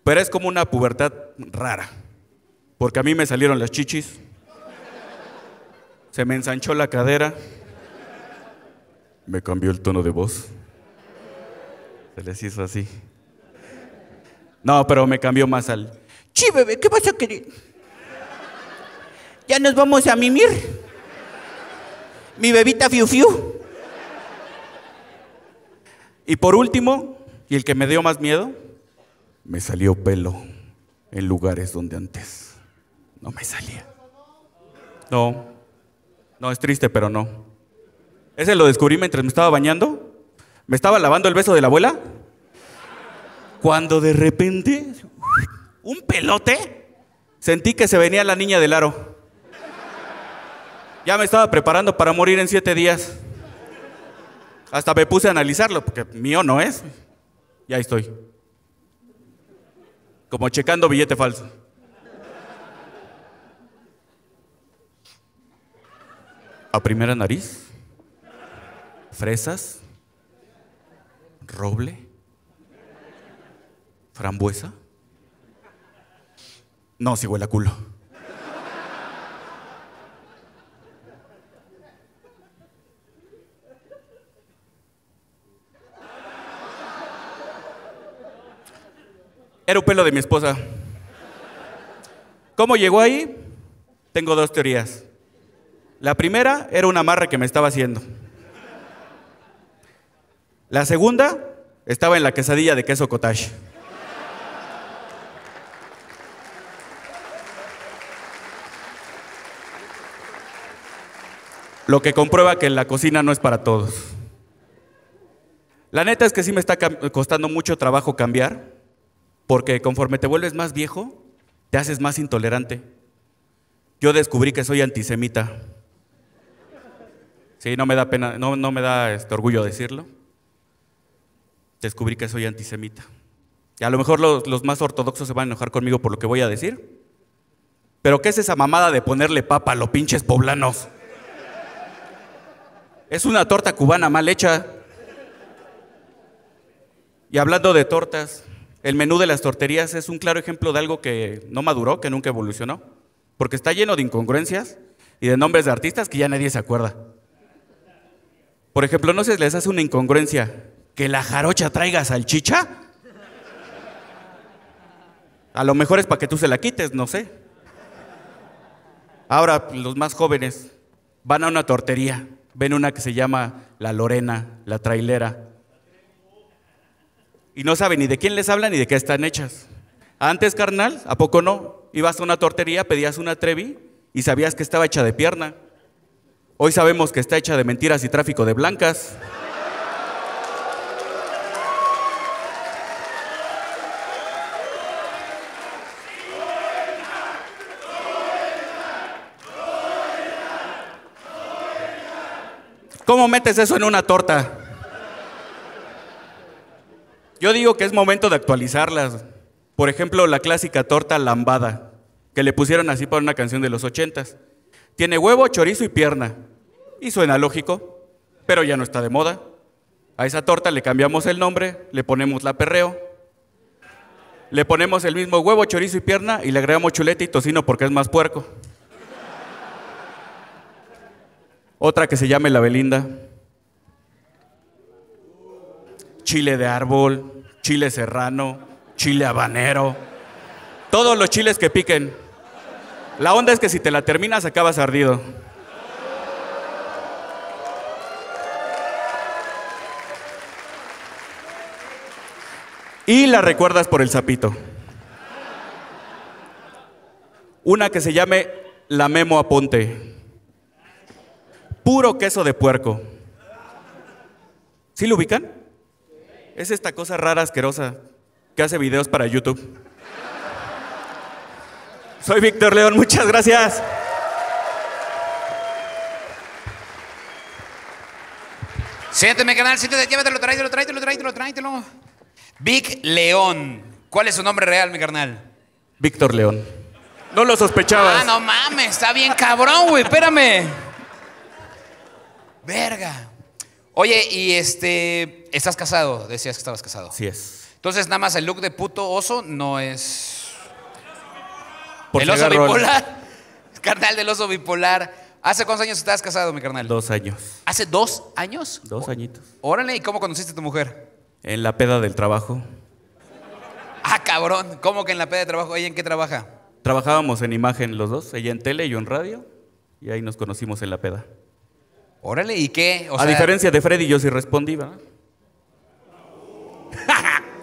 pero es como una pubertad rara. Porque a mí me salieron las chichis, se me ensanchó la cadera, me cambió el tono de voz, se les hizo así. No, pero me cambió más al, sí, bebé, ¿qué vas a querer? Ya nos vamos a mimir. Mi bebita fiu fiu. Y por último, y el que me dio más miedo, me salió pelo en lugares donde antes no me salía. No, no, es triste, pero no. Ese lo descubrí mientras me estaba bañando. Me estaba lavando el beso de la abuela. Cuando de repente, un pelote, sentí que se venía la niña del aro. Ya me estaba preparando para morir en siete días. Hasta me puse a analizarlo, porque mío no es. Y ahí estoy. Como checando billete falso. A primera nariz. Fresas. Roble. Frambuesa. No, si huele a culo. Era un pelo de mi esposa. ¿Cómo llegó ahí? Tengo dos teorías. La primera era un amarre que me estaba haciendo. La segunda estaba en la quesadilla de queso cottage. Lo que comprueba que la cocina no es para todos. La neta es que sí me está costando mucho trabajo cambiar, porque conforme te vuelves más viejo, te haces más intolerante. Yo descubrí que soy antisemita. Sí, no me da pena, no, no me da este, orgullo decirlo. Descubrí que soy antisemita. Y a lo mejor los, los más ortodoxos se van a enojar conmigo por lo que voy a decir. Pero ¿qué es esa mamada de ponerle papa a los pinches poblanos? Es una torta cubana mal hecha. Y hablando de tortas, el menú de las torterías es un claro ejemplo de algo que no maduró, que nunca evolucionó, porque está lleno de incongruencias y de nombres de artistas que ya nadie se acuerda. Por ejemplo, ¿no se les hace una incongruencia que la jarocha traiga salchicha? A lo mejor es para que tú se la quites, no sé. Ahora, los más jóvenes van a una tortería, ven una que se llama La Lorena, La Trailera, y no saben ni de quién les hablan ni de qué están hechas. Antes, carnal, ¿a poco no? Ibas a una tortería, pedías una trevi y sabías que estaba hecha de pierna. Hoy sabemos que está hecha de mentiras y tráfico de blancas. ¿Cómo metes eso en una torta? Yo digo que es momento de actualizarlas. Por ejemplo, la clásica torta lambada, que le pusieron así para una canción de los ochentas. Tiene huevo, chorizo y pierna. Y suena lógico, pero ya no está de moda. A esa torta le cambiamos el nombre, le ponemos la perreo, le ponemos el mismo huevo, chorizo y pierna y le agregamos chuleta y tocino porque es más puerco. Otra que se llame la Belinda. Chile de árbol, chile serrano, chile habanero. Todos los chiles que piquen. La onda es que si te la terminas acabas ardido. Y la recuerdas por el sapito. Una que se llame la Memo Aponte. Puro queso de puerco. ¿Sí lo ubican? Es esta cosa rara, asquerosa, que hace videos para YouTube. Soy Víctor León, muchas gracias. Siénteme, canal, siéntate, llévatelo, tráetelo, tráetelo, tráetelo, tráetelo. Vic León. ¿Cuál es su nombre real, mi carnal? Víctor León. No lo sospechabas. Ah, no mames, está bien cabrón, güey, espérame. Verga. Oye, y este, ¿estás casado? Decías que estabas casado. Así es. Entonces, nada más el look de puto oso no es. Por el si oso bipolar. Carnal del oso bipolar. ¿Hace cuántos años estás casado, mi carnal? Dos años. ¿Hace dos años? Dos añitos. Órale, ¿y cómo conociste a tu mujer? En la peda del trabajo. Ah, cabrón. ¿Cómo que en la peda de trabajo? ¿Ella en qué trabaja? Trabajábamos en imagen los dos, ella en tele y yo en radio. Y ahí nos conocimos en la peda. Órale, ¿y qué? O a sea, diferencia de Freddy, yo sí respondí, ¿verdad?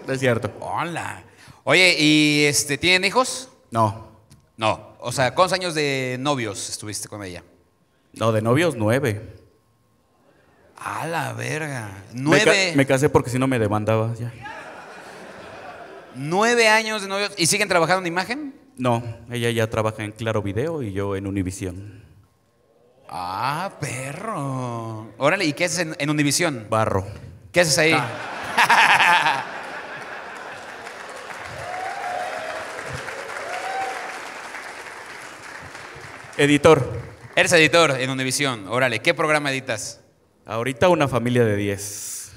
No es cierto. Hola. Oye, ¿y este, tienen hijos? No. No. O sea, ¿cuántos años de novios estuviste con ella? No, de novios, nueve. A la verga. Me, Nueve, ca- me casé porque si no me demandaba ya. nueve años de novios. ¿Y siguen trabajando en imagen? No, ella ya trabaja en Claro Video y yo en Univisión. Ah, perro. Órale, ¿y qué haces en, en Univisión? Barro. ¿Qué haces ahí? Editor. Eres editor en Univisión. Órale, ¿qué programa editas? Ahorita una familia de 10.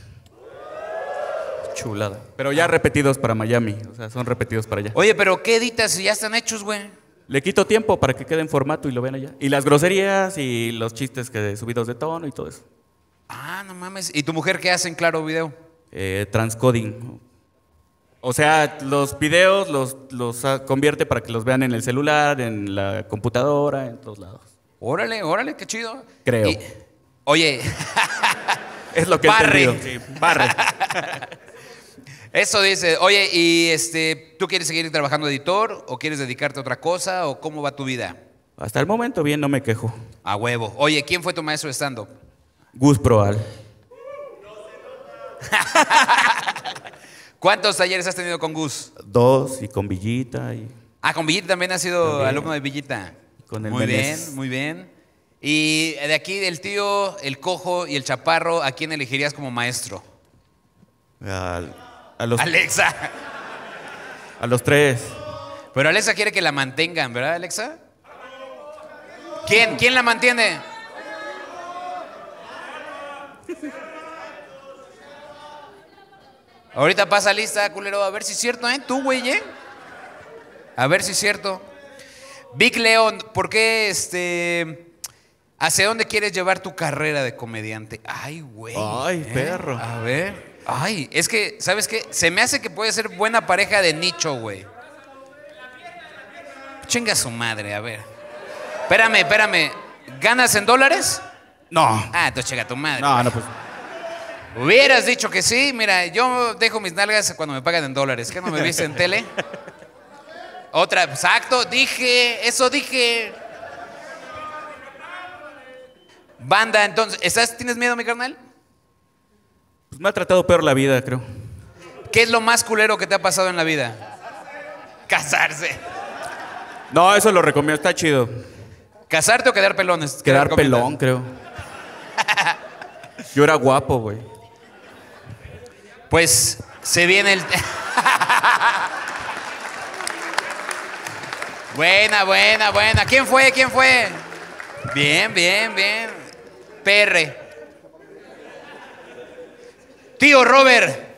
Chulada. Pero ya repetidos para Miami. O sea, son repetidos para allá. Oye, pero ¿qué editas si ya están hechos, güey? Le quito tiempo para que quede en formato y lo vean allá. Y las groserías y los chistes que subidos de tono y todo eso. Ah, no mames. ¿Y tu mujer qué hace en Claro Video? Eh, transcoding. O sea, los videos los, los ah, convierte para que los vean en el celular, en la computadora, en todos lados. Órale, órale, qué chido. Creo. Y- oye, Es lo que Barre. Sí, barre. eso dice, oye, y este, ¿tú quieres seguir trabajando de editor o quieres dedicarte a otra cosa o cómo va tu vida? Hasta el momento bien, no me quejo. A huevo. Oye, ¿quién fue tu maestro de stand-up? Gus Proal. ¿Cuántos talleres has tenido con Gus? Dos y con Villita y Ah, con Villita también has sido También. alumno de Villita. Con el muy bien, muy bien. Y de aquí del tío, el cojo y el chaparro, ¿a quién elegirías como maestro? al- a, los, Alexa. a los tres. Pero Alexa quiere que la mantengan, ¿verdad, Alexa? ¿Quién? ¿Quién la mantiene? Ahorita pasa lista, culero. A ver si es cierto, ¿eh? Tú, güey, ¿eh? A ver si es cierto. Vic León, ¿por qué este. ¿Hacia dónde quieres llevar tu carrera de comediante? Ay, güey. Ay, ¿eh? perro. A ver. Ay, es que, ¿sabes qué? Se me hace que puede ser buena pareja de nicho, güey. Chinga su madre, a ver. Espérame, espérame. ¿Ganas en dólares? No. Ah, entonces chinga tu madre. No, no, pues. Hubieras dicho que sí. Mira, yo dejo mis nalgas cuando me pagan en dólares. ¿Qué no me viste en tele? Otra, exacto, dije, eso dije. Banda, entonces, ¿estás, ¿tienes miedo, mi carnal? Pues me ha tratado peor la vida, creo. ¿Qué es lo más culero que te ha pasado en la vida? Casarse. No, eso lo recomiendo, está chido. ¿Casarte o quedar pelones? ¿Qué Quedar pelón, creo. Yo era guapo, güey. Pues se viene el. buena, buena, buena. ¿Quién fue? ¿Quién fue? Bien, bien, bien. PR. Tío Robert.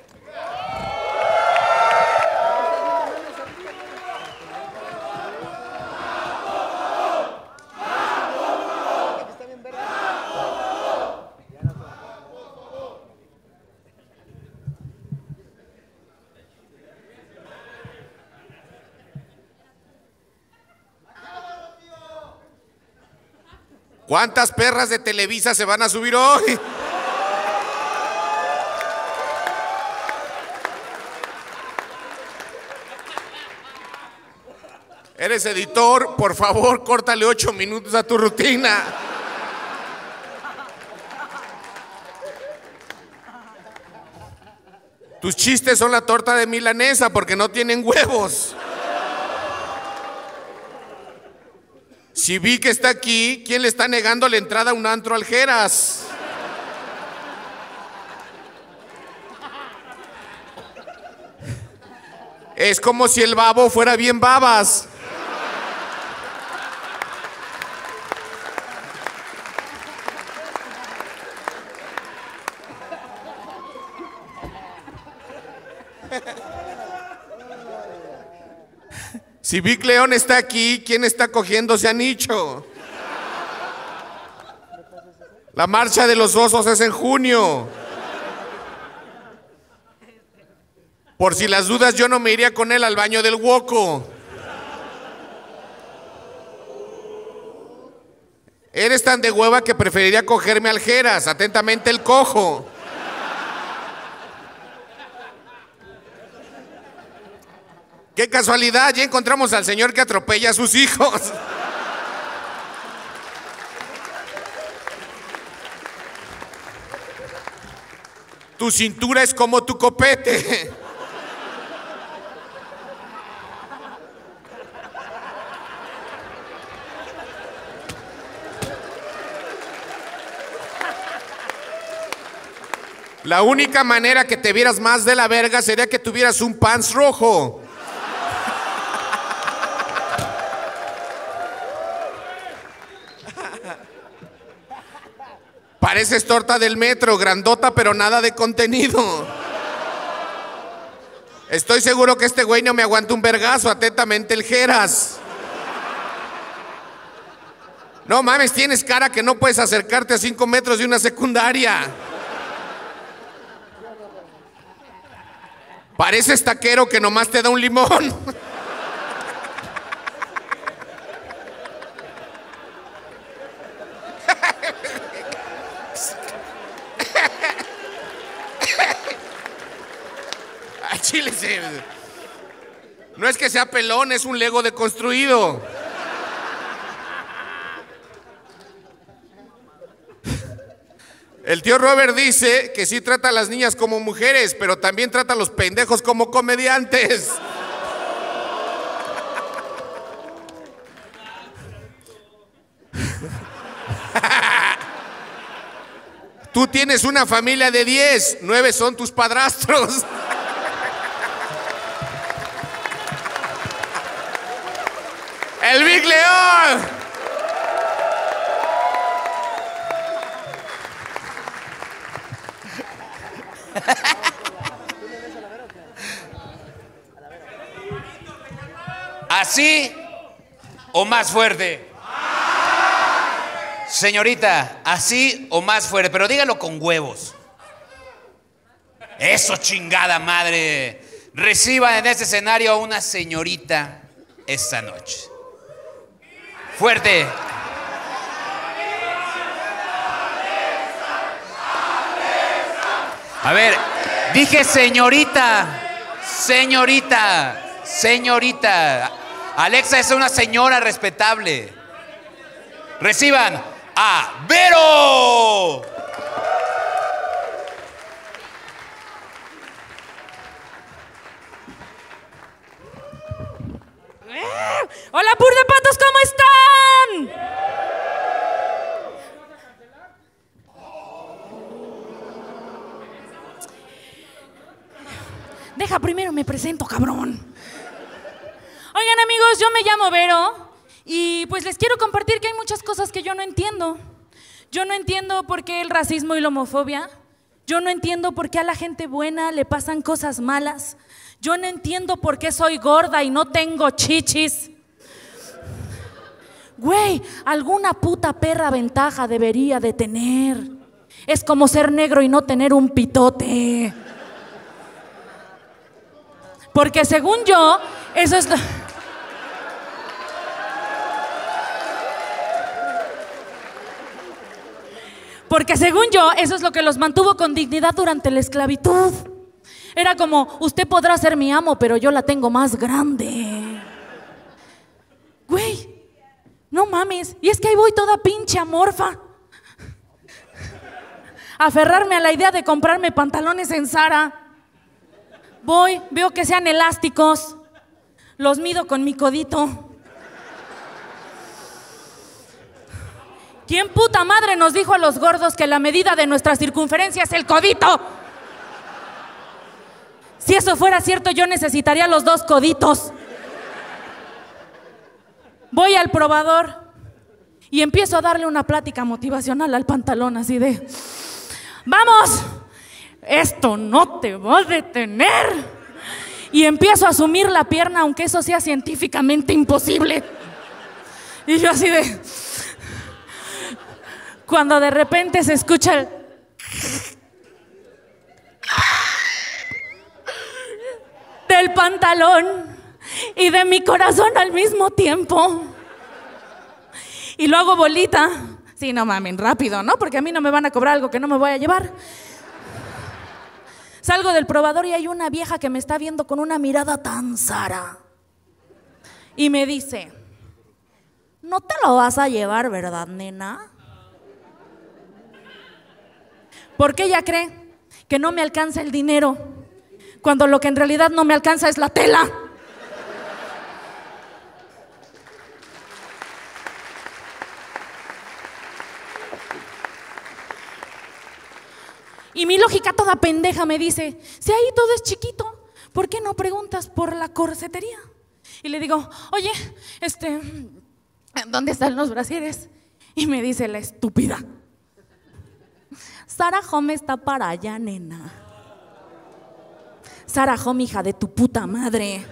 ¿Cuántas perras de Televisa se van a subir hoy? Eres editor, por favor, córtale ocho minutos a tu rutina. Tus chistes son la torta de milanesa porque no tienen huevos. Si vi que está aquí, ¿quién le está negando la entrada a un antro aljeras? Es como si el babo fuera bien babas. Si Vic León está aquí, ¿quién está cogiéndose a Nicho? La marcha de los osos es en junio. Por si las dudas, yo no me iría con él al baño del Woco. Eres tan de hueva que preferiría cogerme aljeras. Atentamente el cojo. Qué casualidad, ya encontramos al señor que atropella a sus hijos. Tu cintura es como tu copete. La única manera que te vieras más de la verga sería que tuvieras un pants rojo. Pareces torta del metro, grandota pero nada de contenido. Estoy seguro que este güey no me aguanta un vergazo, atentamente el Jeras. No mames, tienes cara que no puedes acercarte a cinco metros de una secundaria. Pareces taquero que nomás te da un limón. No es que sea pelón, es un Lego deconstruido. El tío Robert dice que sí trata a las niñas como mujeres, pero también trata a los pendejos como comediantes. Tú tienes una familia de 10, 9 son tus padrastros. El Big León. ¿Así o más fuerte? Señorita, así o más fuerte, pero dígalo con huevos. Eso chingada madre. Reciban en este escenario a una señorita esta noche. Fuerte. A ver, dije señorita, señorita, señorita. Alexa es una señora respetable. Reciban a Vero. Hola, Pur de Patos, ¿cómo están? Deja primero me presento, cabrón. Oigan, amigos, yo me llamo Vero y pues les quiero compartir que hay muchas cosas que yo no entiendo. Yo no entiendo por qué el racismo y la homofobia. Yo no entiendo por qué a la gente buena le pasan cosas malas. Yo no entiendo por qué soy gorda y no tengo chichis. Güey, alguna puta perra ventaja debería de tener. Es como ser negro y no tener un pitote. Porque según yo, eso es... lo- Porque según yo, eso es lo que los mantuvo con dignidad durante la esclavitud. Era como, usted podrá ser mi amo, pero yo la tengo más grande. Güey, no mames. Y es que ahí voy toda pinche amorfa. Aferrarme a la idea de comprarme pantalones en Zara. Voy, veo que sean elásticos. Los mido con mi codito. ¿Quién puta madre nos dijo a los gordos que la medida de nuestra circunferencia es el codito? Si eso fuera cierto, yo necesitaría los dos coditos. Voy al probador y empiezo a darle una plática motivacional al pantalón, así de, vamos, esto no te va a detener. Y empiezo a asumir la pierna, aunque eso sea científicamente imposible. Y yo así de, cuando de repente se escucha el... del pantalón y de mi corazón al mismo tiempo. Y lo hago bolita. Sí, no mamen, rápido, ¿no? Porque a mí no me van a cobrar algo que no me voy a llevar. Salgo del probador y hay una vieja que me está viendo con una mirada tan Sara. Y me dice, no te lo vas a llevar, ¿verdad, nena? Porque ella cree que no me alcanza el dinero, cuando lo que en realidad no me alcanza es la tela. Y mi lógica toda pendeja me dice, si ahí todo es chiquito, ¿por qué no preguntas por la corsetería? Y le digo, oye, este, ¿dónde están los brasieres? Y me dice la estúpida, Sara Home está para allá, nena. Sara Home, hija de tu puta madre.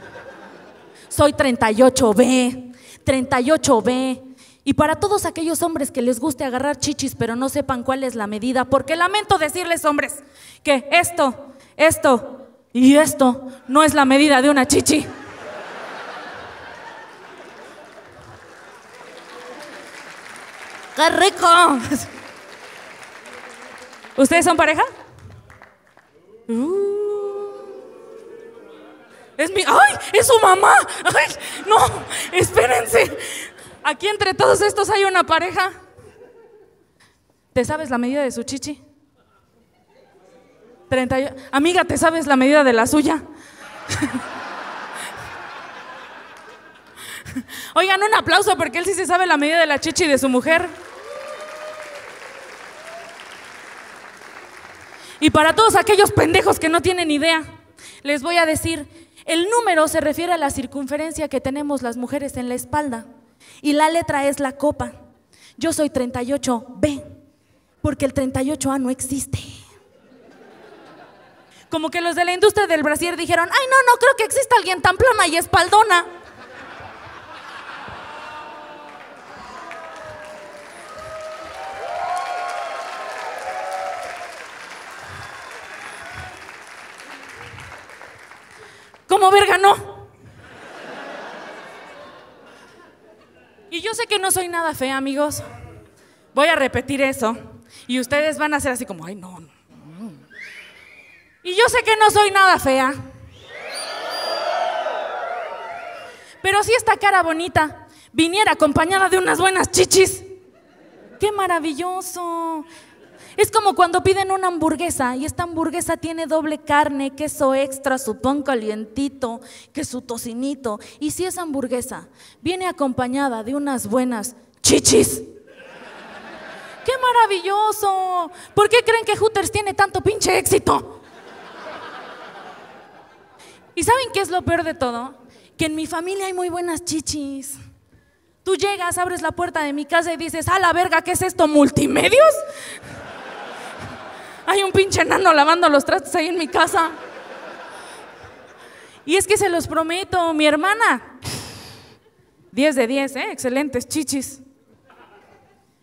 Soy 38B, 38B. Y para todos aquellos hombres que les guste agarrar chichis pero no sepan cuál es la medida, porque lamento decirles, hombres, que esto, esto Y esto no es la medida de una chichi. ¡Qué rico! ¿Ustedes son pareja? Uh. Es mi. ¡Ay! ¡Es su mamá! ¡Ay! ¡No! ¡Espérense! Aquí entre todos estos hay una pareja. ¿Te sabes la medida de su chichi? 30 y- Amiga, ¿te sabes la medida de la suya? Oigan, un aplauso porque él sí se sabe la medida de la chichi de su mujer. Y para todos aquellos pendejos que no tienen idea, les voy a decir, el número se refiere a la circunferencia que tenemos las mujeres en la espalda y la letra es la copa. Yo soy 38B, porque el 38A no existe. Como que los de la industria del brasier dijeron, ay no, no creo que exista alguien tan plana y espaldona. ¿Cómo verga no? Y yo sé que no soy nada fea, amigos. Voy a repetir eso. Y ustedes van a hacer así como, ay, no". Y yo sé que no soy nada fea. Pero si esta cara bonita viniera acompañada de unas buenas chichis, ¡qué maravilloso! Es como cuando piden una hamburguesa y esta hamburguesa tiene doble carne, queso extra, su pan calientito, que su tocinito. Y si esa hamburguesa viene acompañada de unas buenas chichis, ¡qué maravilloso! ¿Por qué creen que Hooters tiene tanto pinche éxito? ¿Y saben qué es lo peor de todo? Que en mi familia hay muy buenas chichis. Tú llegas, abres la puerta de mi casa y dices, ¡a la verga! ¿Qué es esto? ¿Multimedios? Hay un pinche enano lavando los trastos ahí en mi casa. Y es que se los prometo, mi hermana. 10 de 10, ¿eh? Excelentes chichis.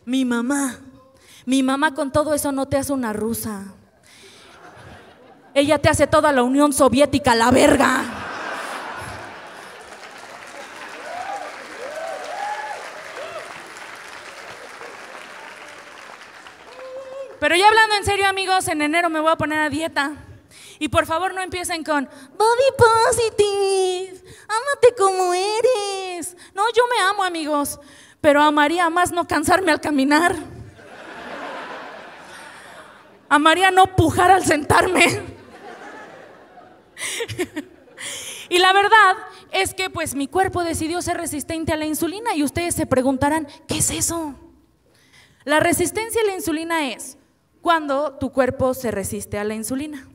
Mi mamá. Mi mamá con todo eso no te hace una rusa. Ella te hace toda la Unión Soviética la verga. Pero ya hablando en serio, amigos, en enero me voy a poner a dieta. Y por favor no empiecen con body positive, ámate como eres. No, yo me amo, amigos, pero amaría más no cansarme al caminar. Amaría no pujar al sentarme. y la verdad es que pues mi cuerpo decidió ser resistente a la insulina y ustedes se preguntarán, ¿qué es eso? La resistencia a la insulina es cuando tu cuerpo se resiste a la insulina.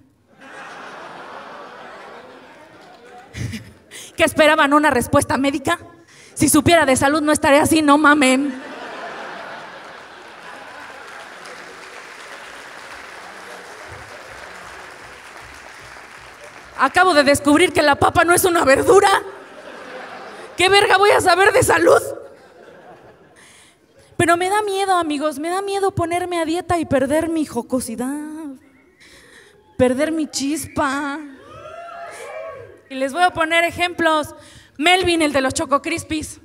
¿Qué esperaban? ¿Una respuesta médica? Si supiera de salud no estaría así, no mamen. Acabo de descubrir que la papa no es una verdura. ¿Qué verga voy a saber de salud? Pero me da miedo, amigos, me da miedo ponerme a dieta y perder mi jocosidad, perder mi chispa. Y les voy a poner ejemplos. Melvin, el de los Choco Crispies.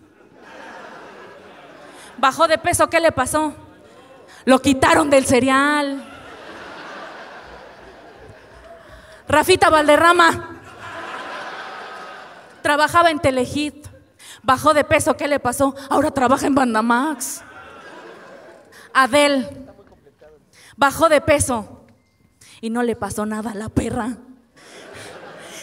Bajó de peso, ¿qué le pasó? Lo quitaron del cereal. Rafita Valderrama trabajaba en Telehit. Bajó de peso, ¿qué le pasó? Ahora trabaja en Bandamax. Adel bajó de peso y no le pasó nada a la perra.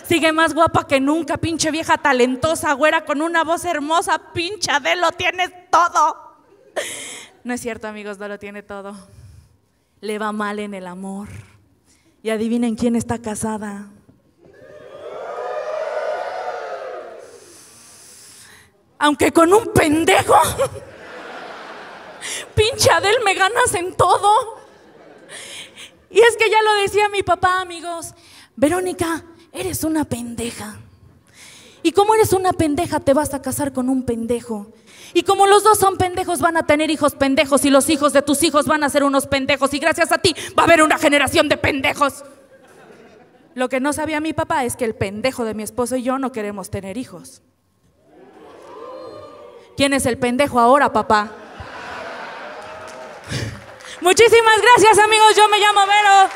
Sigue más guapa que nunca, pinche vieja talentosa, güera, con una voz hermosa, pinche Adel, lo tienes todo. No es cierto, amigos, no lo tiene todo. Le va mal en el amor. Y adivinen quién está casada. Aunque con un pendejo. Pinche Adel, me ganas en todo. Y es que ya lo decía mi papá, amigos. Verónica, eres una pendeja. Y como eres una pendeja, te vas a casar con un pendejo. Y como los dos son pendejos, van a tener hijos pendejos. Y los hijos de tus hijos van a ser unos pendejos. Y gracias a ti va a haber una generación de pendejos. Lo que no sabía mi papá es que el pendejo de mi esposo y yo no queremos tener hijos. ¿Quién es el pendejo ahora, papá? Muchísimas gracias, amigos. Yo me llamo Vero.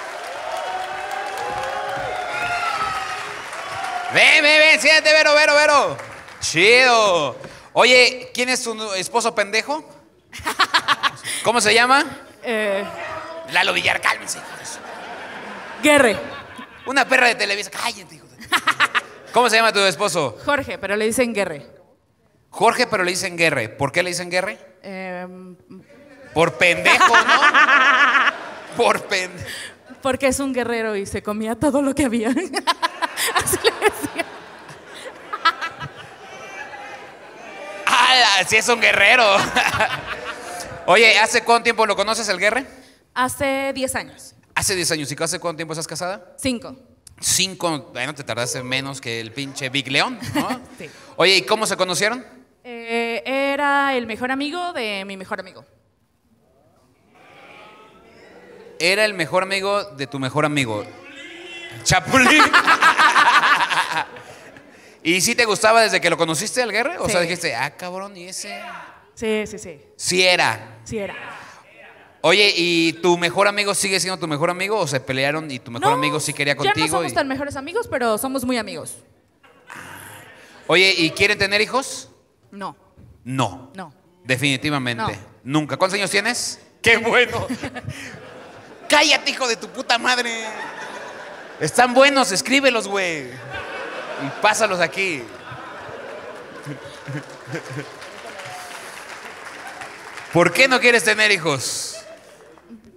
Ven, ven, ven, siéntate, Vero, Vero, Vero. Chido. Oye, ¿quién es tu esposo pendejo? ¿Cómo se llama? Eh, Lalo Villar, cálmense. Guerre. Una perra de Televisa, cállate, hijo de- ¿Cómo se llama tu esposo? Jorge, pero le dicen Guerre. Jorge, pero le dicen Guerre. ¿Por qué le dicen Guerre? Eh, Por pendejo, ¿no? Por pendejo. porque es un guerrero y se comía todo lo que había. Así le decía. ¡Ah, sí es un guerrero! Oye, ¿hace cuánto tiempo lo conoces el Guerre? Hace 10 años. Hace 10 años. ¿Y hace cuánto tiempo estás casada? Cinco. Cinco. Bueno, te tardaste menos que el pinche Big León, ¿no? Sí. Oye, ¿y cómo se conocieron? Eh, era el mejor amigo de mi mejor amigo. Era el mejor amigo de tu mejor amigo. Chapulín. ¿Y si te gustaba desde que lo conociste al Guerre? O Sí. sea, dijiste, ah, cabrón, ¿y ese? Sí, sí, sí. Sí era. Sí era. Oye, ¿y tu mejor amigo sigue siendo tu mejor amigo o se pelearon y tu mejor No, amigo sí quería Ya no contigo? somos y- tan mejores amigos, pero somos muy amigos. Oye, ¿y quieren tener hijos? No, No. no. Definitivamente. No. Nunca. ¿Cuántos años tienes? ¡Qué bueno! Cállate, hijo de tu puta madre. Están buenos, escríbelos, güey. Y pásalos aquí. ¿Por qué no quieres tener hijos?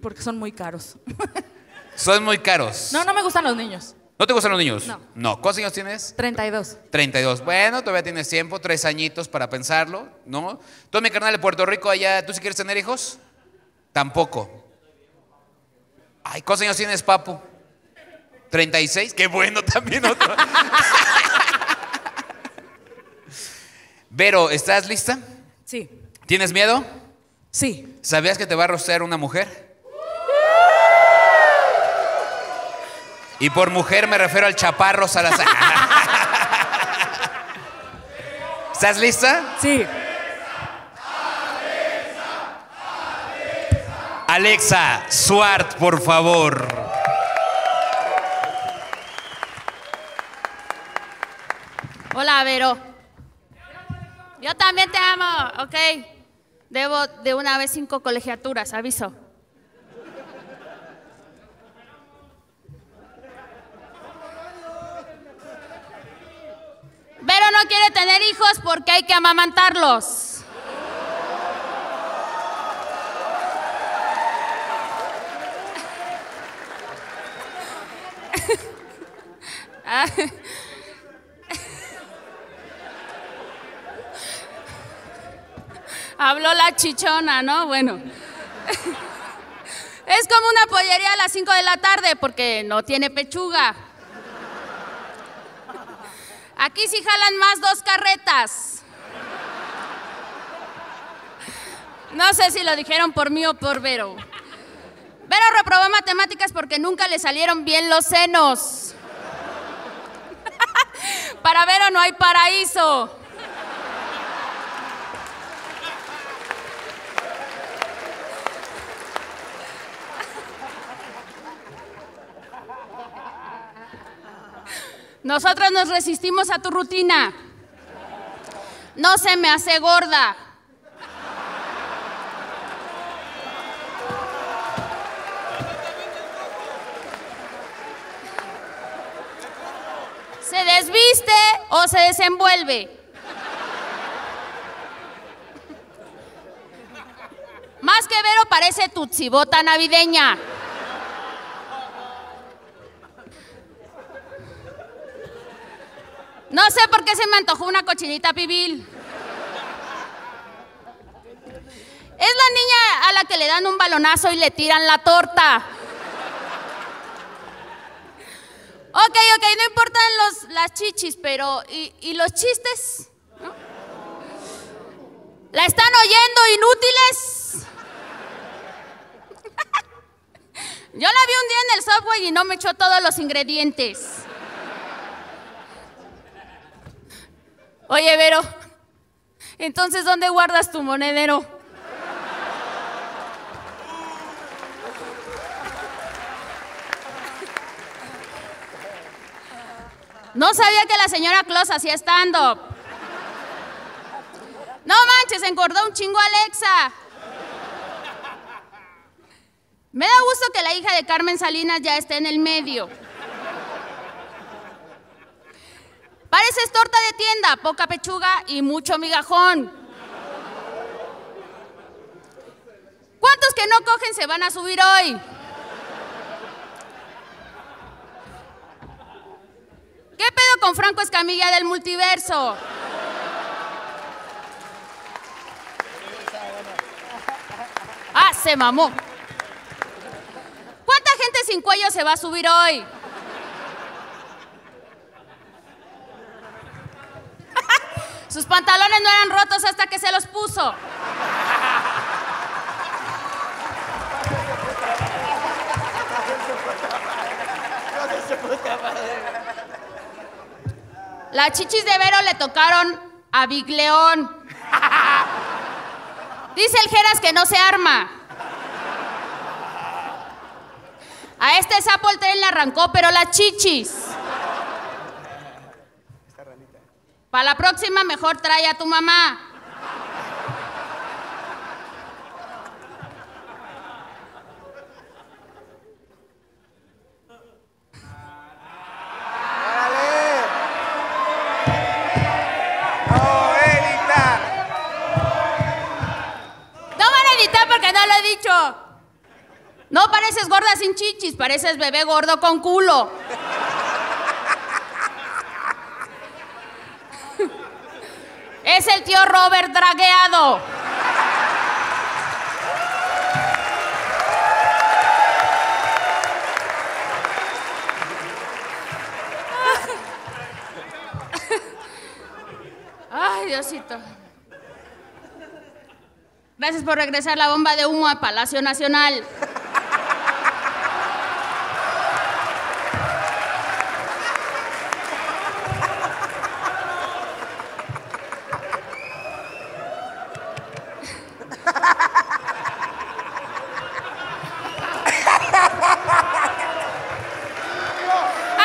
Porque son muy caros. Son muy caros. No, no me gustan los niños. ¿No te gustan los niños? No. ¿Cuántos años tienes? 32. 32. Bueno, todavía tienes tiempo, tres añitos para pensarlo, ¿no? Tú, mi carnal de Puerto Rico, allá, ¿tú sí quieres tener hijos? Tampoco. Ay, ¿cuántos años tienes, papu? 36. Qué bueno también otro. Vero, ¿estás lista? Sí. ¿Tienes miedo? Sí. ¿Sabías que te va a rostrar una mujer? Y por mujer me refiero al chaparro Salazar. ¿Estás lista? Sí. Alexa, Swart, por favor. Hola, Vero. Yo también te amo, ok. Debo de una vez cinco colegiaturas, aviso. Vero no quiere tener hijos porque hay que amamantarlos. Ah. Habló la chichona, ¿no? Bueno. Es como una pollería a las 5 de la tarde porque no tiene pechuga. Aquí sí jalan más dos carretas. No sé si lo dijeron por mí o por Vero. Vero reprobó matemáticas porque nunca le salieron bien los senos. Para Vero no hay paraíso. Nosotros nos resistimos a tu rutina. No se me hace gorda. ¿Se desviste o se desenvuelve? Más que Vero parece tutsibota navideña. No sé por qué se me antojó una cochinita pibil. Es la niña a la que le dan un balonazo y le tiran la torta. Ok, ok, no importan los, las chichis, pero ¿y, y los chistes? ¿La están oyendo inútiles? Yo la vi un día en el subway y no me echó todos los ingredientes. Oye, Vero, entonces, ¿dónde guardas tu monedero? No sabía que la señora Claus hacía stand-up. No manches, engordó un chingo Alexa. Me da gusto que la hija de Carmen Salinas ya esté en el medio. Pareces torta de tienda, poca pechuga y mucho migajón. ¿Cuántos que no cogen se van a subir hoy? ¿Qué pedo con Franco Escamilla del multiverso? Ah, se mamó. ¿Cuánta gente sin cuello se va a subir hoy? Sus pantalones no eran rotos hasta que se los puso. Las chichis de Vero le tocaron a Big León. Dice el Geras que no se arma. A este sapo el tren le arrancó, pero las chichis. Para la próxima mejor trae a tu mamá. No pareces gorda sin chichis, pareces bebé gordo con culo. Es el tío Robert dragueado. Ay, Diosito. Gracias por regresar la bomba de humo a Palacio Nacional.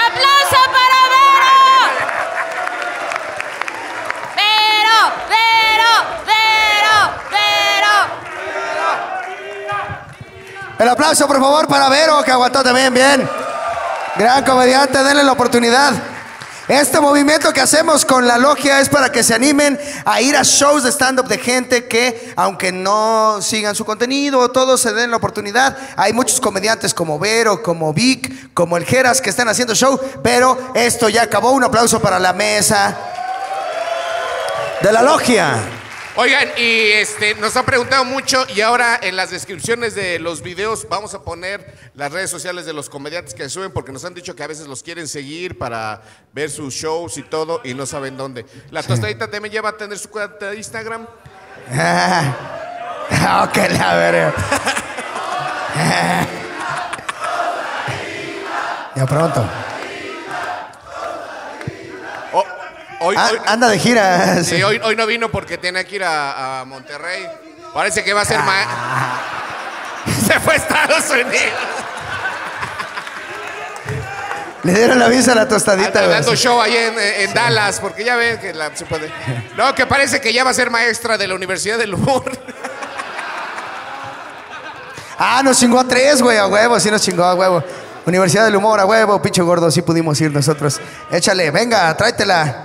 ¡Aplauso para Vero! ¡Vero! ¡Vero! ¡Vero! ¡Vero! El aplauso, por favor, para Vero, que aguantó también bien. Gran comediante, denle la oportunidad. Este movimiento que hacemos con la logia es para que se animen a ir a shows de stand-up de gente que, aunque no sigan su contenido, todos se den la oportunidad. Hay muchos comediantes como Vero, como Vic, como el Geras que están haciendo show, pero esto ya acabó. Un aplauso para la mesa de la logia. Oigan, y este, nos han preguntado mucho y ahora en las descripciones de los videos vamos a poner las redes sociales de los comediantes que suben porque nos han dicho que a veces los quieren seguir para ver sus shows y todo y no saben dónde. La tostadita también lleva a tener su cuenta de Instagram. Ah, ok, la verga. Ya pronto. Hoy, Ah, hoy- anda de gira. sí, hoy, hoy no vino porque tiene que ir a, a Monterrey. Parece que va a ser ma- Se fue a Estados Unidos. Le dieron la visa a la tostadita. Anda dando show ahí en, en Dallas, porque ya ven que la, se puede. No, que parece que ya va a ser maestra de la Universidad del Humor. Ah, nos chingó a tres, güey, a huevo, sí nos chingó a huevo. Universidad del Humor, a huevo, pinche gordo, sí pudimos ir nosotros. Échale, venga, tráetela.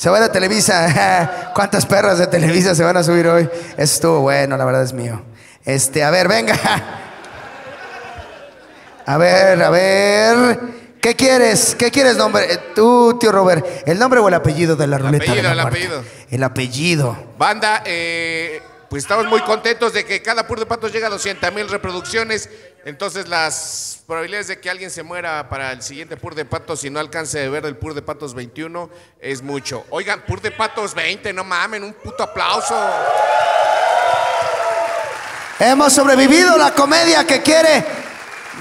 Se va de Televisa. ¿Cuántas perras de Televisa se van a subir hoy? Eso estuvo bueno, la verdad es mío. Este, a ver, venga. A ver, a ver. ¿Qué quieres? ¿Qué quieres, nombre? Eh, Tú, tío Robert, ¿el nombre o el apellido de la ruleta? de apellido, la el muerte? apellido. El apellido. Banda, eh, pues estamos muy contentos de que cada Pur de Patos llega a 200 mil reproducciones. Entonces las probabilidades de que alguien se muera para el siguiente Pur de Patos y no alcance de ver el Pur de Patos 21 es mucho. Oigan, Pur de Patos 20, no mamen, un puto aplauso. Hemos sobrevivido la comedia que quiere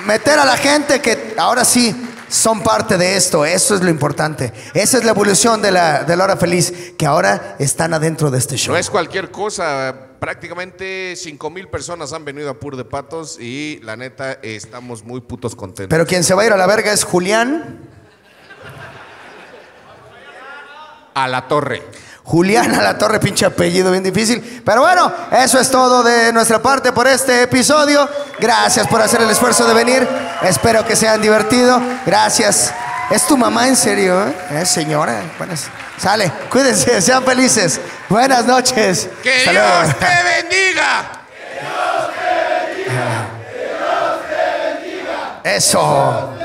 meter a la gente que ahora sí son parte de esto. Eso es lo importante. Esa es la evolución de la, de la hora feliz, que ahora están adentro de este show. No es cualquier cosa. Prácticamente 5 mil personas han venido a Pur de Patos y la neta estamos muy putos contentos. Pero quien se va a ir a la verga es Julián. a la torre. Julián a la torre, pinche apellido bien difícil. Pero bueno, eso es todo de nuestra parte por este episodio. Gracias por hacer el esfuerzo de venir. Espero que se hayan divertido. Gracias. ¿Es tu mamá en serio? ¿Eh, ¿Eh, señora? Buenas. Sale, cuídense, sean felices. Buenas noches. ¡Que Hasta Dios luego. te bendiga! Eso.